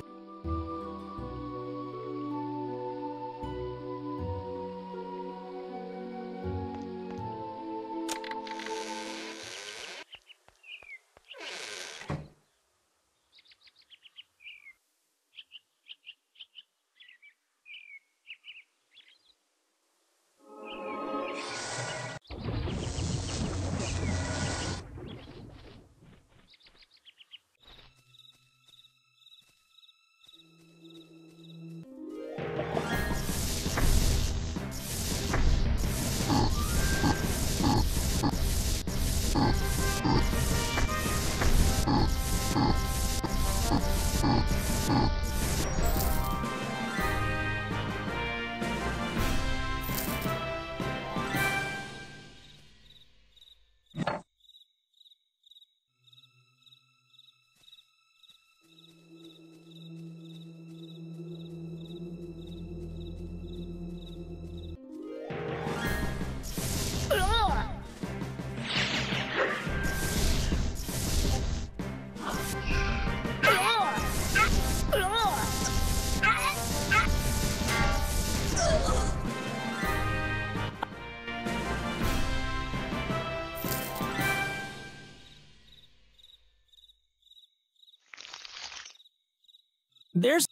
There's.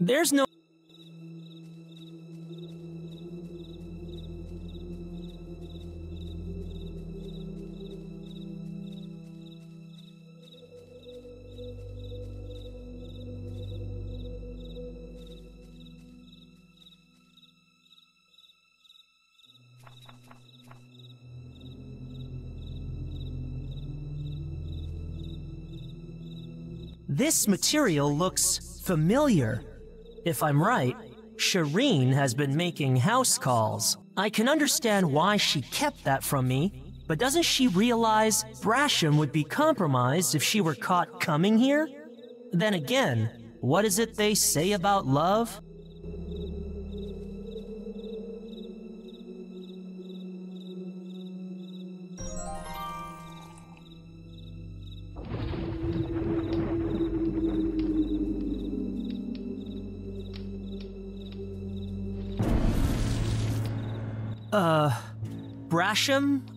There's no. This material looks familiar. If I'm right, Shireen has been making house calls. I can understand why she kept that from me, but doesn't she realize Brasham would be compromised if she were caught coming here? Then again, what is it they say about love?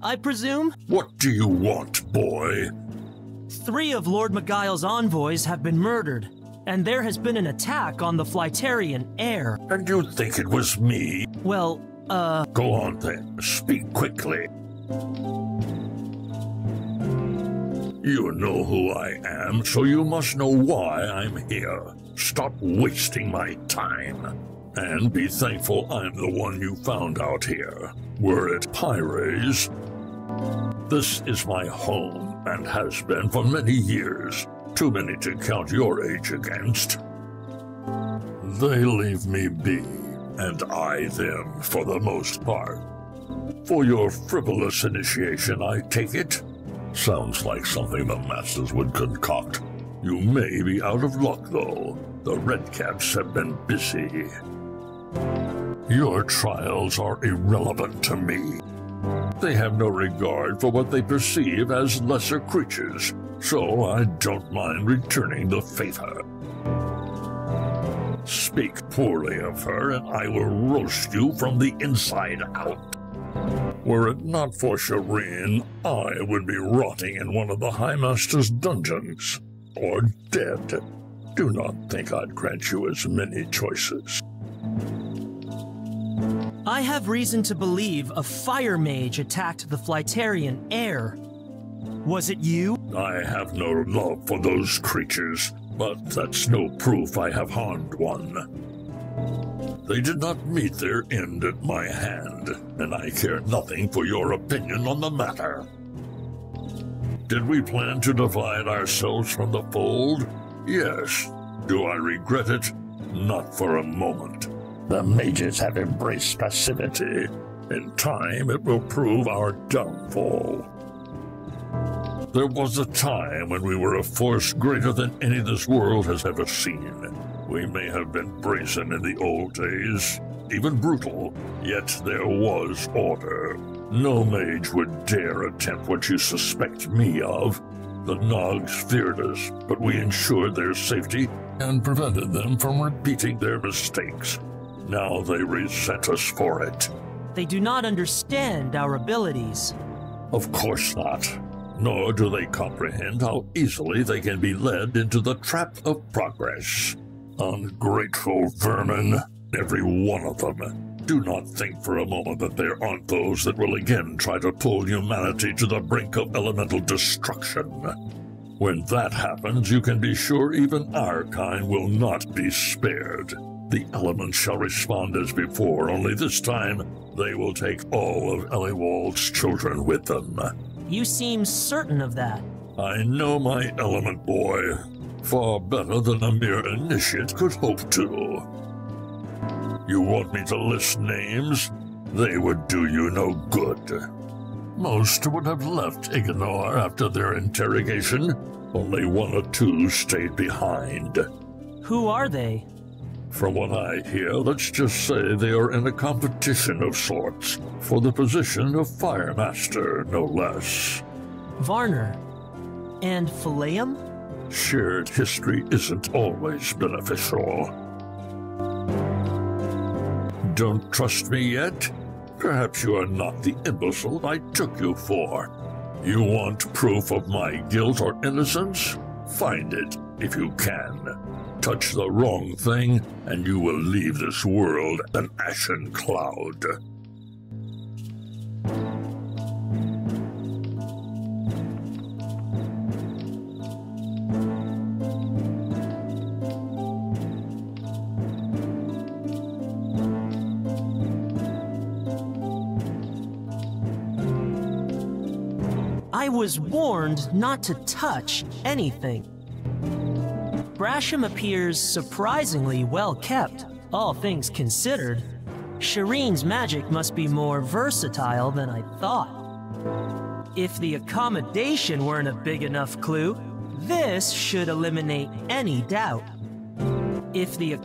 I presume? What do you want, boy? Three of Lord Beguile's envoys have been murdered, and there has been an attack on the Flytarian air. And you think it was me? Well, uh. Go on then, speak quickly. You know who I am, so you must know why I'm here. Stop wasting my time. And be thankful I'm the one you found out here. Were it Pyres, this is my home and has been for many years. Too many to count your age against. They leave me be, and I them for the most part. For your frivolous initiation, I take it? Sounds like something the Masters would concoct. You may be out of luck, though. The Redcaps have been busy. Your trials are irrelevant to me. They have no regard for what they perceive as lesser creatures, so I don't mind returning the favor. Speak poorly of her, and I will roast you from the inside out. Were it not for Shireen, I would be rotting in one of the High Master's dungeons, or dead. Do not think I'd grant you as many choices. I have reason to believe a fire mage attacked the Flytarian air. Was it you? I have no love for those creatures, but that's no proof I have harmed one. They did not meet their end at my hand, and I care nothing for your opinion on the matter. Did we plan to divide ourselves from the fold? Yes. Do I regret it? Not for a moment. The mages have embraced passivity. In time, it will prove our downfall. There was a time when we were a force greater than any this world has ever seen. We may have been brazen in the old days, even brutal, yet there was order. No mage would dare attempt what you suspect me of. The Nogs feared us, but we ensured their safety and prevented them from repeating their mistakes. Now they resent us for it. They do not understand our abilities. Of course not. Nor do they comprehend how easily they can be led into the trap of progress. Ungrateful vermin, every one of them. Do not think for a moment that there aren't those that will again try to pull humanity to the brink of elemental destruction. When that happens, you can be sure even our kind will not be spared. The elements shall respond as before, only this time they will take all of Eliwald's children with them. You seem certain of that. I know my element, boy. Far better than a mere initiate could hope to. You want me to list names? They would do you no good. Most would have left Ignor after their interrogation. Only one or two stayed behind. Who are they? From what I hear, let's just say they are in a competition of sorts for the position of Fire Master, no less. Varner. And Phileum? Shared history isn't always beneficial. Don't trust me yet? Perhaps you are not the imbecile I took you for. You want proof of my guilt or innocence? Find it, if you can. Touch the wrong thing, and you will leave this world an ashen cloud. I was warned not to touch anything. Brasham appears surprisingly well kept, all things considered. Shireen's magic must be more versatile than I thought. If the accommodation weren't a big enough clue, this should eliminate any doubt. If the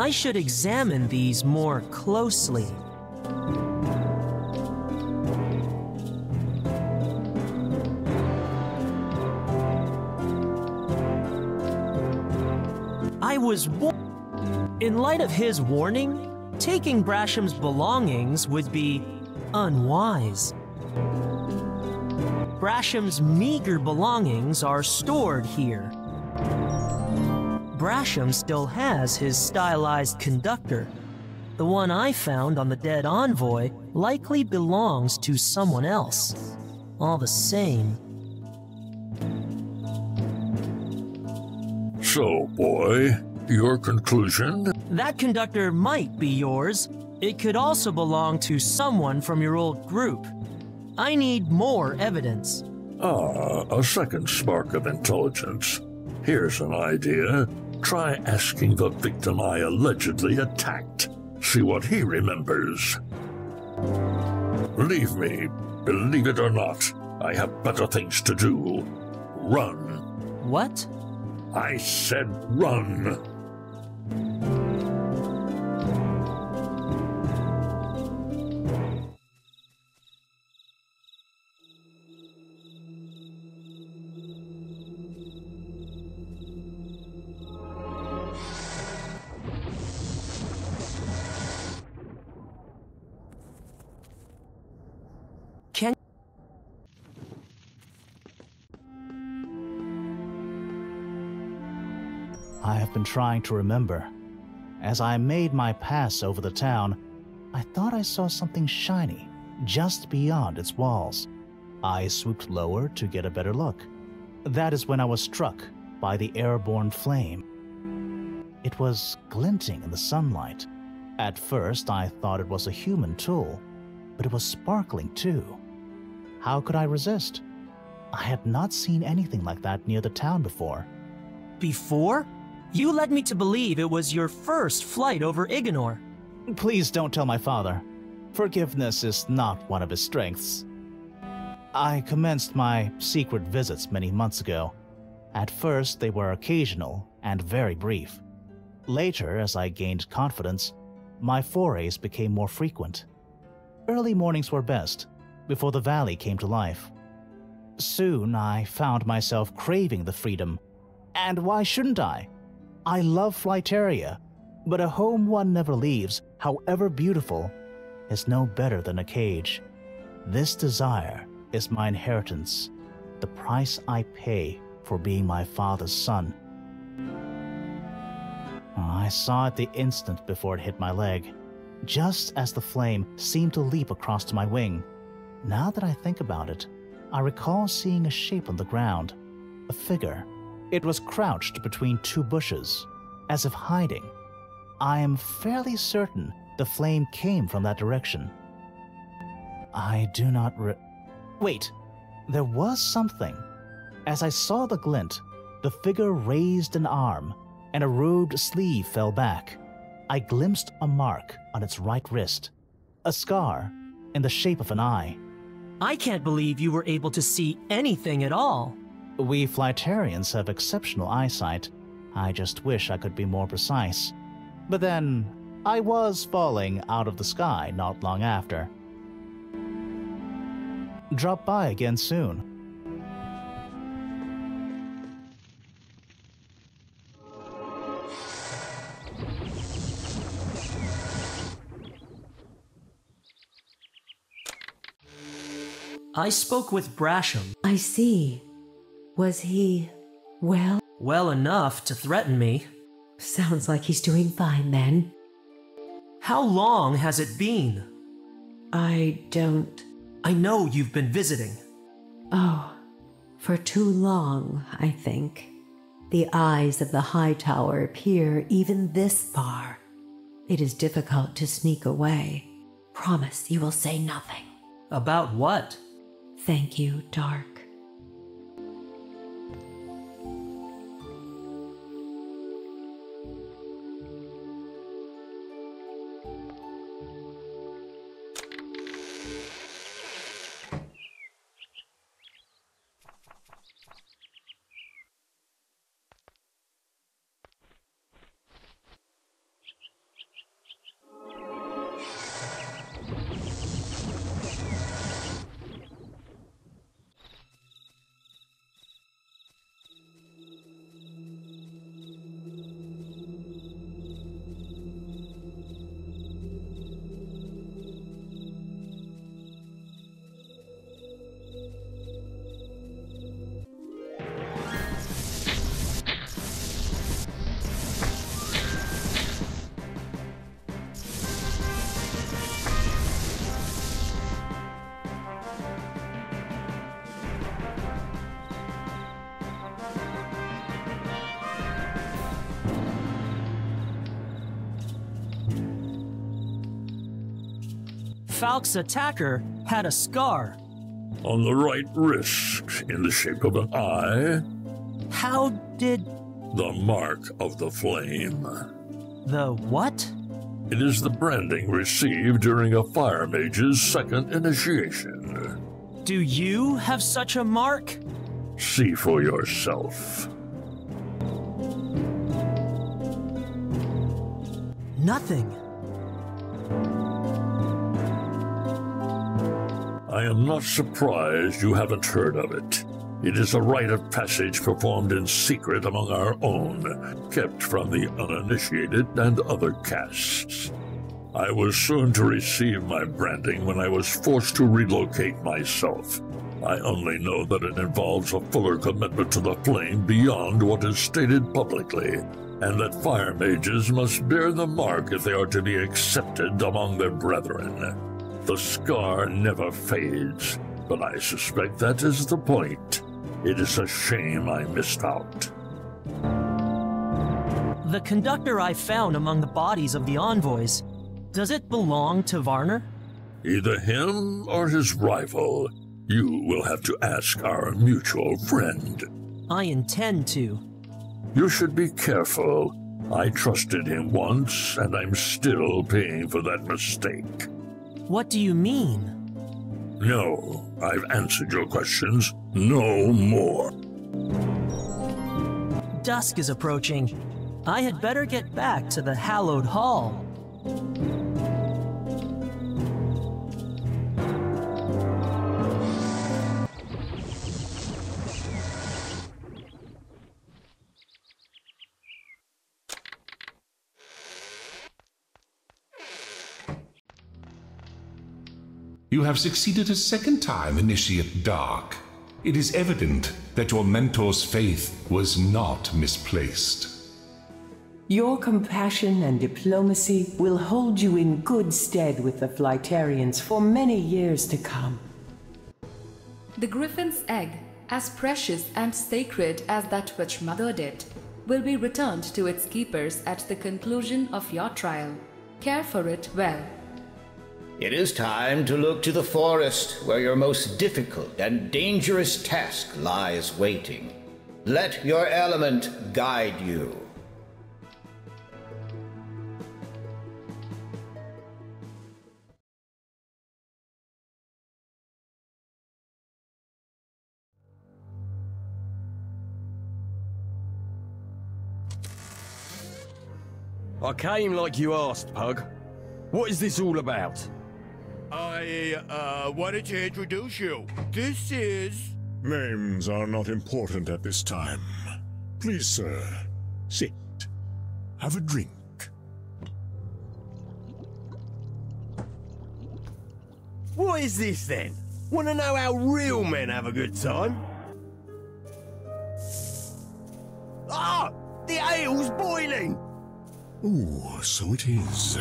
I should examine these more closely. Was wa- In light of his warning, taking Brasham's belongings would be unwise. Brasham's meager belongings are stored here. Brasham still has his stylized conductor. The one I found on the dead envoy likely belongs to someone else. All the same, So, boy, your conclusion? that conductor might be yours. It could also belong to someone from your old group. I need more evidence. Ah, a second spark of intelligence. Here's an idea. Try asking the victim I allegedly attacked. See what he remembers. Believe me, believe it or not, I have better things to do. Run. What? I said run. Can I have been trying to remember. As I made my pass over the town, I thought I saw something shiny just beyond its walls. I swooped lower to get a better look. That is when I was struck by the airborne flame. It was glinting in the sunlight. At first, I thought it was a human tool, but it was sparkling too. How could I resist? I had not seen anything like that near the town before. Before? You led me to believe it was your first flight over Ignor. Please don't tell my father. Forgiveness is not one of his strengths. I commenced my secret visits many months ago. At first, they were occasional and very brief. Later, as I gained confidence, my forays became more frequent. Early mornings were best, before the valley came to life. Soon, I found myself craving the freedom. And why shouldn't I? I love Flyteria, but a home one never leaves, however beautiful, is no better than a cage. This desire is my inheritance, the price I pay for being my father's son. I saw it the instant before it hit my leg, just as the flame seemed to leap across to my wing. Now that I think about it, I recall seeing a shape on the ground, a figure. It was crouched between two bushes, as if hiding. I am fairly certain the flame came from that direction. I do not re- Wait, there was something. As I saw the glint, the figure raised an arm, and a robed sleeve fell back. I glimpsed a mark on its right wrist, a scar in the shape of an eye. I can't believe you were able to see anything at all. We Flytarians have exceptional eyesight. I just wish I could be more precise. But then, I was falling out of the sky not long after. Drop by again soon. I spoke with Brasham. I see. Was he well? Well enough to threaten me. Sounds like he's doing fine then. How long has it been? I don't. I know you've been visiting. Oh, for too long, I think. The eyes of the high tower peer even this far. It is difficult to sneak away. Promise you will say nothing. About what? Thank you, D'arc. Falk's attacker had a scar. On the right wrist, in the shape of an eye, How did the mark of the flame. the what? It is the branding received during a fire mage's second initiation. Do you have such a mark? See for yourself. Nothing. I am not surprised you haven't heard of it. It is a rite of passage performed in secret among our own, kept from the uninitiated and other castes. I was soon to receive my branding when I was forced to relocate myself. I only know that it involves a fuller commitment to the flame beyond what is stated publicly, and that fire mages must bear the mark if they are to be accepted among their brethren. The scar never fades, but I suspect that is the point. It is a shame I missed out. The conductor I found among the bodies of the envoys, does it belong to Varner? Either him or his rival. You will have to ask our mutual friend. I intend to. You should be careful. I trusted him once, and I'm still paying for that mistake. What do you mean? No, I've answered your questions. No more. Dusk is approaching. I had better get back to the hallowed hall. You have succeeded a second time, Initiate D'arc. It is evident that your mentor's faith was not misplaced. Your compassion and diplomacy will hold you in good stead with the Flytarians for many years to come. The griffin's egg, as precious and sacred as that which mothered it, will be returned to its keepers at the conclusion of your trial. Care for it well. It is time to look to the forest where your most difficult and dangerous task lies waiting. Let your element guide you. I came like you asked, Pug. What is this all about? I uh, wanted to introduce you. This is... Names are not important at this time. Please, sir, sit. Have a drink. What is this, then? Want to know how real men have a good time? Ah! The ale's boiling! Oh, so it is.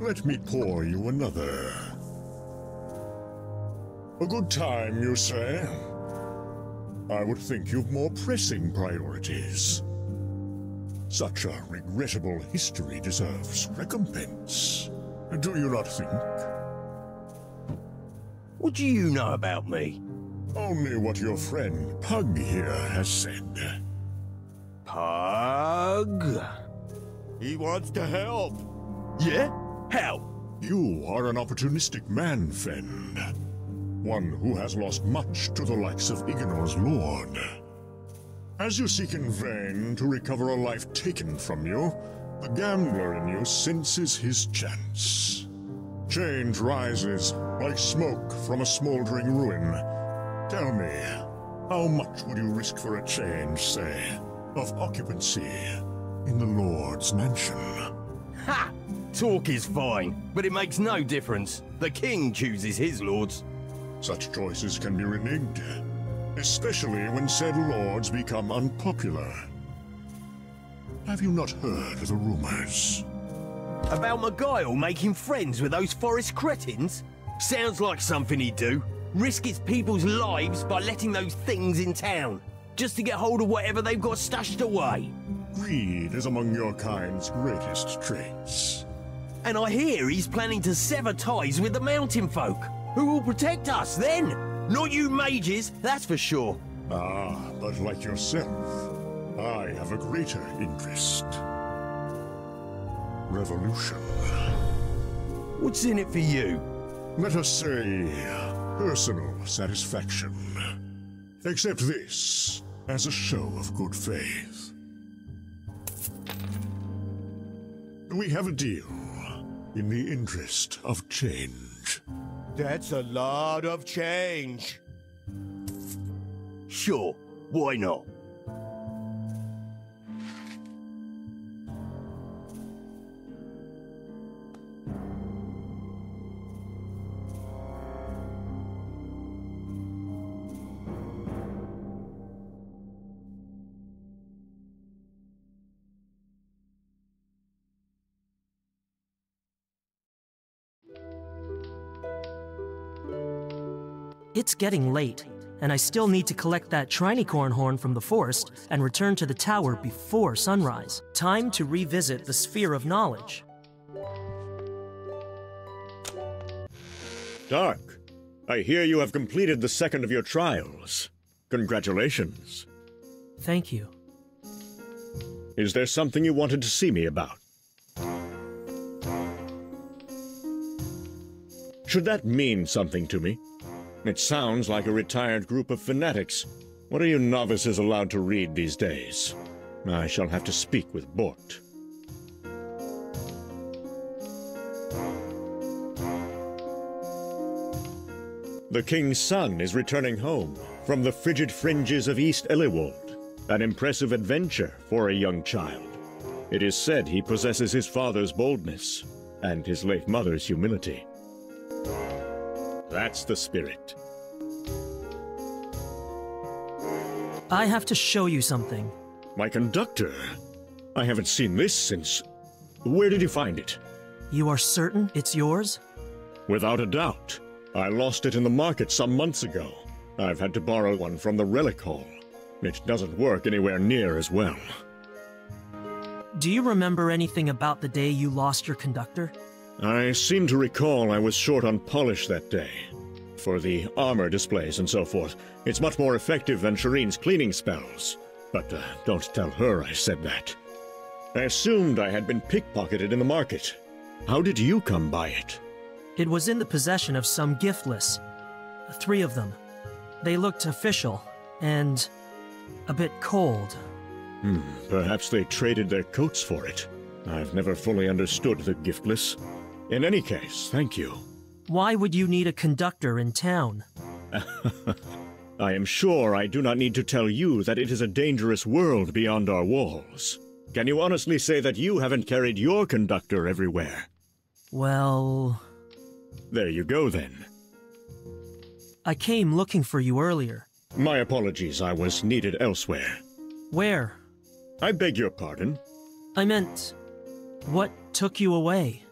Let me pour you another. A good time, you say? I would think you've more pressing priorities. Such a regrettable history deserves recompense. Do you not think? What do you know about me? Only what your friend Pug here has said. Pug? He wants to help. Yeah? How? You are an opportunistic man, Fend. One who has lost much to the likes of Ignor's lord. As you seek in vain to recover a life taken from you, the gambler in you senses his chance. Change rises like smoke from a smoldering ruin. Tell me, how much would you risk for a change, say, of occupancy in the Lord's mansion? Ha! Talk is fine, but it makes no difference. The king chooses his lords. Such choices can be reneged, especially when said lords become unpopular. Have you not heard of the rumors? About Maguile making friends with those forest cretins? Sounds like something he'd do. Risk his people's lives by letting those things in town, just to get hold of whatever they've got stashed away. Greed is among your kind's greatest traits. And I hear he's planning to sever ties with the mountain folk. Who will protect us then? Not you mages, that's for sure. Ah, but like yourself, I have a greater interest. Revolution. What's in it for you? Let us say, personal satisfaction. Accept this as a show of good faith. We have a deal in the interest of change. That's a lot of change. Sure, why not? It's getting late, and I still need to collect that trinicorn horn from the forest and return to the tower before sunrise. Time to revisit the Sphere of Knowledge. D'arc, I hear you have completed the second of your trials. Congratulations. Thank you. Is there something you wanted to see me about? Should that mean something to me? It sounds like a retired group of fanatics. What are you novices allowed to read these days? I shall have to speak with Bort. The king's son is returning home from the frigid fringes of East Eliwold. An impressive adventure for a young child. It is said he possesses his father's boldness and his late mother's humility. That's the spirit. I have to show you something. My conductor? I haven't seen this since... Where did you find it? You are certain it's yours? Without a doubt. I lost it in the market some months ago. I've had to borrow one from the Relic Hall. It doesn't work anywhere near as well. Do you remember anything about the day you lost your conductor? I seem to recall I was short on polish that day. For the armor displays and so forth, it's much more effective than Shireen's cleaning spells. But uh, don't tell her I said that. I assumed I had been pickpocketed in the market. How did you come by it? It was in the possession of some giftless. Three of them. They looked official, and a bit cold. Hmm, perhaps they traded their coats for it. I've never fully understood the giftless. In any case, thank you. Why would you need a conductor in town? I am sure I do not need to tell you that it is a dangerous world beyond our walls. Can you honestly say that you haven't carried your conductor everywhere? Well... There you go then. I came looking for you earlier. My apologies, I was needed elsewhere. Where? I beg your pardon. I meant, what took you away?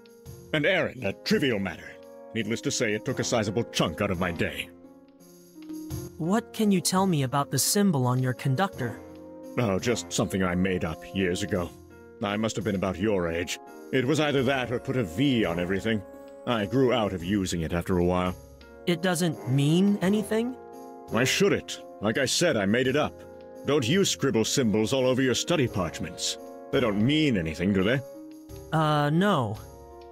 An errand, a trivial matter. Needless to say, it took a sizable chunk out of my day. What can you tell me about the symbol on your conductor? Oh, just something I made up years ago. I must have been about your age. It was either that or put a V on everything. I grew out of using it after a while. It doesn't mean anything? Why should it? Like I said, I made it up. Don't you scribble symbols all over your study parchments. They don't mean anything, do they? Uh, no.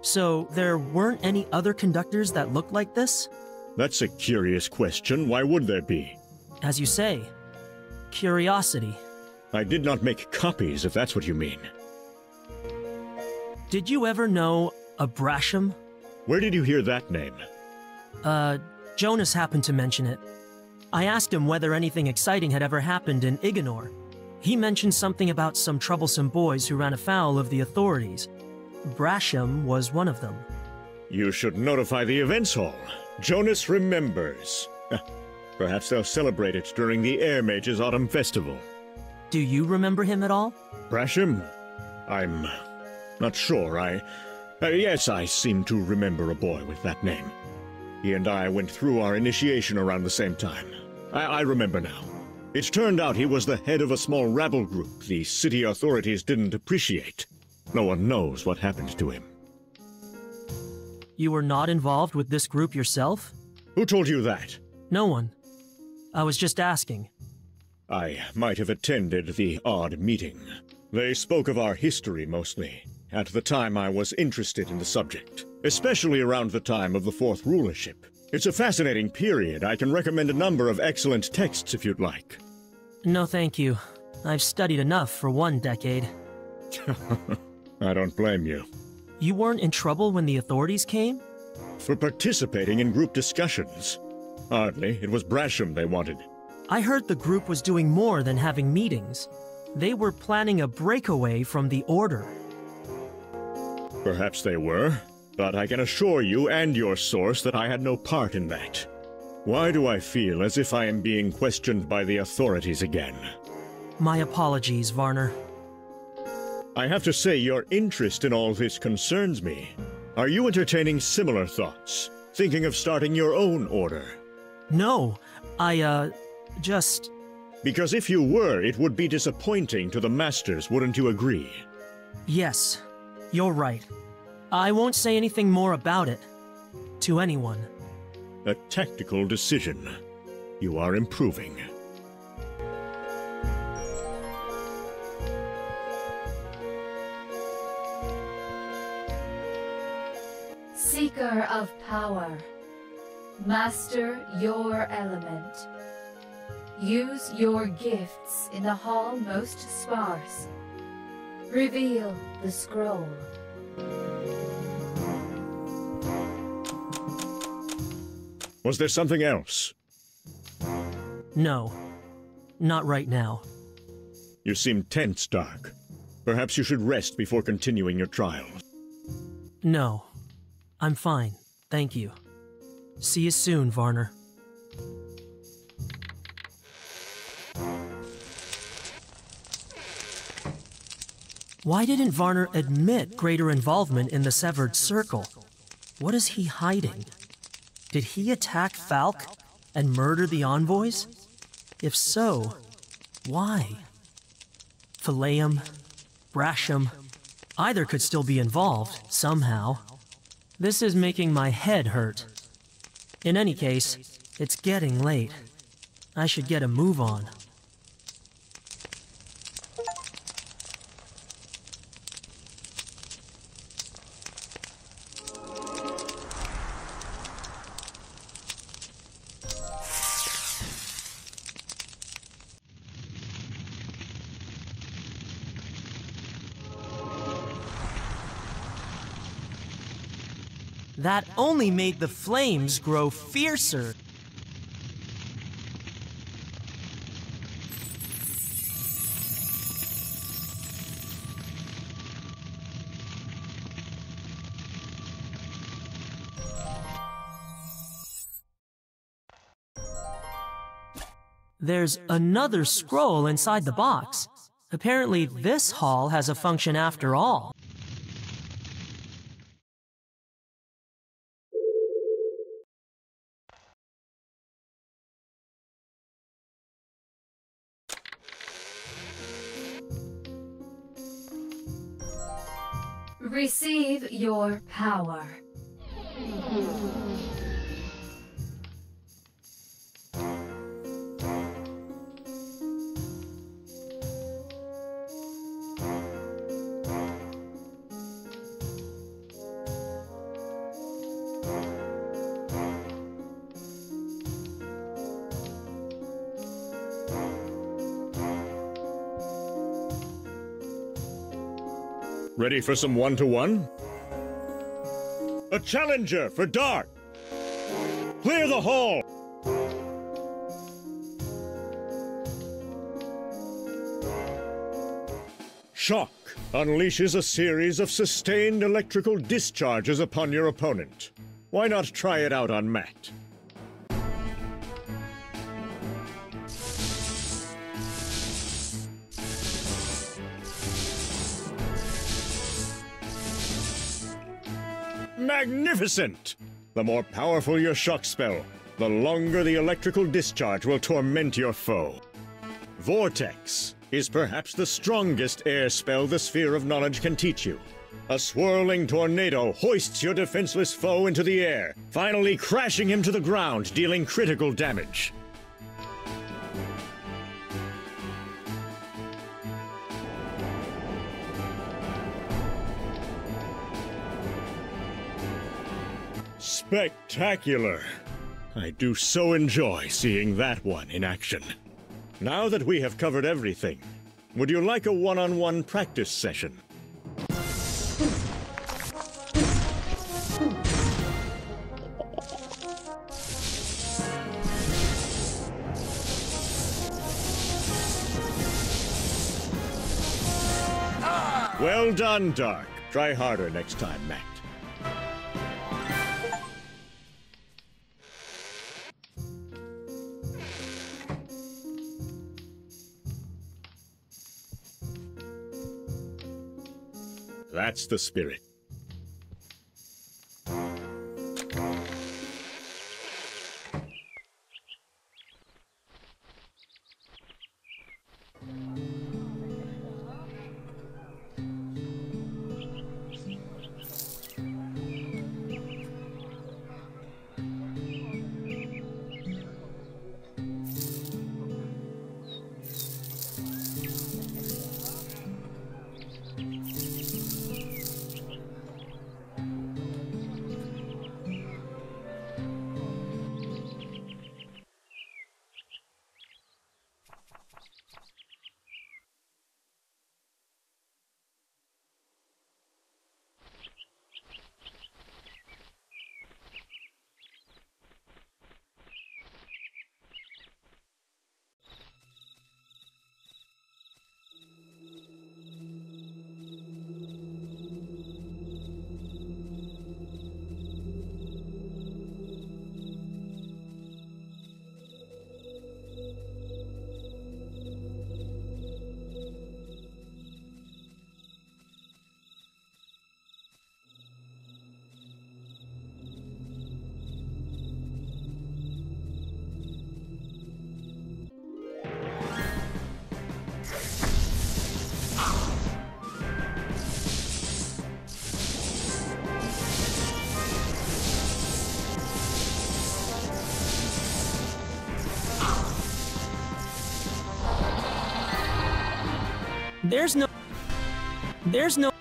So, there weren't any other conductors that looked like this? That's a curious question. Why would there be? As you say, curiosity. I did not make copies, if that's what you mean. Did you ever know Abrasham? Where did you hear that name? Uh, Jonas happened to mention it. I asked him whether anything exciting had ever happened in Ignor. He mentioned something about some troublesome boys who ran afoul of the authorities. Brasham was one of them. You should notify the events hall. Jonas remembers. Perhaps they'll celebrate it during the Air Mages Autumn Festival. Do you remember him at all? Brasham? I'm not sure. I. Uh, yes, I seem to remember a boy with that name. He and I went through our initiation around the same time. I, I remember now. It turned out he was the head of a small rabble group the city authorities didn't appreciate. No one knows what happened to him. You were not involved with this group yourself? Who told you that? No one. I was just asking. I might have attended the odd meeting. They spoke of our history mostly. At the time, I was interested in the subject, especially around the time of the Fourth Rulership. It's a fascinating period. I can recommend a number of excellent texts if you'd like. No, thank you. I've studied enough for one decade. I don't blame you. You weren't in trouble when the authorities came? For participating in group discussions. Hardly. It was Brasham they wanted. I heard the group was doing more than having meetings. They were planning a breakaway from the Order. Perhaps they were, but I can assure you and your source that I had no part in that. Why do I feel as if I am being questioned by the authorities again? My apologies, Varner. I have to say your interest in all this concerns me. Are you entertaining similar thoughts? Thinking of starting your own order? No, I, uh, just... Because if you were, it would be disappointing to the Masters, wouldn't you agree? Yes, you're right. I won't say anything more about it. To anyone. A tactical decision. You are improving. Seeker of power, master your element. Use your gifts in the hall most sparse. Reveal the scroll. Was there something else? No. Not right now. You seem tense, D'arc. Perhaps you should rest before continuing your trials. No. I'm fine, thank you. See you soon, Varner. Why didn't Varner admit greater involvement in the Severed Circle? What is he hiding? Did he attack Falk and murder the envoys? If so, why? Phileum, Brasham, either could still be involved, somehow. This is making my head hurt. In any case, it's getting late. I should get a move on. That only made the flames grow fiercer. There's another scroll inside the box. Apparently, this hall has a function after all. Receive your power. Ready for some one-to-one? A challenger for D'arc! Clear the hall! Shock unleashes a series of sustained electrical discharges upon your opponent. Why not try it out on Matt? Magnificent! The more powerful your shock spell, the longer the electrical discharge will torment your foe. Vortex is perhaps the strongest air spell the Sphere of Knowledge can teach you. A swirling tornado hoists your defenseless foe into the air, finally crashing him to the ground, dealing critical damage. Spectacular! I do so enjoy seeing that one in action. Now that we have covered everything, would you like a one-on-one practice session? Well done, D'arc. Try harder next time, Matt. That's the spirit. There's no. There's no.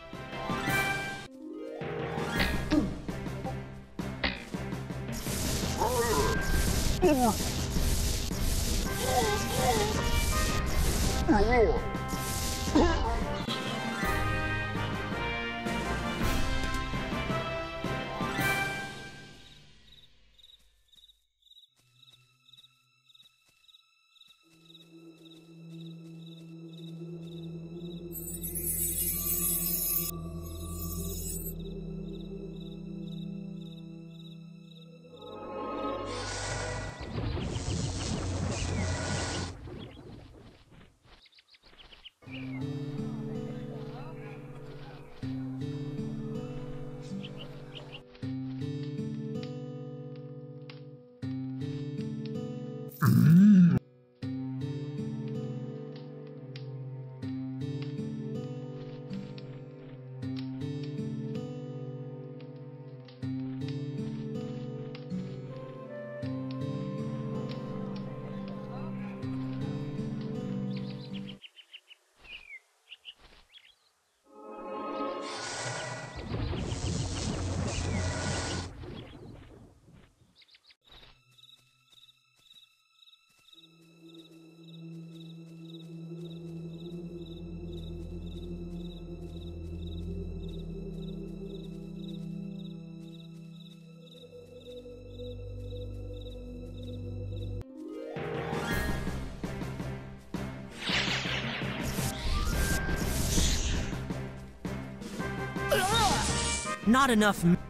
Not enough.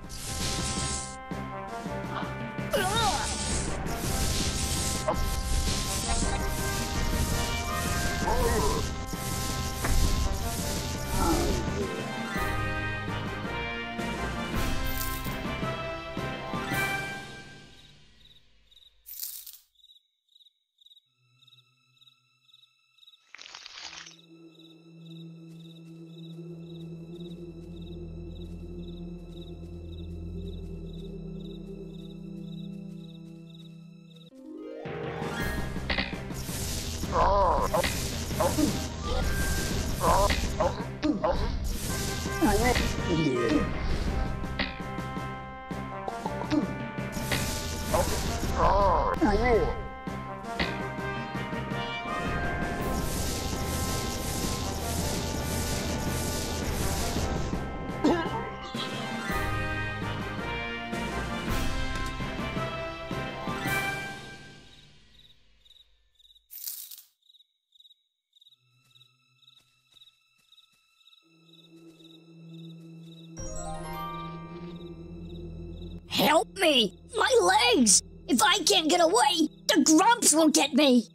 Will get me!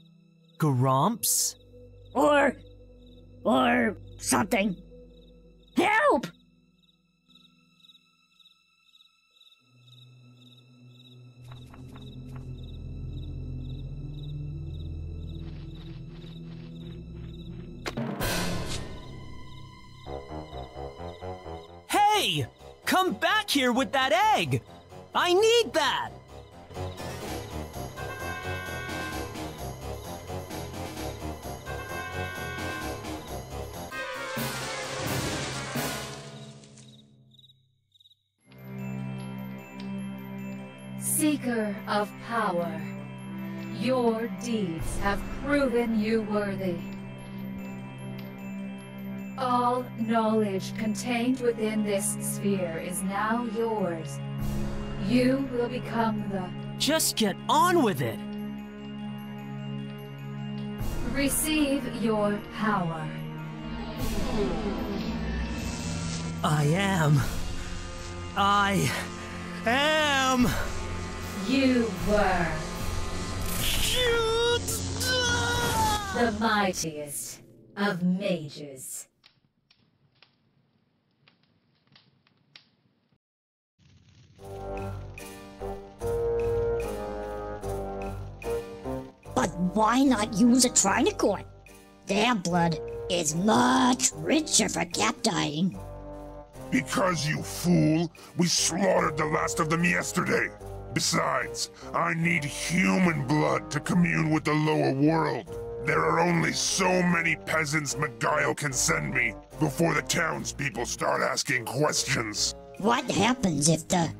Grumps? Or. or something. Help! Hey! Come back here with that egg! I need that! Have proven you worthy. All knowledge contained within this sphere is now yours. You will become the. Just get on with it! Receive your power. I am. I am. You were. The mightiest of mages. But why not use a trinicorn? Their blood is much richer for cap dyeing. Because, you fool, we slaughtered the last of them yesterday. Besides, I need human blood to commune with the lower world. There are only so many peasants Beguile can send me before the townspeople start asking questions. What happens if the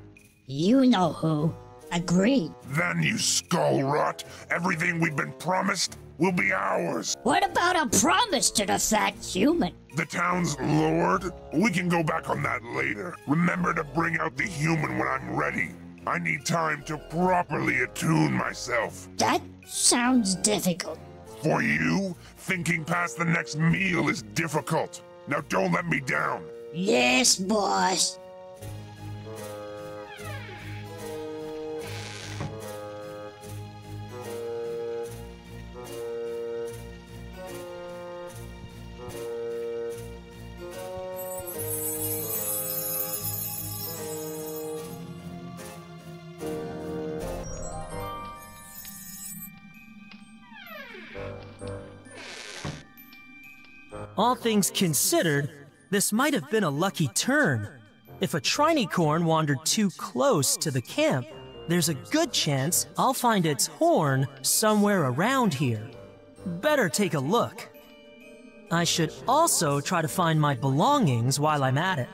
you know who agree? Then, you skull rot, everything we've been promised will be ours. What about a promise to the fat human? The town's lord? We can go back on that later. Remember to bring out the human when I'm ready. I need time to properly attune myself. That sounds difficult. For you, thinking past the next meal is difficult. Now don't let me down. Yes, boss. All things considered, this might have been a lucky turn. If a trinicorn wandered too close to the camp, there's a good chance I'll find its horn somewhere around here. Better take a look. I should also try to find my belongings while I'm at it.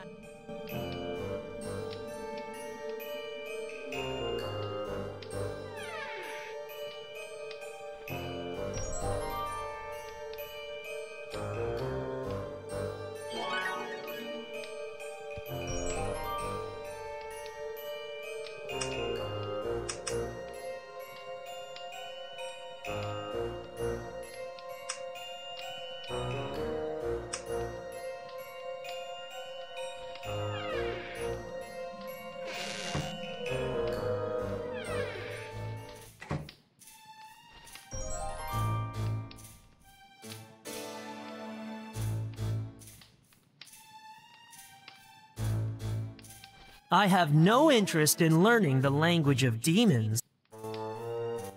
I have no interest in learning the language of demons.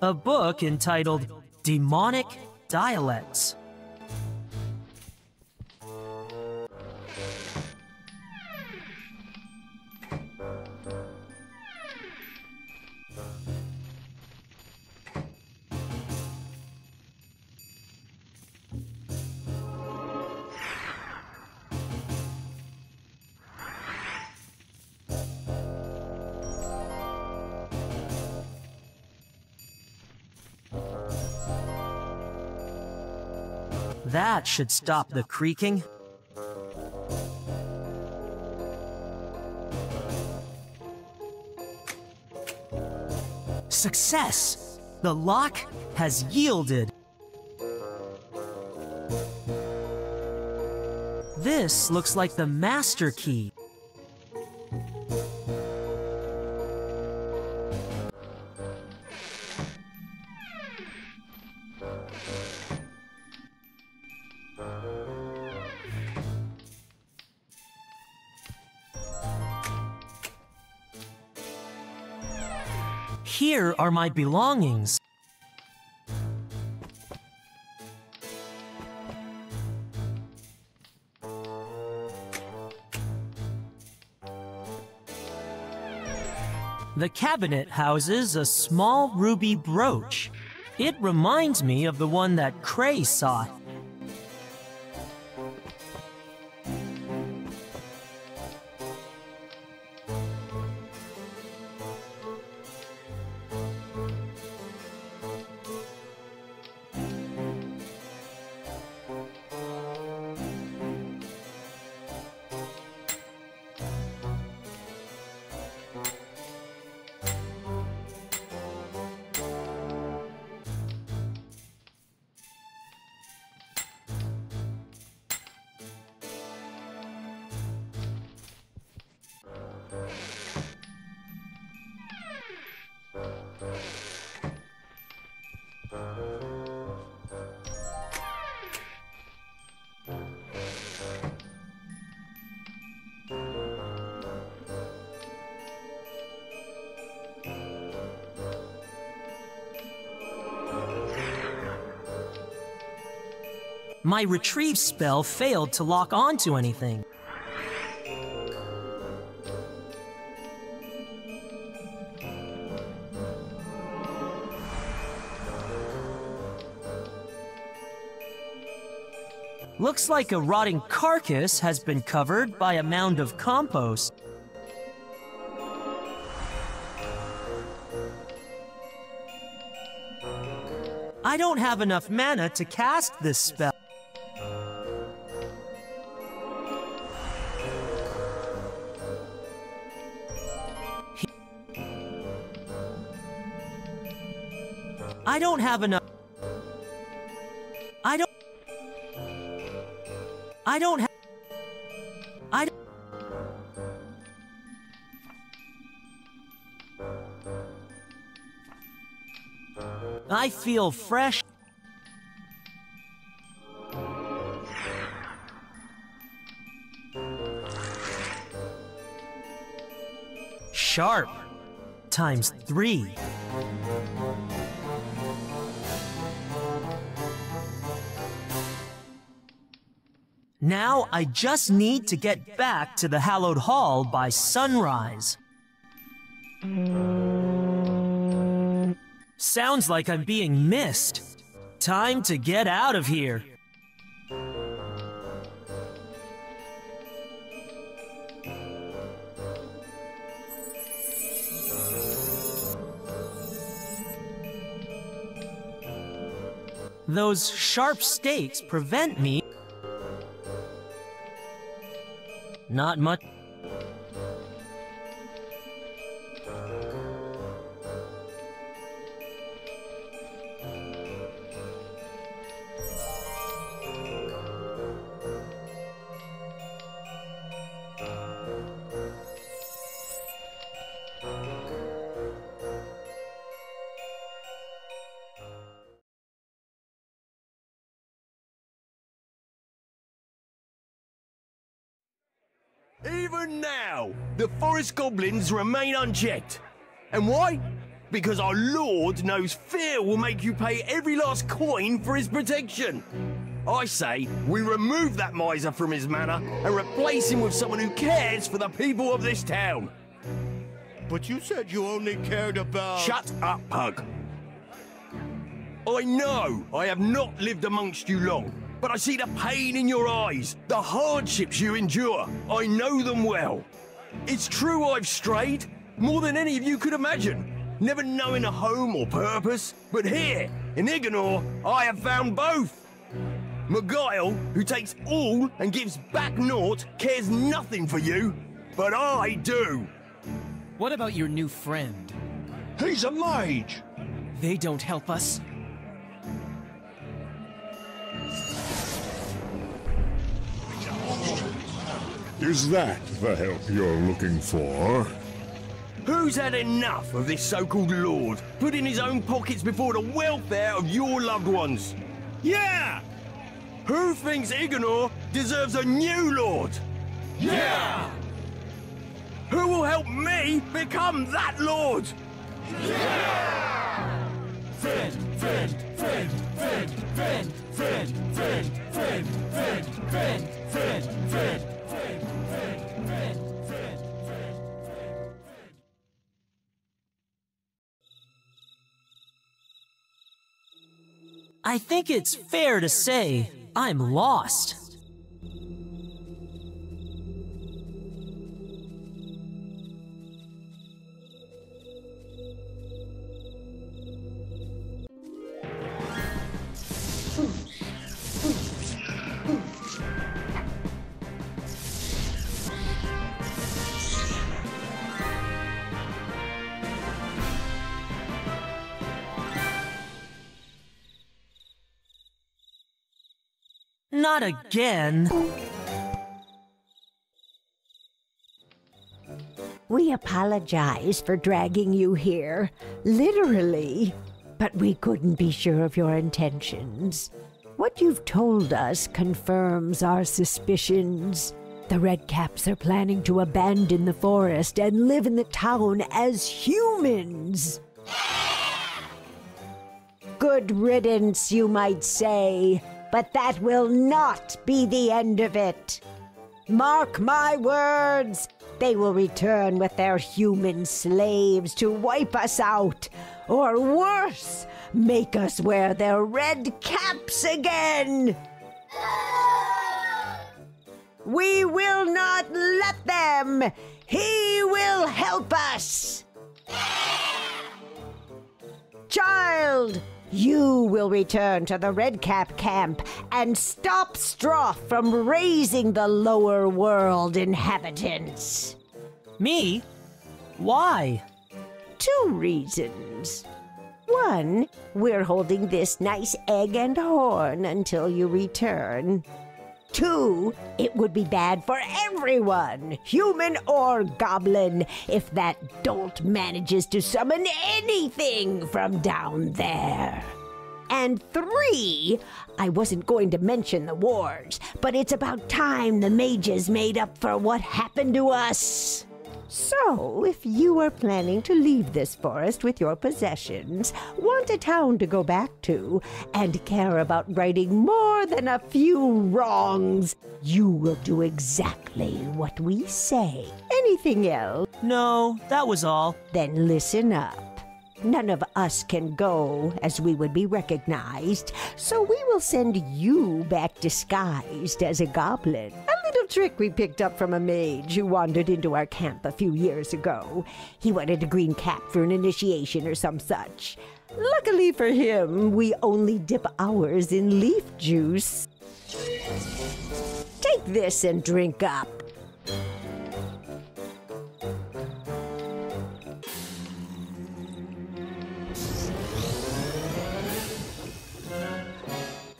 A book entitled Demonic Dialects. That should stop the creaking. Success! The lock has yielded. This looks like the master key. Are my belongings. The cabinet houses a small ruby brooch. It reminds me of the one that Cray saw. My retrieve spell failed to lock onto anything. Looks like a rotting carcass has been covered by a mound of compost. I don't have enough mana to cast this spell. Don't have enough. I don't. I don't have. I don't. I feel fresh. Sharp. Times three. Now I just need to get back to the hallowed hall by sunrise. Sounds like I'm being missed. Time to get out of here. Those sharp stakes prevent me. Not much. Goblins remain unchecked. And why? Because our Lord knows fear will make you pay every last coin for his protection. I say we remove that miser from his manor and replace him with someone who cares for the people of this town. But you said you only cared about. Shut up, Pug. I know I have not lived amongst you long, but I see the pain in your eyes, the hardships you endure. I know them well. It's true I've strayed, more than any of you could imagine, never knowing a home or purpose. But here, in Ignor, I have found both. Beguile, who takes all and gives back naught, cares nothing for you, but I do. What about your new friend? He's a mage. They don't help us. Is that the help you're looking for? Who's had enough of this so-called lord, putting in his own pockets before the welfare of your loved ones? Yeah! Who thinks Ignor deserves a new lord? Yeah! Who will help me become that lord? Yeah! Friend, friend, friend, friend, friend, friend, friend, friend, friend, friend, friend, friend. I think it's fair to say I'm lost. Not again. We apologize for dragging you here, literally, but we couldn't be sure of your intentions. What you've told us confirms our suspicions. The Redcaps are planning to abandon the forest and live in the town as humans. Good riddance, you might say, but that will not be the end of it. Mark my words, they will return with their human slaves to wipe us out, or worse, make us wear their red caps again. We will not let them. He will help us. Child, you will return to the Redcap camp and stop Stroff from raising the lower world inhabitants. Me? Why? Two reasons. One, we're holding this nice egg and horn until you return. Two, it would be bad for everyone, human or goblin, if that dolt manages to summon anything from down there. And three, I wasn't going to mention the wars, but it's about time the mages made up for what happened to us. So, if you are planning to leave this forest with your possessions, want a town to go back to, and care about righting more than a few wrongs, you will do exactly what we say. Anything else? No, that was all. Then listen up. None of us can go, as we would be recognized, so we will send you back disguised as a goblin. Little trick we picked up from a mage who wandered into our camp a few years ago. He wanted a green cap for an initiation or some such. Luckily for him, we only dip ours in leaf juice. Take this and drink up.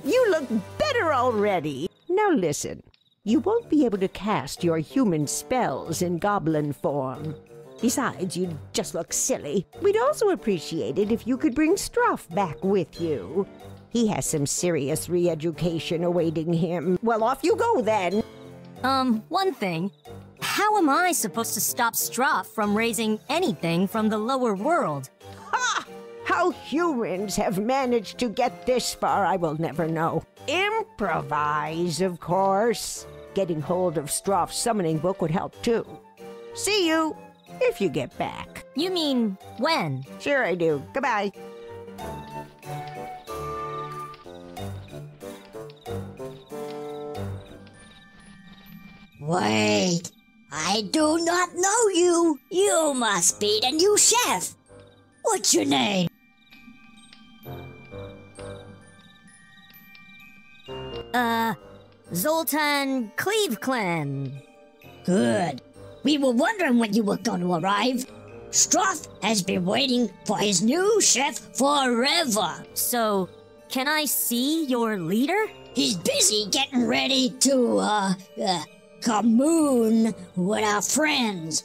You look better already. Now listen. You won't be able to cast your human spells in goblin form. Besides, you'd just look silly. We'd also appreciate it if you could bring Stroff back with you. He has some serious re education awaiting him. Well, off you go then. Um, one thing. How am I supposed to stop Stroff from raising anything from the lower world? Ha! How humans have managed to get this far, I will never know. Improvise, of course. Getting hold of Stroff's summoning book would help too. See you if you get back. You mean when? Sure, I do. Goodbye. Wait, I do not know you. You must be the new chef. What's your name? Uh, Zoltan Cleaveclan. Good. We were wondering when you were going to arrive. Stroff has been waiting for his new chef forever. So, can I see your leader? He's busy getting ready to, uh, uh commune with our friends.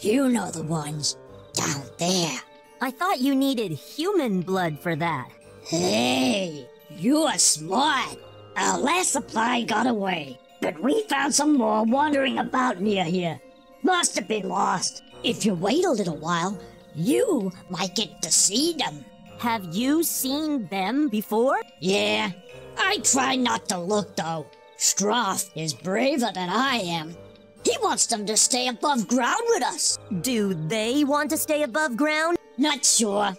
You know the ones down there. I thought you needed human blood for that. Hey, you are smart. Our last supply got away, but we found some more wandering about near here. Must have been lost. If you wait a little while, you might get to see them. Have you seen them before? Yeah. I try not to look, though. Stroff is braver than I am. He wants them to stay above ground with us. Do they want to stay above ground? Not sure.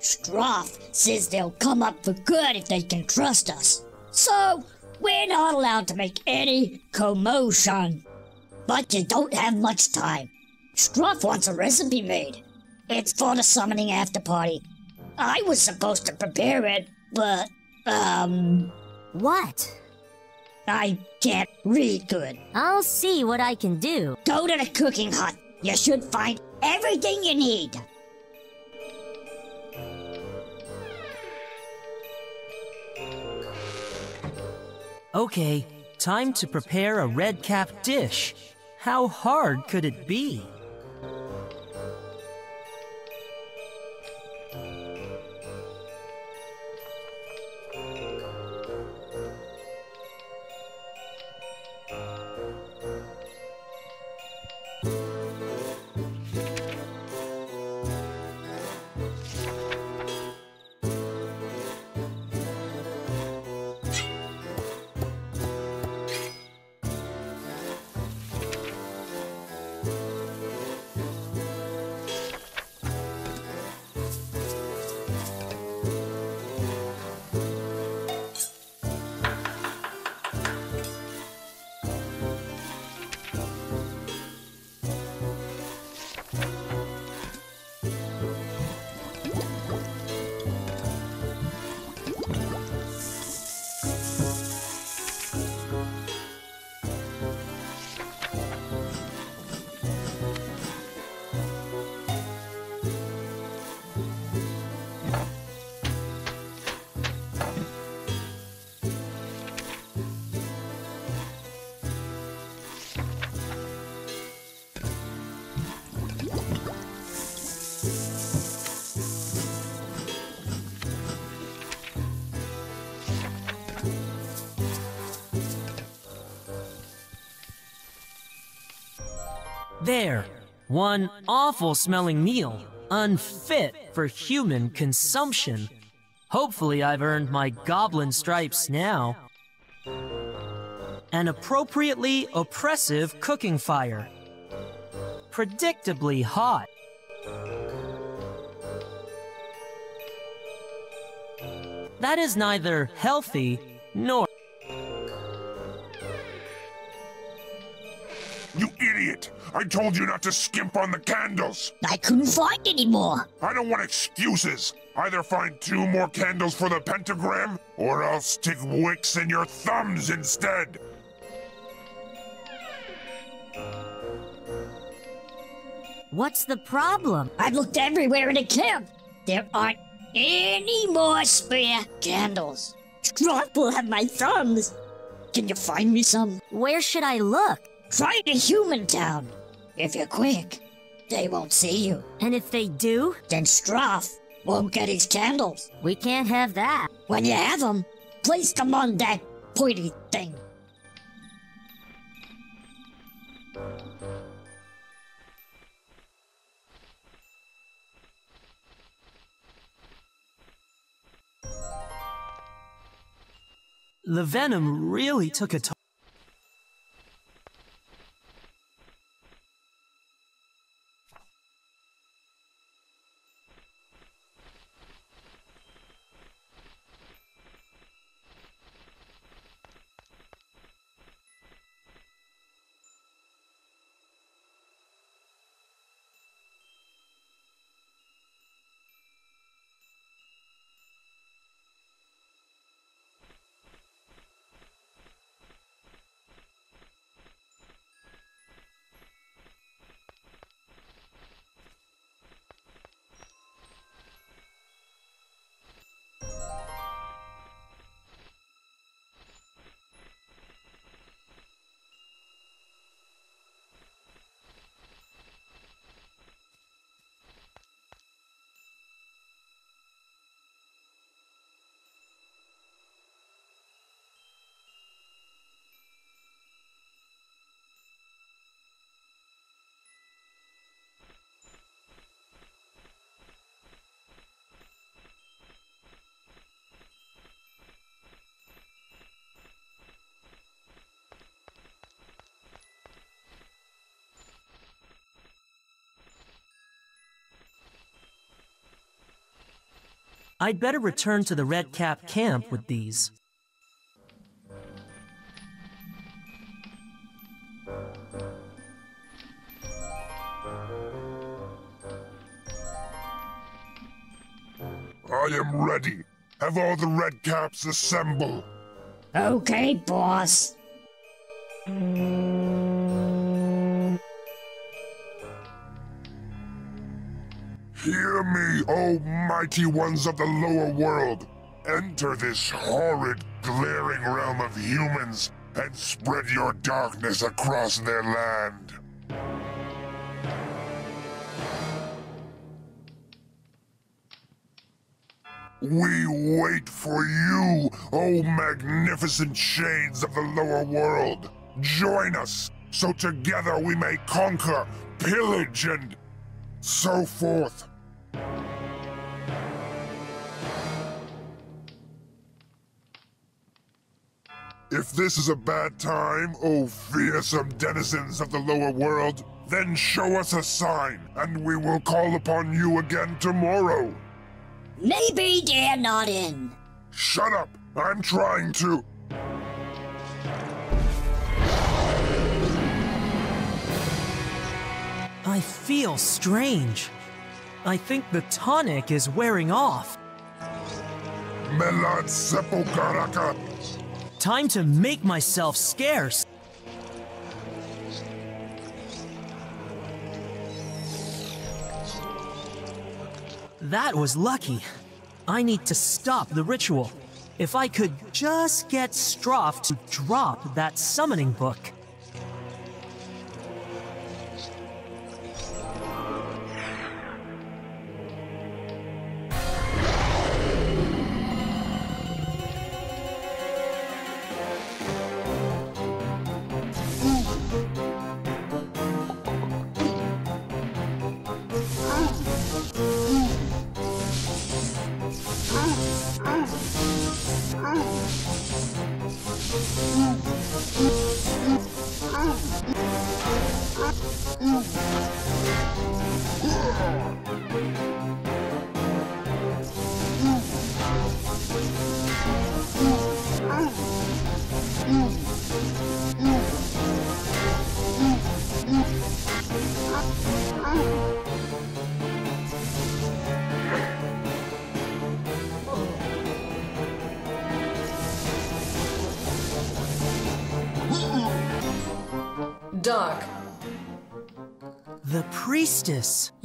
Stroff says they'll come up for good if they can trust us. So, we're not allowed to make any commotion. But you don't have much time. Stroff wants a recipe made. It's for the summoning after party. I was supposed to prepare it, but, um. What? I can't read good. I'll see what I can do. Go to the cooking hut. You should find everything you need. Okay, time to prepare a red cap dish. How hard could it be? One awful smelling meal, unfit for human consumption. Hopefully, I've earned my goblin stripes now. An appropriately oppressive cooking fire. Predictably hot. That is neither healthy nor. I told you not to skimp on the candles! I couldn't find any more. I don't want excuses! Either find two more candles for the pentagram, or I'll stick wicks in your thumbs instead! What's the problem? I've looked everywhere in the camp. There aren't any more spare candles. Stroff will have my thumbs. Can you find me some? Where should I look? Try the human town. If you're quick, they won't see you. And if they do? Then Stroff won't get his candles. We can't have that. When you have them, place them on that pointy thing. The venom really took a toll. I'd better return to the Red Cap camp with these. I am ready. Have all the red caps assemble. Okay, boss. Hear me, O mighty ones of the lower world. Enter this horrid, glaring realm of humans and spread your darkness across their land. We wait for you, O magnificent shades of the lower world. Join us, so together we may conquer, pillage, and so forth. If this is a bad time, O fearsome denizens of the lower world, then show us a sign, and we will call upon you again tomorrow. Maybe they're not in. Shut up! I'm trying to. I feel strange. I think the tonic is wearing off. Melad Sepokaraka! Time to make myself scarce. That was lucky. I need to stop the ritual. If I could just get Stroff to drop that summoning book.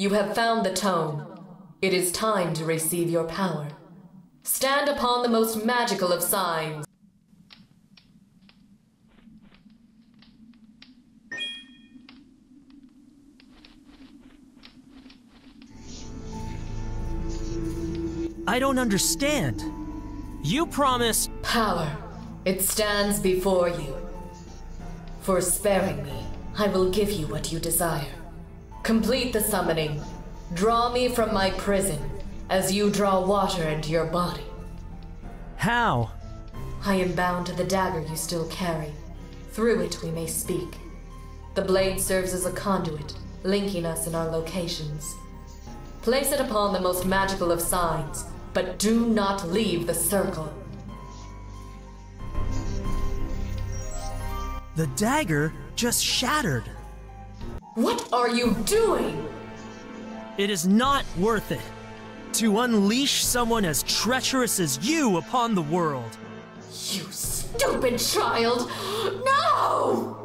You have found the tome. It is time to receive your power. Stand upon the most magical of signs. I don't understand. You promised. Power. It stands before you. For sparing me, I will give you what you desire. Complete the summoning. Draw me from my prison as you draw water into your body. How? I am bound to the dagger you still carry. Through it we may speak. The blade serves as a conduit, linking us in our locations. Place it upon the most magical of signs, but do not leave the circle. The dagger just shattered. What are you doing? It is not worth it to unleash someone as treacherous as you upon the world. You stupid child! No!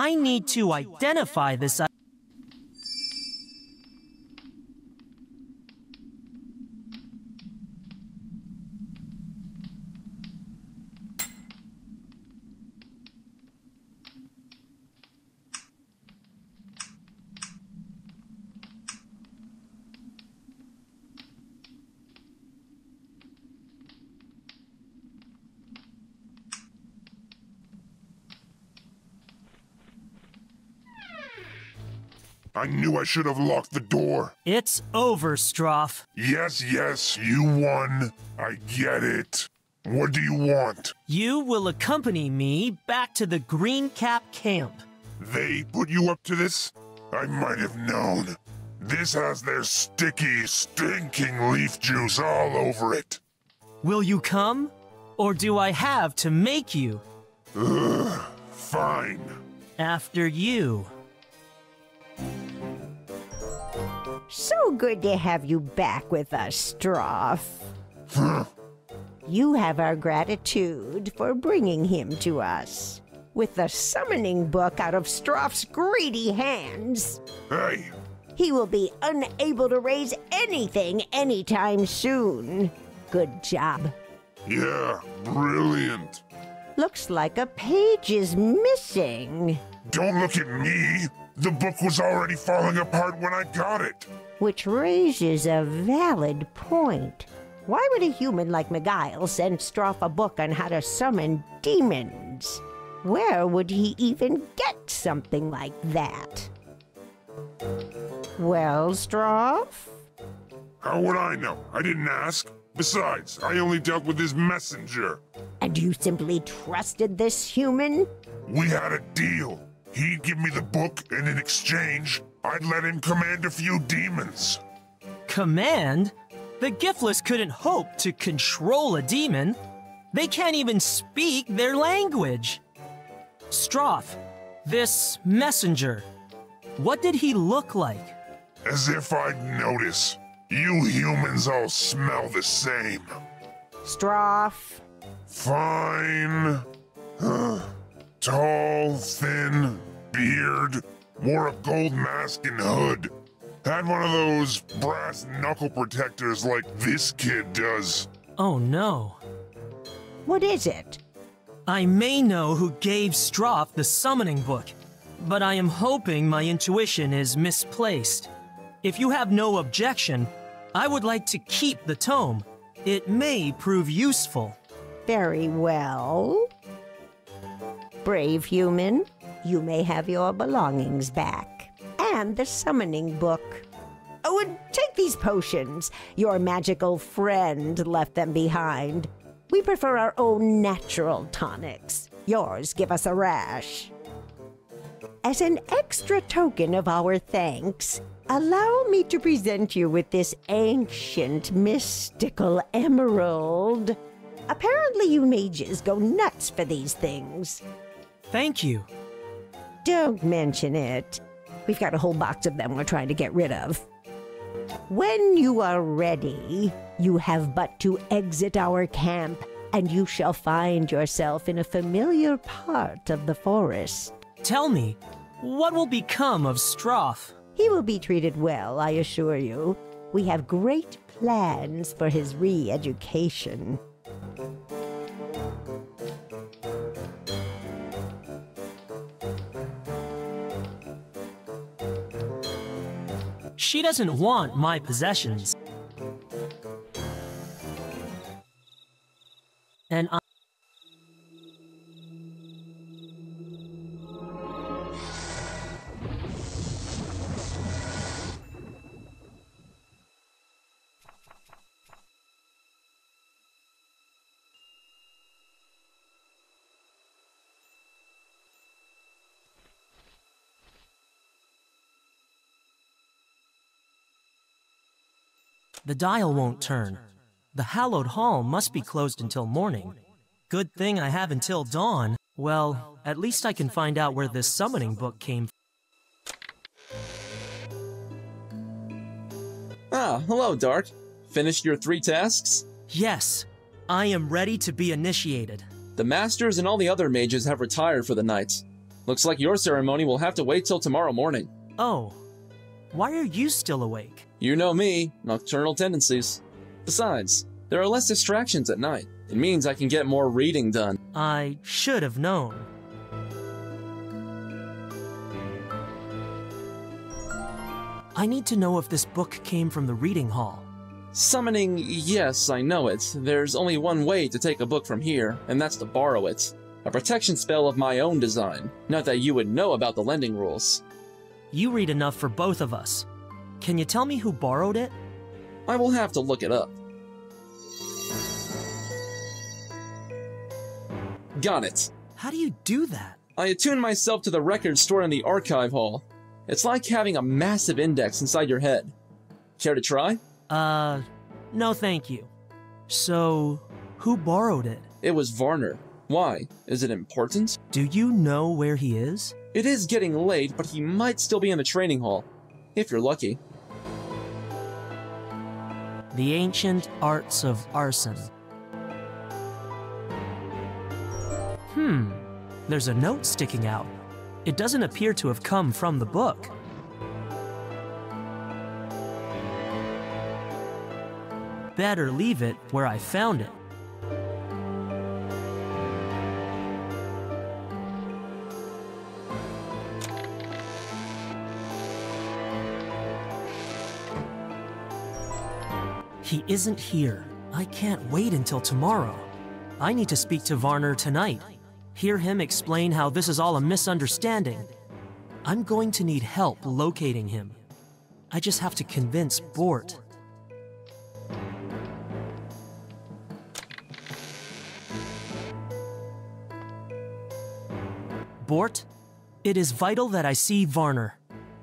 I need to identify this. I knew I should have locked the door. It's over, Stroff. Yes, yes, you won. I get it. What do you want? You will accompany me back to the Green Cap camp. They put you up to this? I might have known. This has their sticky, stinking leaf juice all over it. Will you come? Or do I have to make you? Ugh, fine. After you. So good to have you back with us, Stroff. Hmm. you have our gratitude for bringing him to us. With the summoning book out of Stroff's greedy hands, Hey, he will be unable to raise anything anytime soon. Good job. yeah, brilliant. Looks like a page is missing. Don't look at me. The book was already falling apart when I got it. Which raises a valid point. Why would a human like Miguel send Stroff a book on how to summon demons? Where would he even get something like that? Well, Stroff? How would I know? I didn't ask. Besides, I only dealt with his messenger. And you simply trusted this human? We had a deal. He'd give me the book, and in exchange, I'd let him command a few demons. Command? The Giftless couldn't hope to control a demon. They can't even speak their language. Stroff, this messenger, what did he look like? As if I'd notice. You humans all smell the same. Stroff? Fine. Tall, thin, beard, wore a gold mask and hood. Had one of those brass knuckle protectors like this kid does. Oh no. What is it? I may know who gave Stroff the summoning book, but I am hoping my intuition is misplaced. If you have no objection, I would like to keep the tome. It may prove useful. Very well. Brave human, you may have your belongings back. And the summoning book. Oh, and take these potions. Your magical friend left them behind. We prefer our own natural tonics. Yours give us a rash. As an extra token of our thanks, allow me to present you with this ancient mystical emerald. Apparently, you mages go nuts for these things. Thank you. Don't mention it. We've got a whole box of them we're trying to get rid of. When you are ready, you have but to exit our camp, and you shall find yourself in a familiar part of the forest. Tell me, what will become of Stroff? He will be treated well, I assure you. We have great plans for his re education. She doesn't want my possessions. And The dial won't turn. The hallowed hall must be closed until morning. Good thing I have until dawn. Well, at least I can find out where this summoning book came from. Ah, hello, D'arc. Finished your three tasks? Yes, I am ready to be initiated. The Masters and all the other mages have retired for the night. Looks like your ceremony will have to wait till tomorrow morning. Oh, why are you still awake? You know me, nocturnal tendencies. Besides, there are less distractions at night. It means I can get more reading done. I should have known. I need to know if this book came from the reading hall. Summoning, yes, I know it. There's only one way to take a book from here, and that's to borrow it. A protection spell of my own design. Not that you would know about the lending rules. You read enough for both of us. Can you tell me who borrowed it? I will have to look it up. Got it. How do you do that? I attune myself to the record stored in the archive hall. It's like having a massive index inside your head. Care to try? Uh, no thank you. So, who borrowed it? It was Varner. Why? Is it important? Do you know where he is? It is getting late, but he might still be in the training hall. If you're lucky. The Ancient Arts of Arson. Hmm, there's a note sticking out. It doesn't appear to have come from the book. Better leave it where I found it. He isn't here. I can't wait until tomorrow. I need to speak to Varner tonight. Hear him explain how this is all a misunderstanding. I'm going to need help locating him. I just have to convince Bort. Bort, it is vital that I see Varner.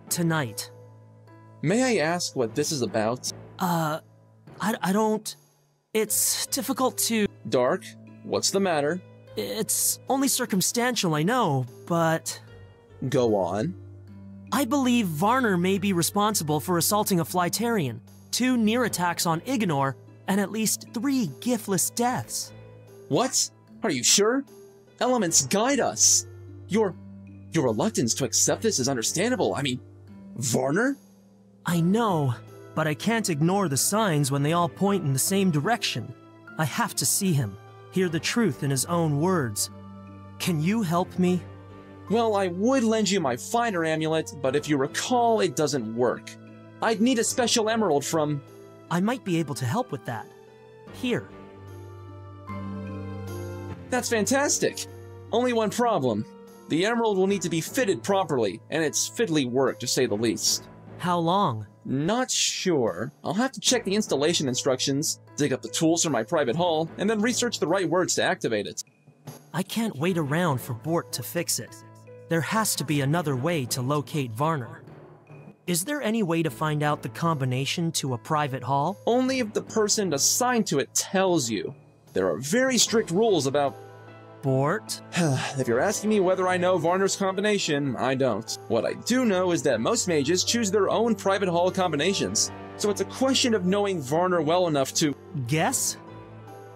Tonight. May I ask what this is about? Uh, I, I don't. It's difficult to. D'arc, what's the matter? It's only circumstantial, I know, but. Go on. I believe Varner may be responsible for assaulting a Flytarian, two near attacks on Ignor, and at least three giftless deaths. What? Are you sure? Elements guide us. Your. your reluctance to accept this is understandable. I mean, Varner? I know, but I can't ignore the signs when they all point in the same direction. I have to see him, hear the truth in his own words. Can you help me? Well, I would lend you my finder amulet, but if you recall, it doesn't work. I'd need a special emerald from. I might be able to help with that. Here. That's fantastic! Only one problem. The emerald will need to be fitted properly, and it's fiddly work to say the least. How long? Not sure. I'll have to check the installation instructions, dig up the tools from my private hall, and then research the right words to activate it. I can't wait around for Bort to fix it. There has to be another way to locate Varner. Is there any way to find out the combination to a private hall? Only if the person assigned to it tells you. There are very strict rules about. Bort? if you're asking me whether I know Varner's combination, I don't. What I do know is that most mages choose their own private hall combinations, so it's a question of knowing Varner well enough to. Guess?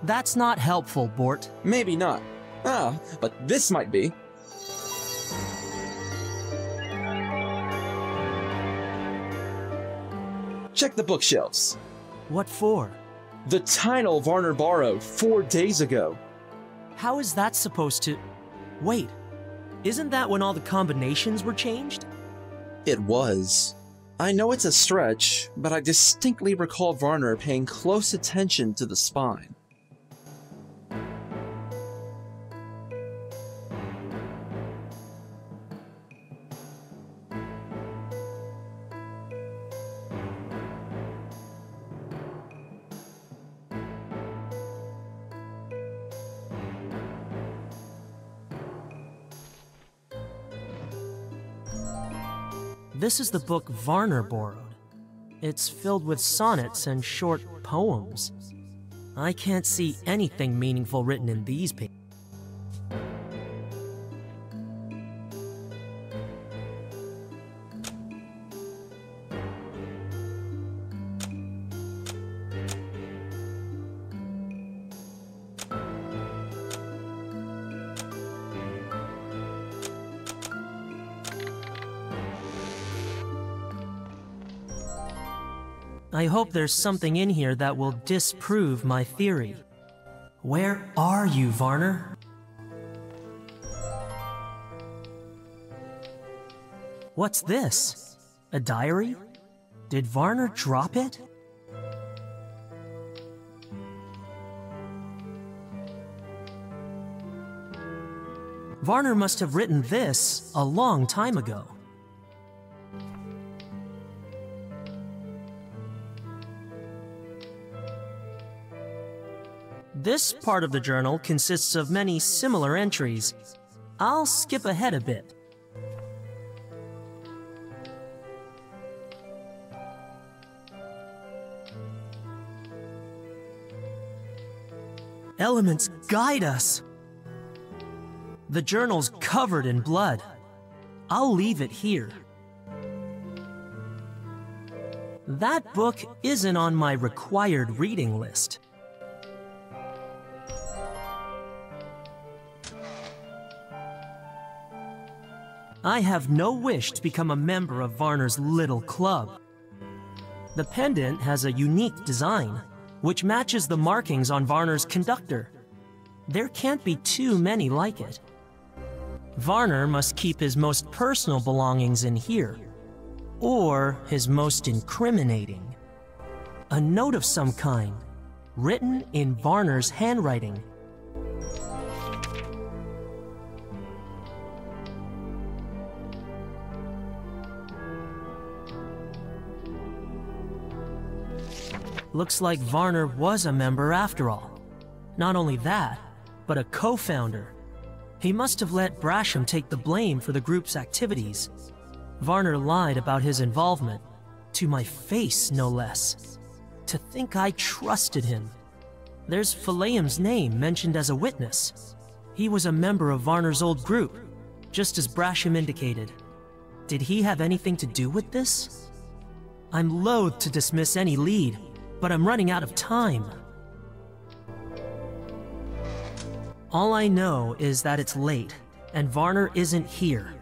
That's not helpful, Bort. Maybe not. Ah, but this might be. Check the bookshelves. What for? The title Varner borrowed four days ago. How is that supposed to. Wait, isn't that when all the combinations were changed? It was. I know it's a stretch, but I distinctly recall Varner paying close attention to the spine. This is the book Varner borrowed. It's filled with sonnets and short poems. I can't see anything meaningful written in these pages. I hope there's something in here that will disprove my theory. Where are you, Varner? What's this? A diary? Did Varner drop it? Varner must have written this a long time ago. This part of the journal consists of many similar entries. I'll skip ahead a bit. Elements guide us. The journal's covered in blood. I'll leave it here. That book isn't on my required reading list. I have no wish to become a member of Varner's little club. The pendant has a unique design, which matches the markings on Varner's conductor. There can't be too many like it. Varner must keep his most personal belongings in here, or his most incriminating. A note of some kind, written in Varner's handwriting. Looks like Varner was a member after all. Not only that, but a co-founder. He must have let Brasham take the blame for the group's activities. Varner lied about his involvement, to my face no less. To think I trusted him. There's Phileum's name mentioned as a witness. He was a member of Varner's old group, just as Brasham indicated. Did he have anything to do with this? I'm loath to dismiss any lead, but I'm running out of time. All I know is that it's late, and Varner isn't here.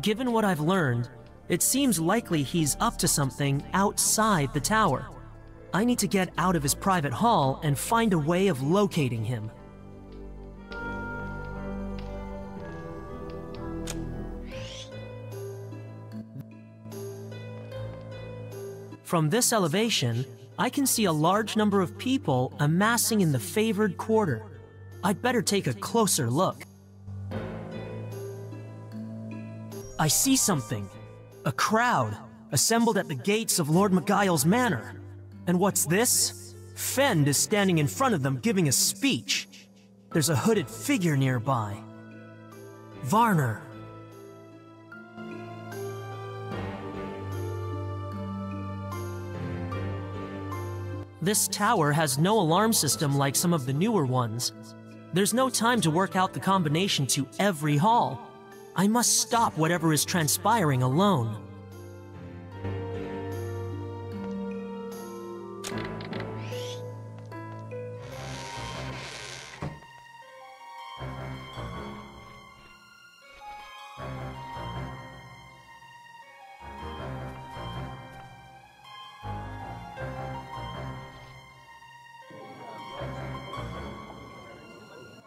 Given what I've learned, it seems likely he's up to something outside the tower. I need to get out of his private hall and find a way of locating him. From this elevation, I can see a large number of people amassing in the favored quarter. I'd better take a closer look. I see something. A crowd assembled at the gates of Lord Miguile's manor. And what's this? Fend is standing in front of them giving a speech. There's a hooded figure nearby. Varner. This tower has no alarm system like some of the newer ones. There's no time to work out the combination to every hall. I must stop whatever is transpiring alone.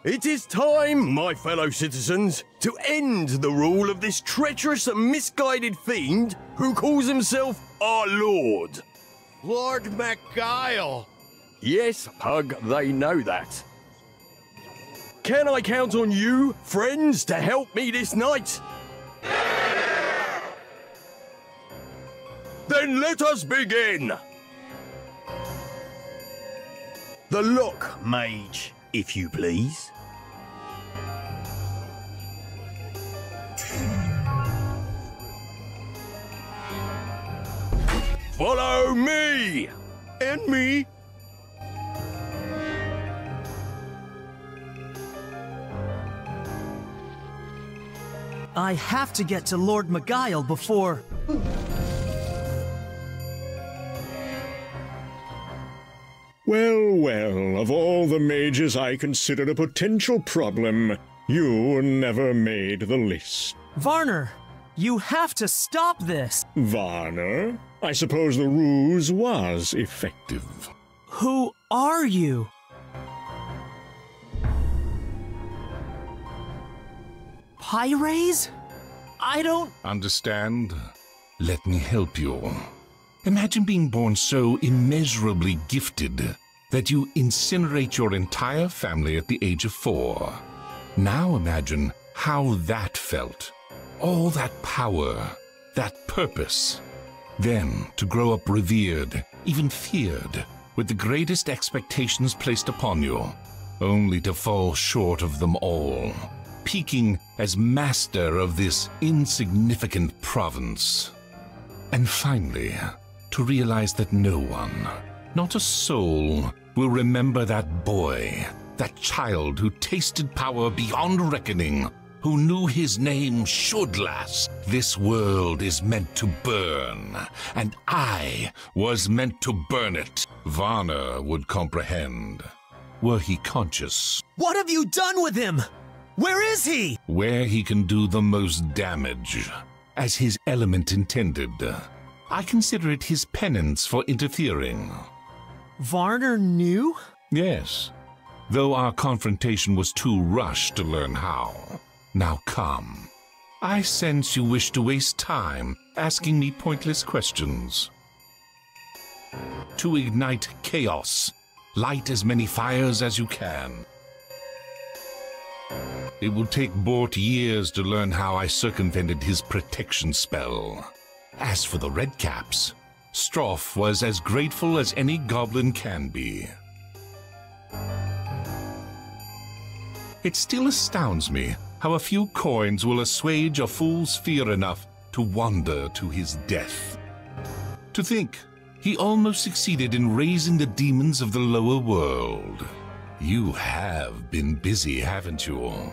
It is time, my fellow citizens, to end the rule of this treacherous and misguided fiend who calls himself our lord. Lord McGuile! Yes, Pug, they know that. Can I count on you, friends, to help me this night? Then let us begin! The lock, mage, if you please. Follow me! And me! I have to get to Lord McGuile before. Well, well, of all the mages I considered a potential problem, you never made the list. Varner, you have to stop this. Varner? I suppose the ruse was effective. Who are you? Pyres? I don't. Understand? Let me help you. Imagine being born so immeasurably gifted that you incinerate your entire family at the age of four. Now imagine how that felt. All that power, that purpose. Then to grow up revered, even feared, with the greatest expectations placed upon you, only to fall short of them all, peaking as master of this insignificant province. And finally, to realize that no one, not a soul, will remember that boy, that child who tasted power beyond reckoning, who knew his name should last. This world is meant to burn, and I was meant to burn it. Varner would comprehend, were he conscious, What have you done with him? Where is he? where he can do the most damage, as his element intended. I consider it his penance for interfering. Varner knew? Yes, though our confrontation was too rushed to learn how. Now come. I sense you wish to waste time asking me pointless questions. To ignite chaos, light as many fires as you can. It will take Bort years to learn how I circumvented his protection spell. As for the Redcaps, Stroff was as grateful as any goblin can be. It still astounds me how a few coins will assuage a fool's fear enough to wander to his death. To think, he almost succeeded in raising the demons of the lower world. You have been busy, haven't you?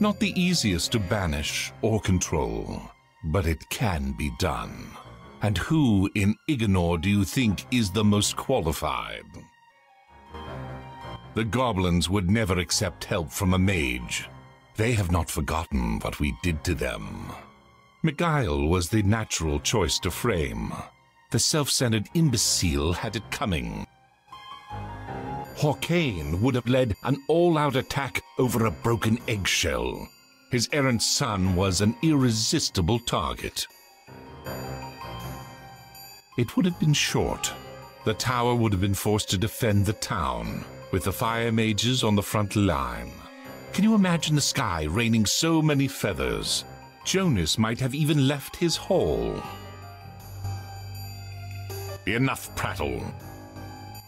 Not the easiest to banish or control, but it can be done. And who in Ignor do you think is the most qualified? The goblins would never accept help from a mage. They have not forgotten what we did to them. Miguel was the natural choice to frame. The self-centered imbecile had it coming. Hawkane would have led an all-out attack over a broken eggshell. His errant son was an irresistible target. It would have been short. The tower would have been forced to defend the town, with the fire mages on the front line. Can you imagine the sky raining so many feathers? Jonas might have even left his hall. Enough prattle.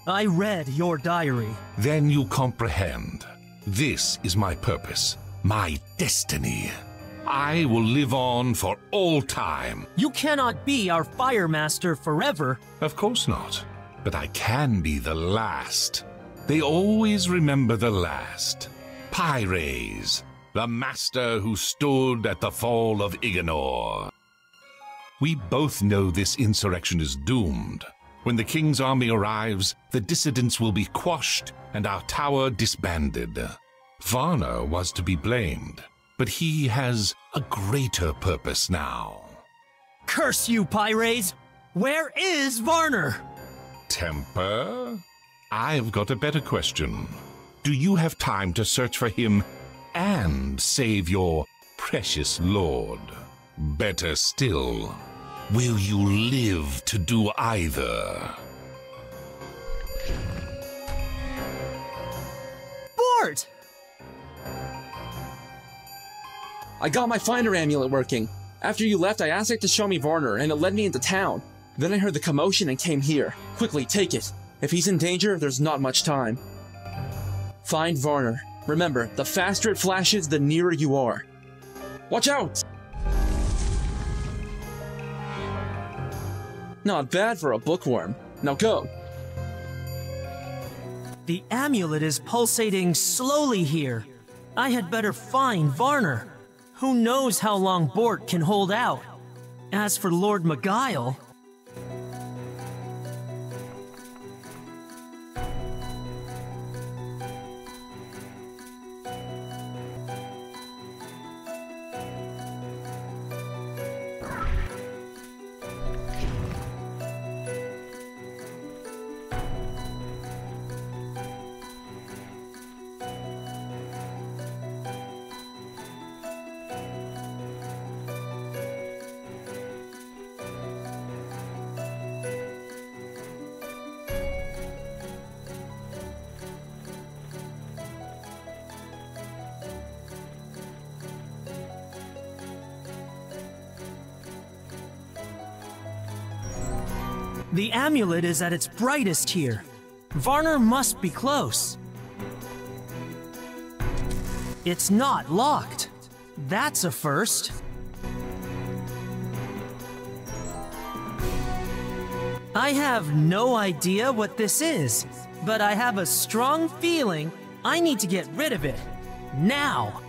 I read your diary. Then you comprehend. This is my purpose, my destiny. I will live on for all time. You cannot be our fire master forever. Of course not. But I can be the last. They always remember the last. Pyres, the master who stood at the fall of Ignor. We both know this insurrection is doomed. When the king's army arrives, the dissidents will be quashed and our tower disbanded. Varner was to be blamed, but he has a greater purpose now. Curse you, Pyres! Where is Varner? Temper? I've got a better question. Do you have time to search for him and save your precious lord? Better still, will you live to do either? Bort! I got my finder amulet working. After you left, I asked it to show me Varner, and it led me into town. Then I heard the commotion and came here. Quickly, take it. If he's in danger, there's not much time. Find Varner. Remember, the faster it flashes, the nearer you are. Watch out! Not bad for a bookworm. Now go. The amulet is pulsating slowly here. I had better find Varner. Who knows how long Bort can hold out? As for Lord Magile, amulet is at its brightest here. Varner must be close. It's not locked. That's a first. I have no idea what this is, but I have a strong feeling I need to get rid of it. Now!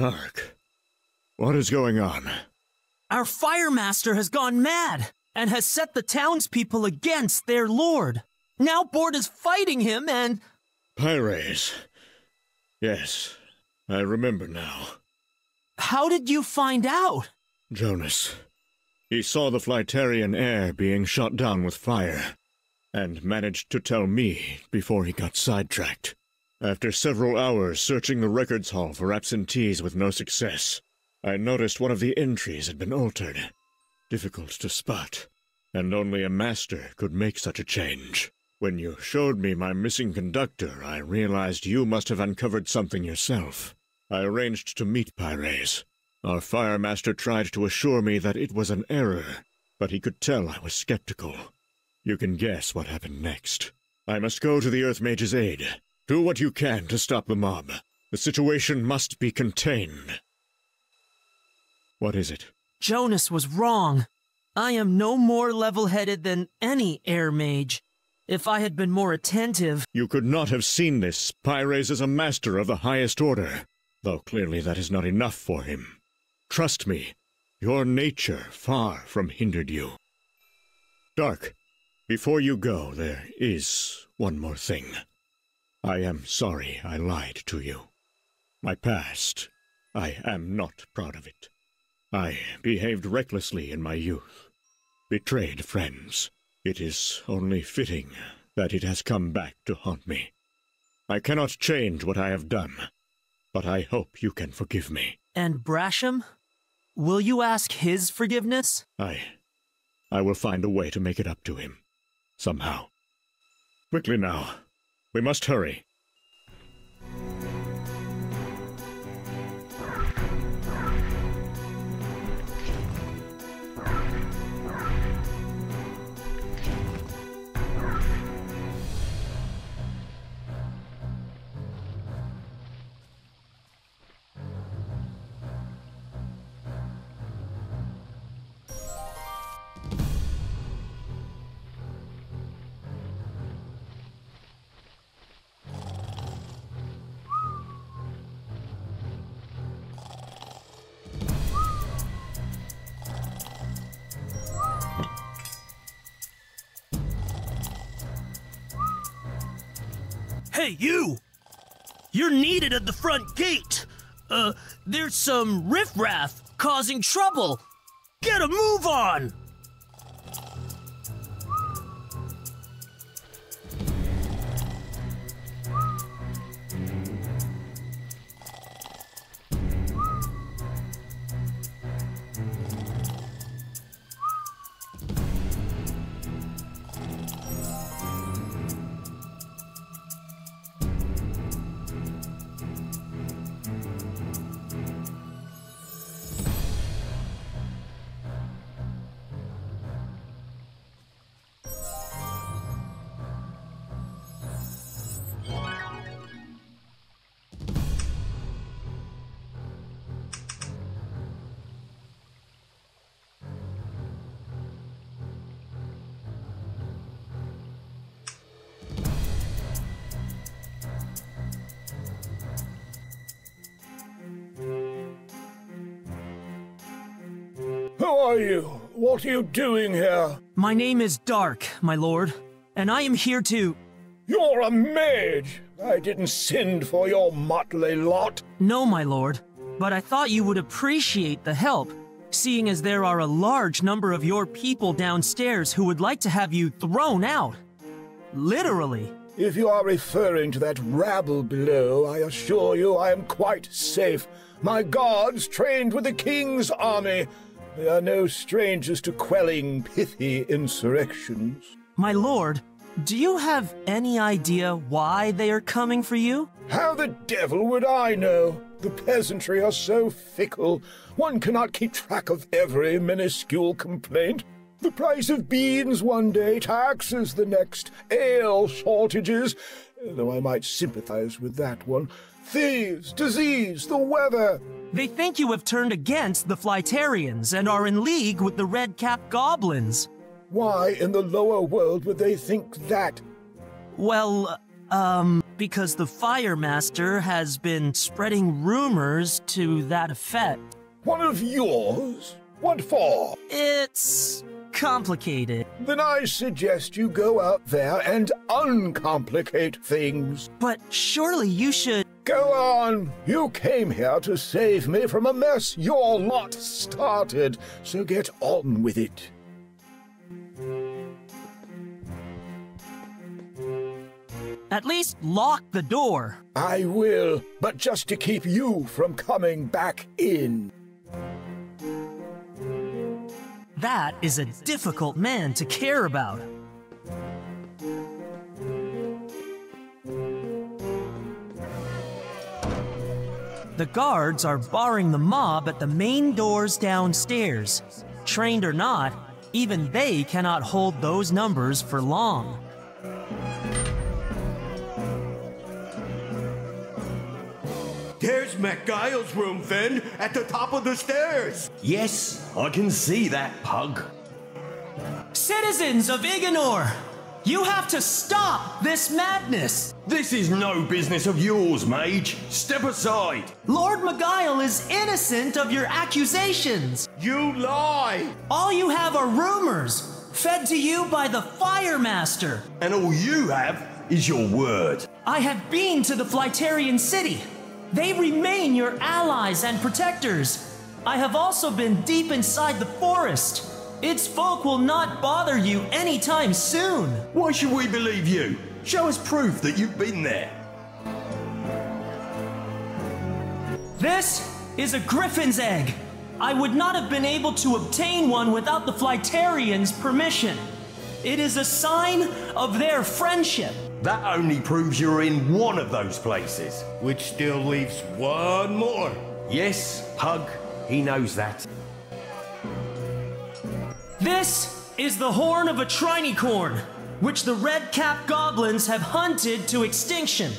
D'arc. What is going on? Our fire master has gone mad and has set the townspeople against their lord. Now Bort is fighting him and. Pyres. Yes, I remember now. How did you find out? Jonas. He saw the Flytarian heir being shot down with fire, and managed to tell me before he got sidetracked. After several hours searching the records hall for absentees with no success, I noticed one of the entries had been altered. Difficult to spot, and only a master could make such a change. When you showed me my missing conductor, I realized you must have uncovered something yourself. I arranged to meet Pyres. Our fire master tried to assure me that it was an error, but he could tell I was skeptical. You can guess what happened next. I must go to the Earth Mage's aid. Do what you can to stop the mob. The situation must be contained. What is it? Jonas was wrong. I am no more level headed than any air mage. If I had been more attentive. You could not have seen this. Pyres is a master of the highest order, though clearly that is not enough for him. Trust me, your nature far from hindered you. D'arc, before you go, there is one more thing. I am sorry I lied to you. My past, I am not proud of it. I behaved recklessly in my youth, betrayed friends. It is only fitting that it has come back to haunt me. I cannot change what I have done, but I hope you can forgive me. And Brasham? Will you ask his forgiveness? I. I will find a way to make it up to him. Somehow. Quickly now. We must hurry. You're at the front gate! Uh, there's some riffraff causing trouble! Get a move on! You? What are you doing here? My name is D'arc, my lord, and I am here to. You're a mage! I didn't send for your motley lot. No, my lord, but I thought you would appreciate the help, seeing as there are a large number of your people downstairs who would like to have you thrown out. Literally. If you are referring to that rabble below, I assure you I am quite safe. My guards trained with the king's army. They are no strangers to quelling pithy insurrections. My lord, do you have any idea why they are coming for you? How the devil would I know? The peasantry are so fickle, one cannot keep track of every minuscule complaint. The price of beans one day, taxes the next, ale shortages, though I might sympathize with that one, thieves, disease, the weather. They think you have turned against the Flytarians and are in league with the Red Cap Goblins. Why in the lower world would they think that? Well, um, because the Fire Master has been spreading rumors to that effect. One of yours? What for? It's complicated. Then I suggest you go out there and uncomplicate things. But surely you should. Go on! You came here to save me from a mess your lot started, so get on with it. At least lock the door. I will, but just to keep you from coming back in. That is a difficult man to care about. The guards are barring the mob at the main doors downstairs. Trained or not, even they cannot hold those numbers for long. There's MacGuile's room, Fen, at the top of the stairs. Yes, I can see that Pug. Citizens of Ignor, you have to stop this madness! This is no business of yours, mage. Step aside. Lord McGuile is innocent of your accusations. You lie! All you have are rumors, fed to you by the Fire Master. And all you have is your word. I have been to the Flytarian city. They remain your allies and protectors. I have also been deep inside the forest. Its folk will not bother you anytime soon. Why should we believe you? Show us proof that you've been there. This is a griffin's egg. I would not have been able to obtain one without the Flytarians' permission. It is a sign of their friendship. That only proves you're in one of those places. Which still leaves one more. Yes, Pug, he knows that. This is the horn of a trinicorn, which the red cap goblins have hunted to extinction.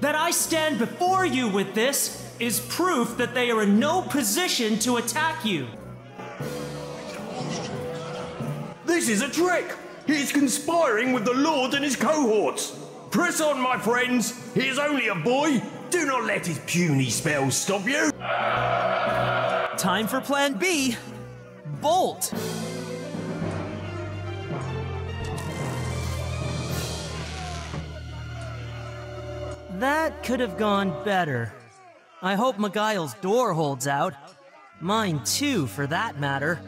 That I stand before you with this is proof that they are in no position to attack you. This is a trick! He's conspiring with the Lord and his cohorts! Press on, my friends! He is only a boy! Do not let his puny spells stop you! Time for Plan B Bolt! That could have gone better. I hope Magail's door holds out. Mine too, for that matter.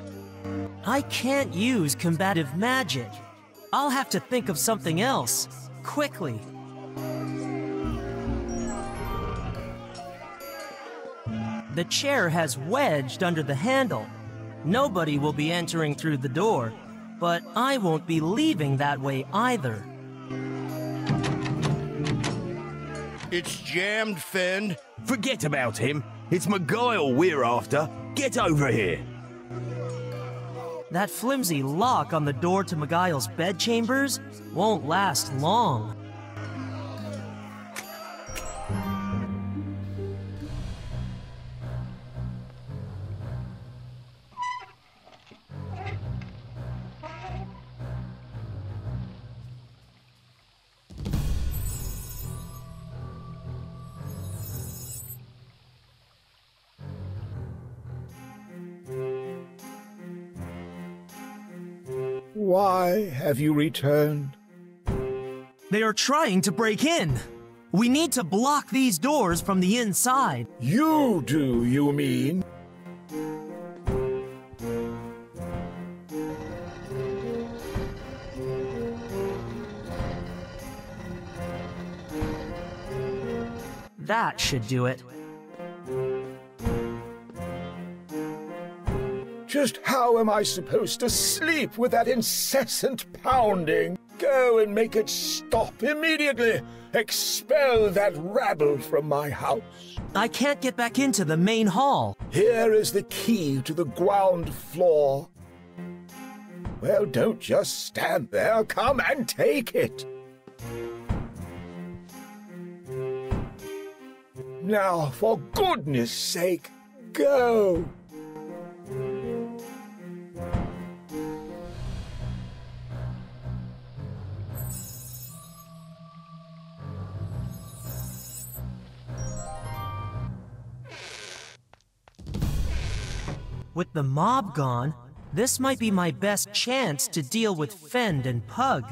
I can't use combative magic. I'll have to think of something else. Quickly. The chair has wedged under the handle. Nobody will be entering through the door, but I won't be leaving that way either. It's jammed, Fend. Forget about him. It's Magail we're after. Get over here. That flimsy lock on the door to Magail's bedchambers won't last long. Why have you returned? They are trying to break in. We need to block these doors from the inside. You do, you mean? That should do it. Just how am I supposed to sleep with that incessant pounding? Go and make it stop immediately. Expel that rabble from my house. I can't get back into the main hall. Here is the key to the ground floor. Well, don't just stand there. Come and take it. Now, for goodness sake, go. With the mob gone, this might be my best chance to deal with Fend and Pug.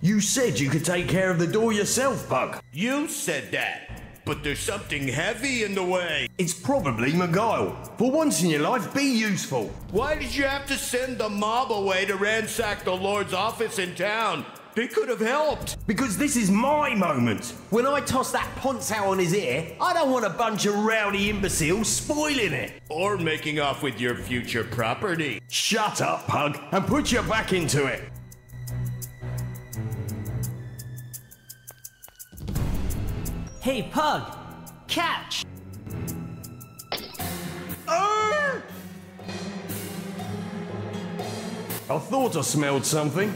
You said you could take care of the door yourself, Pug. You said that. But there's something heavy in the way. It's probably Magail. For once in your life, be useful. Why did you have to send the mob away to ransack the Lord's office in town? They could have helped. Because this is my moment. When I toss that ponce out on his ear, I don't want a bunch of rowdy imbeciles spoiling it. Or making off with your future property. Shut up, Pug, and put your back into it. Hey, Pug! Catch! Ah! I thought I smelled something.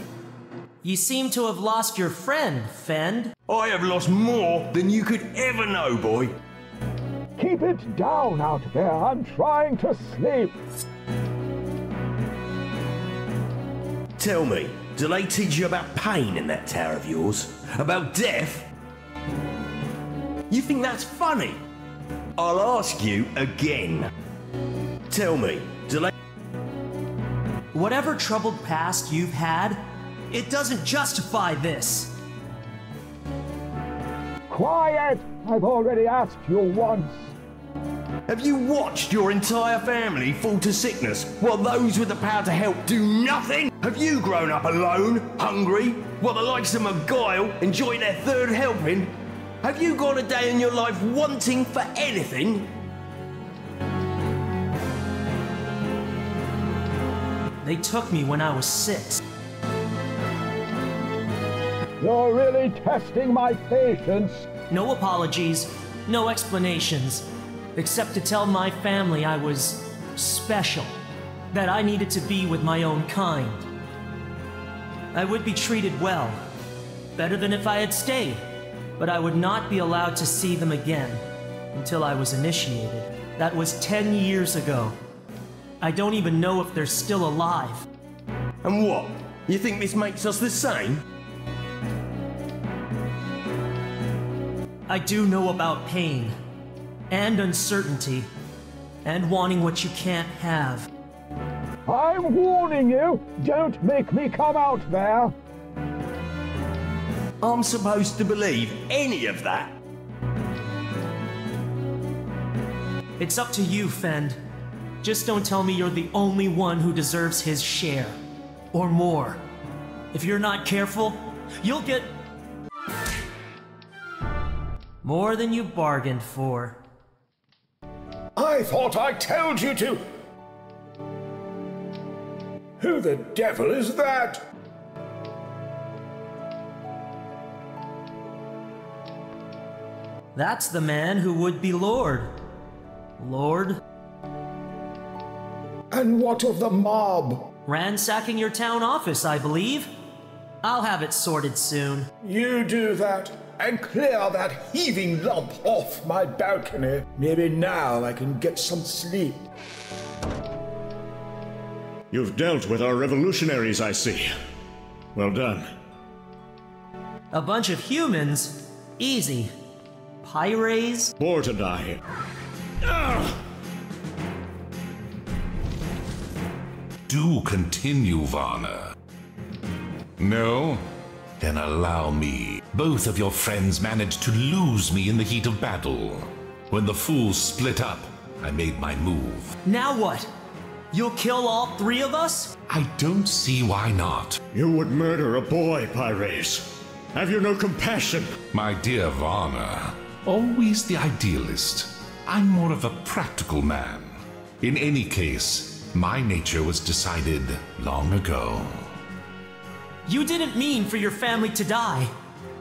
You seem to have lost your friend, Fend. I have lost more than you could ever know, boy. Keep it down out there. I'm trying to sleep. Tell me, do they teach you about pain in that tower of yours? About death? You think that's funny? I'll ask you again. Tell me, do they. Whatever troubled past you've had, it doesn't justify this. Quiet! I've already asked you once. Have you watched your entire family fall to sickness while those with the power to help do nothing? Have you grown up alone, hungry, while the likes of Magail enjoy their third helping? Have you gone a day in your life wanting for anything? They took me when I was six. You're really testing my patience. No apologies, no explanations, except to tell my family I was special, that I needed to be with my own kind. I would be treated well, better than if I had stayed, but I would not be allowed to see them again until I was initiated. That was 10 years ago. I don't even know if they're still alive. And what? You think this makes us the same? I do know about pain, and uncertainty, and wanting what you can't have. I'm warning you, don't make me come out there. I'm supposed to believe any of that? It's up to you, Fend. Just don't tell me you're the only one who deserves his share. Or more. If you're not careful, you'll get... More than you bargained for. I thought I told you to. Who the devil is that? That's the man who would be Lord. Lord? And what of the mob? Ransacking your town office, I believe. I'll have it sorted soon. You do that, and clear that heaving lump off my balcony. Maybe now I can get some sleep. You've dealt with our revolutionaries, I see. Well done. A bunch of humans? Easy. Pyres? More to die. Do continue, Varner. No? Then allow me. Both of your friends managed to lose me in the heat of battle. When the fools split up, I made my move. Now what? You'll kill all three of us? I don't see why not. You would murder a boy, Pyres. Have you no compassion? My dear Varner, always the idealist. I'm more of a practical man. In any case, my nature was decided long ago. You didn't mean for your family to die.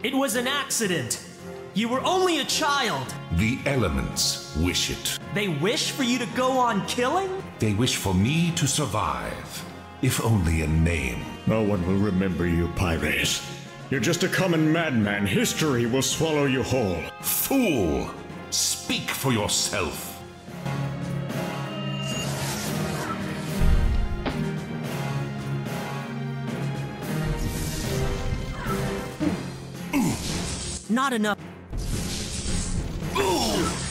It was an accident. You were only a child. The elements wish it. They wish for you to go on killing? They wish for me to survive, if only in name. No one will remember you, Pyres. You're just a common madman. History will swallow you whole. Fool! Speak for yourself. Not enough. You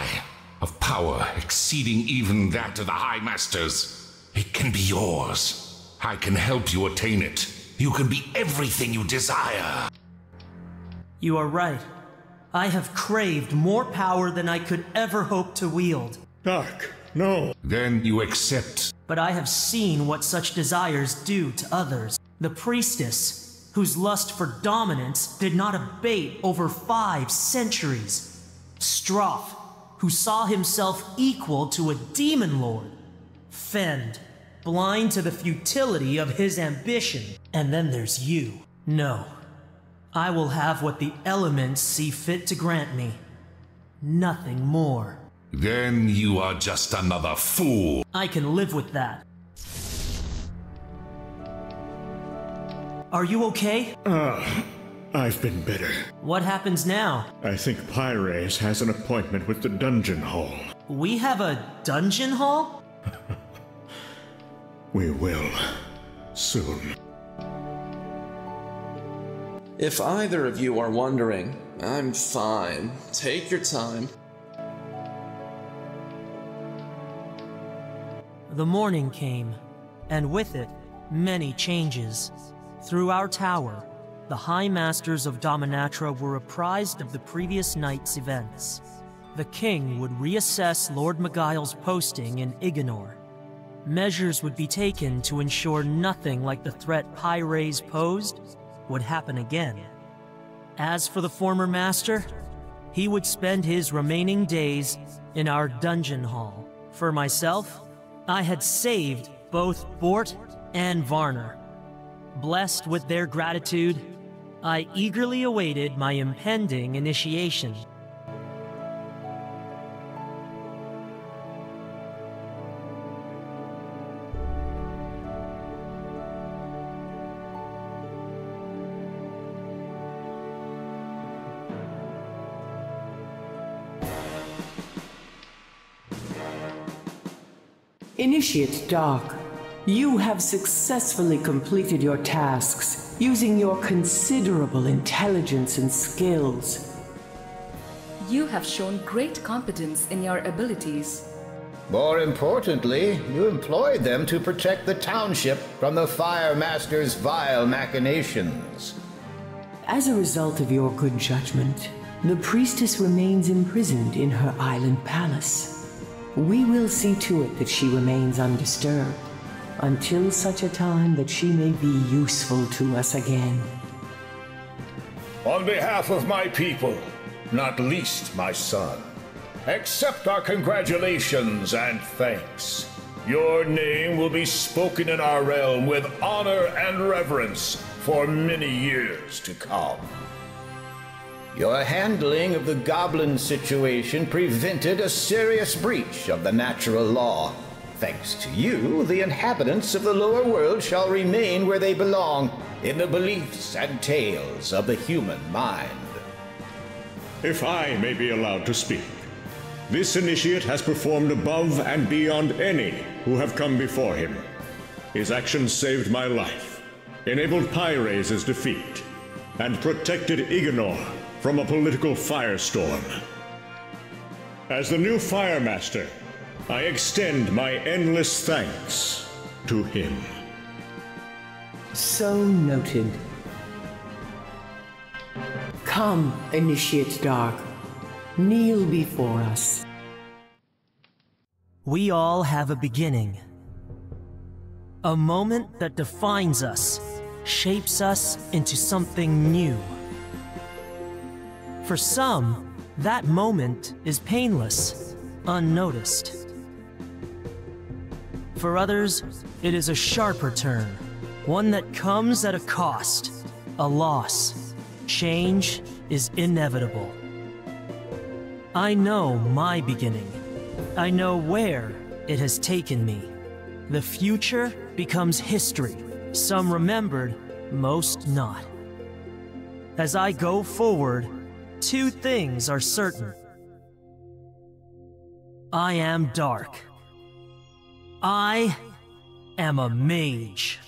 as have I. Of power exceeding even that of the High Masters. It can be yours. I can help you attain it. You can be everything you desire. You are right. I have craved more power than I could ever hope to wield. D'arc, no. Then you accept. But I have seen what such desires do to others. The priestess, whose lust for dominance did not abate over five centuries. Stroff, who saw himself equal to a demon lord. Fend, blind to the futility of his ambition. And then there's you. No. I will have what the elements see fit to grant me. Nothing more. Then you are just another fool. I can live with that. Are you okay? Ah, I've been better. What happens now? I think Pyres has an appointment with the dungeon hall. We have a dungeon hall? We will. Soon. If either of you are wondering, I'm fine. Take your time. The morning came, and with it, many changes. Through our tower, the High Masters of Dominatra were apprised of the previous night's events. The king would reassess Lord Magile's posting in Ignor. measures would be taken to ensure nothing like the threat Pyres posed would happen again. As for the former master, he would spend his remaining days in our dungeon hall. For myself, I had saved both Bort and Varner. Blessed with their gratitude, I eagerly awaited my impending initiation. Initiate D'arc, you have successfully completed your tasks using your considerable intelligence and skills. You have shown great competence in your abilities. More importantly, you employed them to protect the township from the Fire Master's vile machinations. As a result of your good judgment, the priestess remains imprisoned in her island palace. We will see to it that she remains undisturbed until such a time that she may be useful to us again. On behalf of my people, not least my son, accept our congratulations and thanks. Your name will be spoken in our realm with honor and reverence for many years to come. Your handling of the goblin situation prevented a serious breach of the natural law. Thanks to you, the inhabitants of the lower world shall remain where they belong, in the beliefs and tales of the human mind. If I may be allowed to speak, this initiate has performed above and beyond any who have come before him. His actions saved my life, enabled Pyres' defeat, and protected Ignor from a political firestorm. As the new Fire Master, I extend my endless thanks to him. So noted. Come, Initiate D'arc. Kneel before us. We all have a beginning. A moment that defines us, shapes us into something new. For some, that moment is painless, unnoticed. For others, it is a sharper turn, one that comes at a cost, a loss. Change is inevitable. I know my beginning. I know where it has taken me. The future becomes history, some remembered, most not. As I go forward, two things are certain. I am D'arc. I am a mage.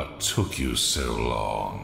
What took you so long?